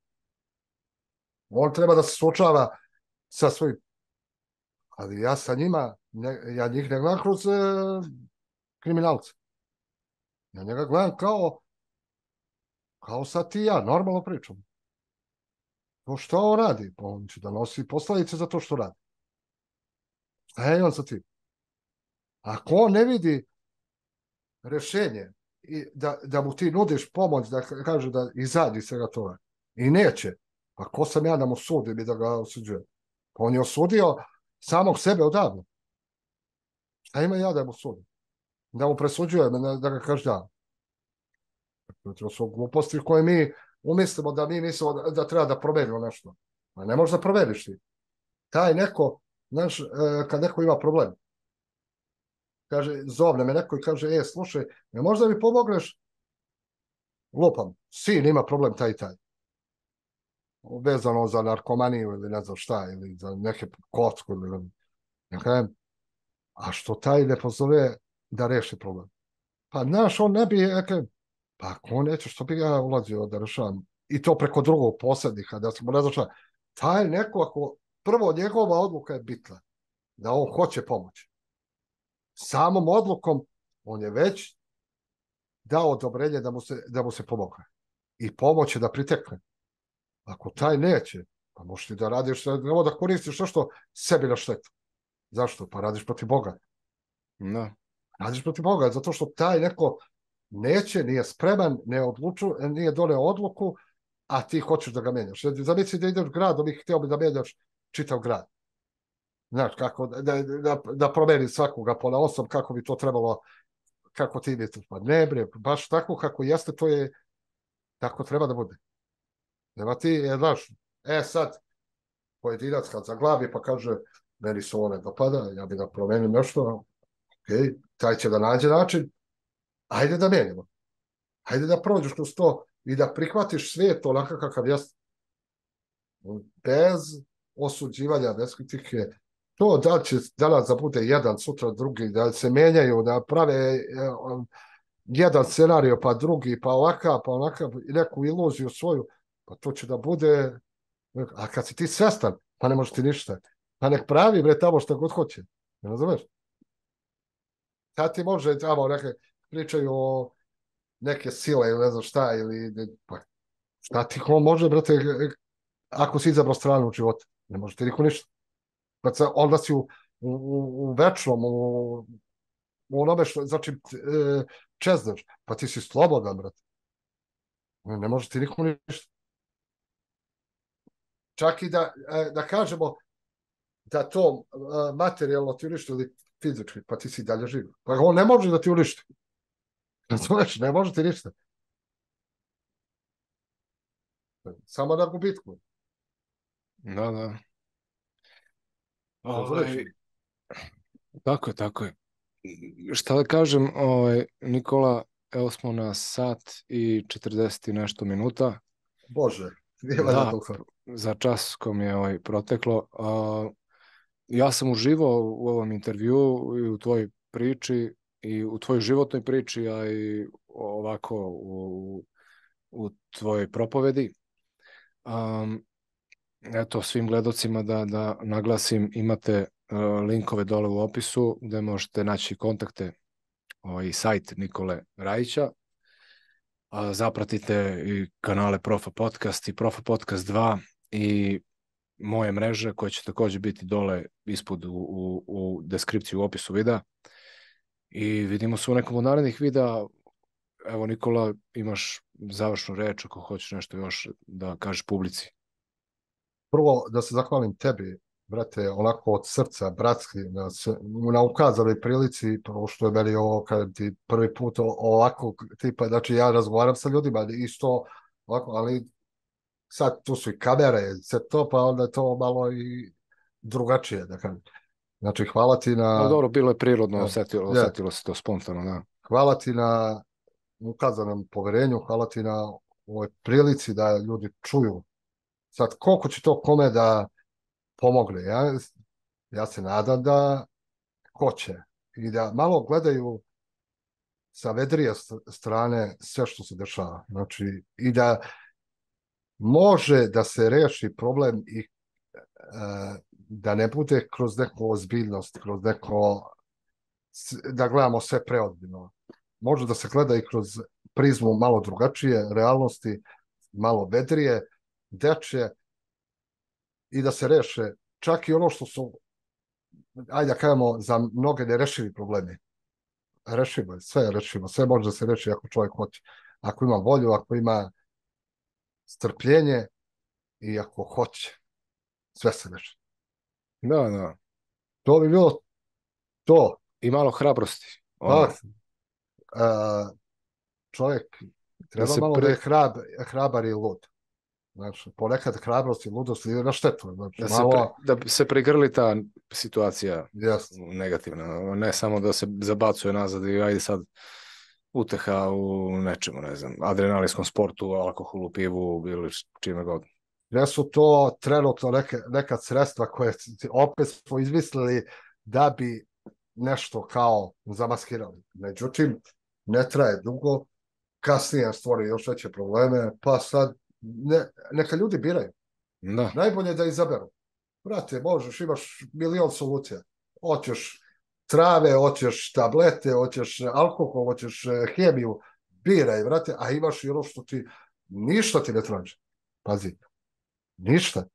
A: On treba da se suočava sa svojim, ali ja sa njima, ne, ja njih ne gledam kroz e, kriminalce. Ja njega gledam kao kao sad ti ja, normalno pričam. To što on radi? Pa on će da nosi posledice za to što radi. Šta je on sa tim? Ako on ne vidi rešenje i da, da mu ti nudiš pomoć, da kaže da izađi svega toga i neće, pa ko sam ja da mu sudim i da ga osuđujem? On je osudio samog sebe odavno. Šta ima ja da mu sudim? Da mu presuđujem, da ga kažnjavam. To su gluposti koje mi umislimo da mi mislimo da, da treba da promenimo nešto. A ne možeš da promeniš ti. Taj neko, znaš, e, kad neko ima problem, kaže, zovne me neko i kaže, e, slušaj, ne možda mi pomogneš? Lupam, sin ima problem taj i taj. Vezano za narkomaniju ili ne znam šta, ili za neke kocku. Ili... Ja kažem, a što taj ne pozove da reši problem? Pa, znaš, on ne bi, ja pa ako on neće, što bi ja ulazio da rešavam? I to preko drugog posrednika, da smo ne znam šta. Taj neko, ako prvo njegova odluka je bitna, da on hoće pomoći samom odlukom on je već dao odobrenje da mu se, da mu se pomogne. I pomoće da pritekne. Ako taj neće, pa možeš ti da radiš, ovo da koristiš nešto sebi na štetu. Zašto? Pa radiš protiv Boga.
B: Da.
A: Radiš protiv Boga, zato što taj neko neće, nije spreman, ne odluču, nije doneo odluku, a ti hoćeš da ga menjaš. Zamisli da ideš gradom i htio bi da menjaš čitav grad. Znaš, kako, da, da, da promeni svakoga pola osam, kako bi to trebalo, kako ti misliš, pa ne bre, baš tako kako jeste, to je, tako treba da bude. Nema ti, je, znaš, e sad, pojedinac kad zaglavi pa kaže, meni se ovo ne dopada, ja bi da promenim nešto, ok, taj će da nađe način, ajde da menjamo. Ajde da prođeš kroz to i da prihvatiš svijet onaka kakav jeste. Bez osuđivanja, bez kritike, to da će danas da bude jedan, sutra drugi, da se menjaju, da prave e, jedan scenario, pa drugi, pa ovakav, pa onakav, neku iluziju svoju, pa to će da bude, a kad si ti svestan, pa ne možeš ti ništa. Pa nek pravi, bre, tamo što god hoće. Ne razumeš? Kad ti može, tamo neke, pričaju o neke sile ili ne znam šta, ili, pa šta ti ko može, brate, ako si izabrao stranu u životu? Ne može ti niko ništa. Pa onda si u, u, u večnom, u, u onome što, znači, e, čeznaš, pa ti si slobodan, brate. Ne može ti niko ništa. Čak i da, e, da kažemo da to e, materijalno ti uništi ili fizički, pa ti si dalje živ. Pa on ne može da ti uništi. Razumeš, ne može ti ništa. Samo na gubitku.
B: Da, da. Ovaj, tako je, tako je. Šta da kažem, ovaj, Nikola, evo smo na sat i 40 i nešto minuta.
A: Bože,
B: da, za čas kom je ovaj proteklo. A, ja sam uživao u ovom intervju i u tvojoj priči i u tvojoj životnoj priči, a i ovako u, u tvojoj propovedi. Um, eto, svim gledocima da, da naglasim, imate uh, linkove dole u opisu gde možete naći kontakte ovaj, sajt Nikole Rajića. Zapratite i kanale Profa Podcast i Profa Podcast 2 i moje mreže koje će takođe biti dole ispod u, u, u deskripciji u opisu videa. I vidimo se u nekom od narednih videa. Evo Nikola, imaš završnu reč ako hoćeš nešto još da kažeš publici.
A: Prvo da se zahvalim tebi, brate, onako od srca, bratski, na, na ukazanoj prilici, prvo što je meni ovo kad ti prvi put ovako tipa, znači ja razgovaram sa ljudima, isto ovako, ali sad tu su i kamere, sve to, pa onda je to malo i drugačije, da kažem. Znači, hvala ti na...
B: No, dobro, bilo je prirodno, ja, osetilo, ja. osetilo se to spontano, da.
A: Hvala ti na ukazanom poverenju, hvala ti na ovoj prilici da ljudi čuju. Sad, koliko će to kome da pomogne? Ja, ja se nadam da hoće i da malo gledaju sa vedrije strane sve što se dešava. Znači, i da može da se reši problem i e, da ne bude kroz neku ozbiljnost, kroz neko da gledamo sve preozbiljno. Može da se gleda i kroz prizmu malo drugačije realnosti, malo vedrije, deče i da se reše čak i ono što su ajde da kažemo za mnoge nerešivi problemi. Rešivo je, sve je rešivo, sve može da se reši ako čovjek hoće. Ako ima volju, ako ima strpljenje i ako hoće. Sve se reši.
B: Da, da.
A: To bi bilo to.
B: I malo hrabrosti.
A: Ono. Da, čovjek treba da malo pre... da je hrab, hrabar i lud. Znači, ponekad hrabrost i ludost ide na štetu. Znači,
B: da, malo... se pre, da se pregrli ta situacija
A: yes.
B: negativna. Ne samo da se zabacuje nazad i ajde sad uteha u nečemu, ne znam, adrenalinskom sportu, alkoholu, pivu ili čime god.
A: Ne su to trenutno neke, neka sredstva koje opet smo izmislili da bi nešto kao zamaskirali. Međutim, ne traje dugo, kasnije stvori još veće probleme, pa sad ne, neka ljudi biraju.
B: Da.
A: Najbolje da izaberu. Brate, možeš, imaš milion solucija. Hoćeš trave, hoćeš tablete, hoćeš alkohol, hoćeš e, hemiju, biraj, brate, a imaš i ono što ti, ništa ti ne traži. Pazi, ništa.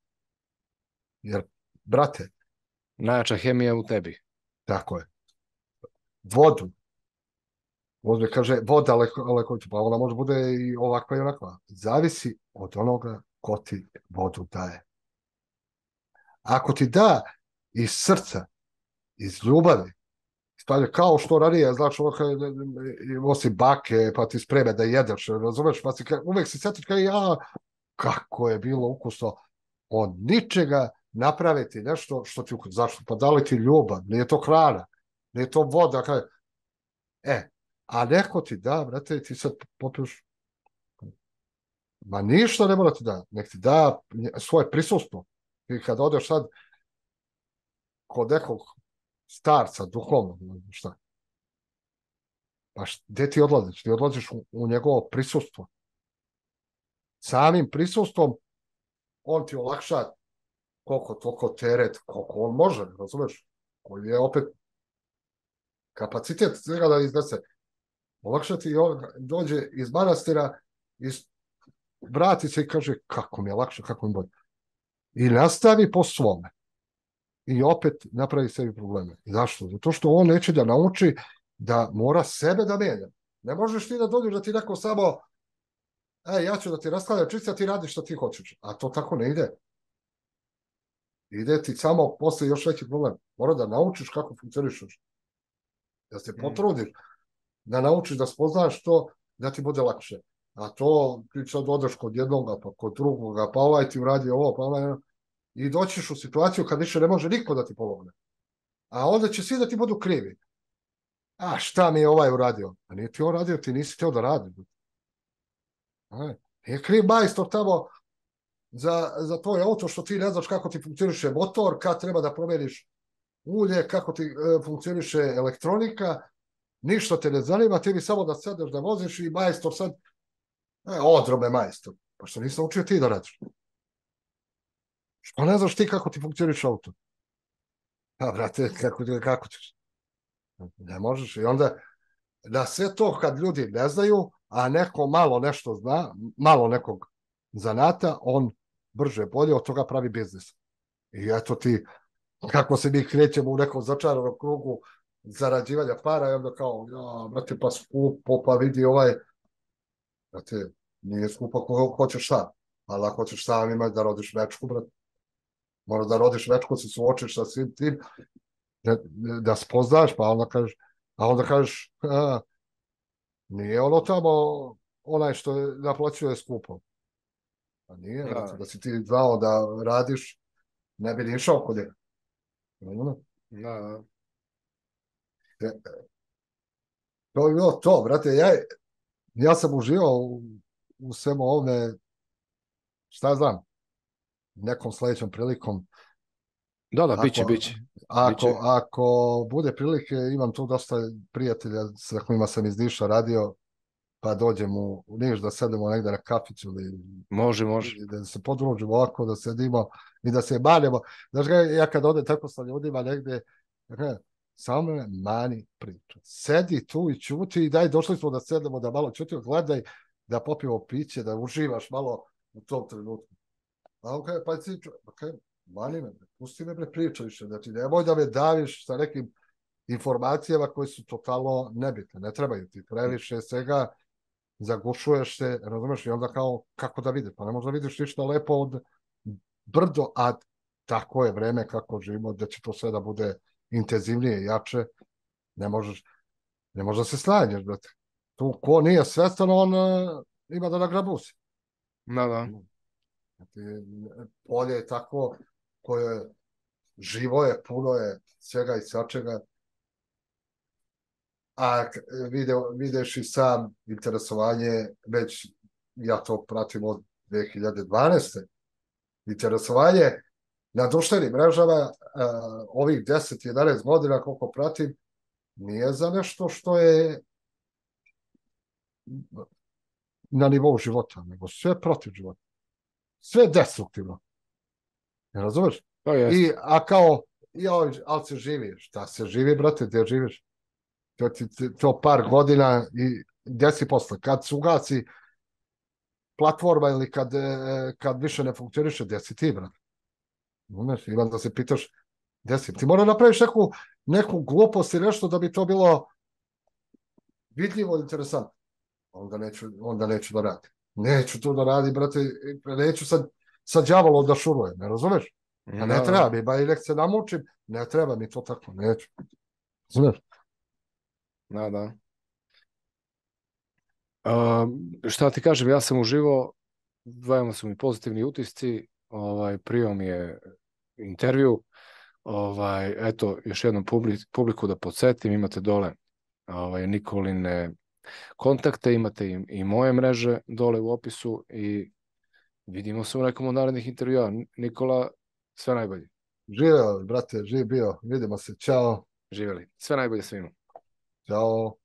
A: Jer, brate...
B: Najjača hemija u tebi.
A: Tako je. Vodu. Možda kaže, voda lekovića, pa ona može bude i ovakva i onakva. Zavisi od onoga ko ti vodu daje. Ako ti da iz srca, iz ljubavi, stavlja kao što ranije, znači ono kada nosi bake, pa ti spreme da jedeš, razumeš, pa si, uvek se setiš kao ja, kako je bilo ukusno, od ničega napraviti nešto što ti ukusno, zašto? Pa da li ti ljubav, nije to hrana, nije to voda, kada, e, a neko ti da, brate, ti sad popiješ, ma ništa ne mora ti da, nek ti da svoje prisustvo, I kad odeš sad kod nekog starca, duhovnog, šta, pa gde ti odlaziš? Ti odlaziš u, u njegovo prisustvo. Samim prisustvom on ti olakša koliko toliko teret, koliko on može, razumeš? Koji je opet kapacitet svega da iznese. Olakša ti on dođe iz manastira, iz, vrati se i kaže kako mi je lakše, kako mi je bolje. I nastavi po svome. I opet napravi sebi probleme. Zašto? Zato što on neće da nauči da mora sebe da menja. Ne možeš ti da dođeš da ti neko samo e, ja ću da ti rastavljam čisto, a ti radiš što ti hoćeš. A to tako ne ide. Ide ti samo posle još veći problem. Mora da naučiš kako funkcionišeš. Da se mm. Da naučiš da spoznaš to, da ti bude lakše. A to ti sad odeš kod jednoga, pa kod drugoga, pa ovaj ti uradi ovo, pa ovaj... I doćiš u situaciju kad više ne može niko da ti pomogne. A onda će svi da ti budu krivi a šta mi je ovaj uradio? A nije ti on radio, ti nisi teo da radi. Nije kriv majstor tamo za, za tvoj auto što ti ne znaš kako ti funkcioniše motor, kad treba da promeniš ulje, kako ti e, funkcioniše elektronika, ništa te ne zanima, ti bi samo da sedeš da voziš i majstor sad, e, odrobe majstor. Pa što nisam učio ti da radiš? Što ne znaš ti kako ti funkcioniše auto? A, brate, kako, kako ćeš? Ne možeš. I onda da sve to kad ljudi ne znaju, a neko malo nešto zna, malo nekog zanata, on brže, bolje od toga pravi biznis. I eto ti, kako se mi krećemo u nekom začaranom krugu zarađivanja para i onda kao, ja, brate, pa skupo, pa vidi ovaj, brate, nije skupo ko hoćeš sam, ali ako hoćeš sam imati da rodiš večku, brate, mora da rodiš večku, se suočiš sa svim tim da, da spoznaš, pa onda kažeš, a onda kažeš, a, nije ono tamo onaj što naplaćuje skupo. A nije, da. da si ti znao da radiš, ne bi ni išao kod njega. Da, da. E, to je bilo to, brate, ja, ja sam uživao u, u svemu ovome, šta znam, nekom sledećom prilikom
B: Da, da, biće, biće.
A: Ako, biće. ako bude prilike, imam tu dosta prijatelja sa kojima sam iz Niša radio, pa dođem u, u Niš da sedemo negde na kafiću ili
B: može, može.
A: da se podružimo ovako, da sedimo i da se manemo. Znaš ga, ja kad odem tako sa ljudima negde, ne, samo me mani priča. Sedi tu i čuti i daj, došli smo da sedemo, da malo čuti, gledaj, da popijemo piće, da uživaš malo u tom trenutku. A ok, pa si, ok, mani me, pusti me bre priča više, znači nemoj da me daviš sa nekim informacijama koje su totalno nebitne, ne trebaju ti, previše svega, zagušuješ se, razumeš, i onda kao, kako da vidiš, pa ne možda vidiš ništa lepo od brdo, a tako je vreme kako živimo, da će to sve da bude intenzivnije, jače, ne možeš, ne možeš da se slanješ, brate. Tu ko nije svestan, on uh, ima da nagrabusi.
B: Da, da.
A: Znači, polje je tako, koje živo je, puno je svega i svačega. A vide, videš i sam interesovanje, već ja to pratim od 2012. Interesovanje na društvenim mrežama ovih 10-11 godina koliko pratim nije za nešto što je na nivou života, nego sve protiv života. Sve destruktivno. Ne razumeš?
B: To je.
A: I, a kao, joj, ali se živi. Šta se živi, brate, gde živiš? To, ti, to par godina i gde si posle? Kad se ugasi platforma ili kad, e, kad više ne funkcioniše, gde si ti, brate? Znaš, ima da se pitaš gde si. Ti mora napraviš neku, neku glupost i nešto da bi to bilo vidljivo interesantno. Onda neću, onda neću da radi. Neću to da radi, brate, neću sad sa đavolom da šuruje, ne razumeš? A ne da, treba mi, ba i nek se namučim, ne treba mi to tako, neću. Razumeš?
B: Da, da. Uh, šta ti kažem, ja sam uživao, veoma su mi pozitivni utisci, ovaj, prijao mi je intervju, ovaj, eto, još jednom publiku da podsjetim, imate dole ovaj, Nikoline kontakte, imate i, i moje mreže dole u opisu i Vidimo se u nekom od narednih intervjua. Nikola, Sve najbolje.
A: Živeo, brate, živ bio. Vidimo se. Ćao.
B: Živjeli. Sve najbolje svima.
A: Ćao.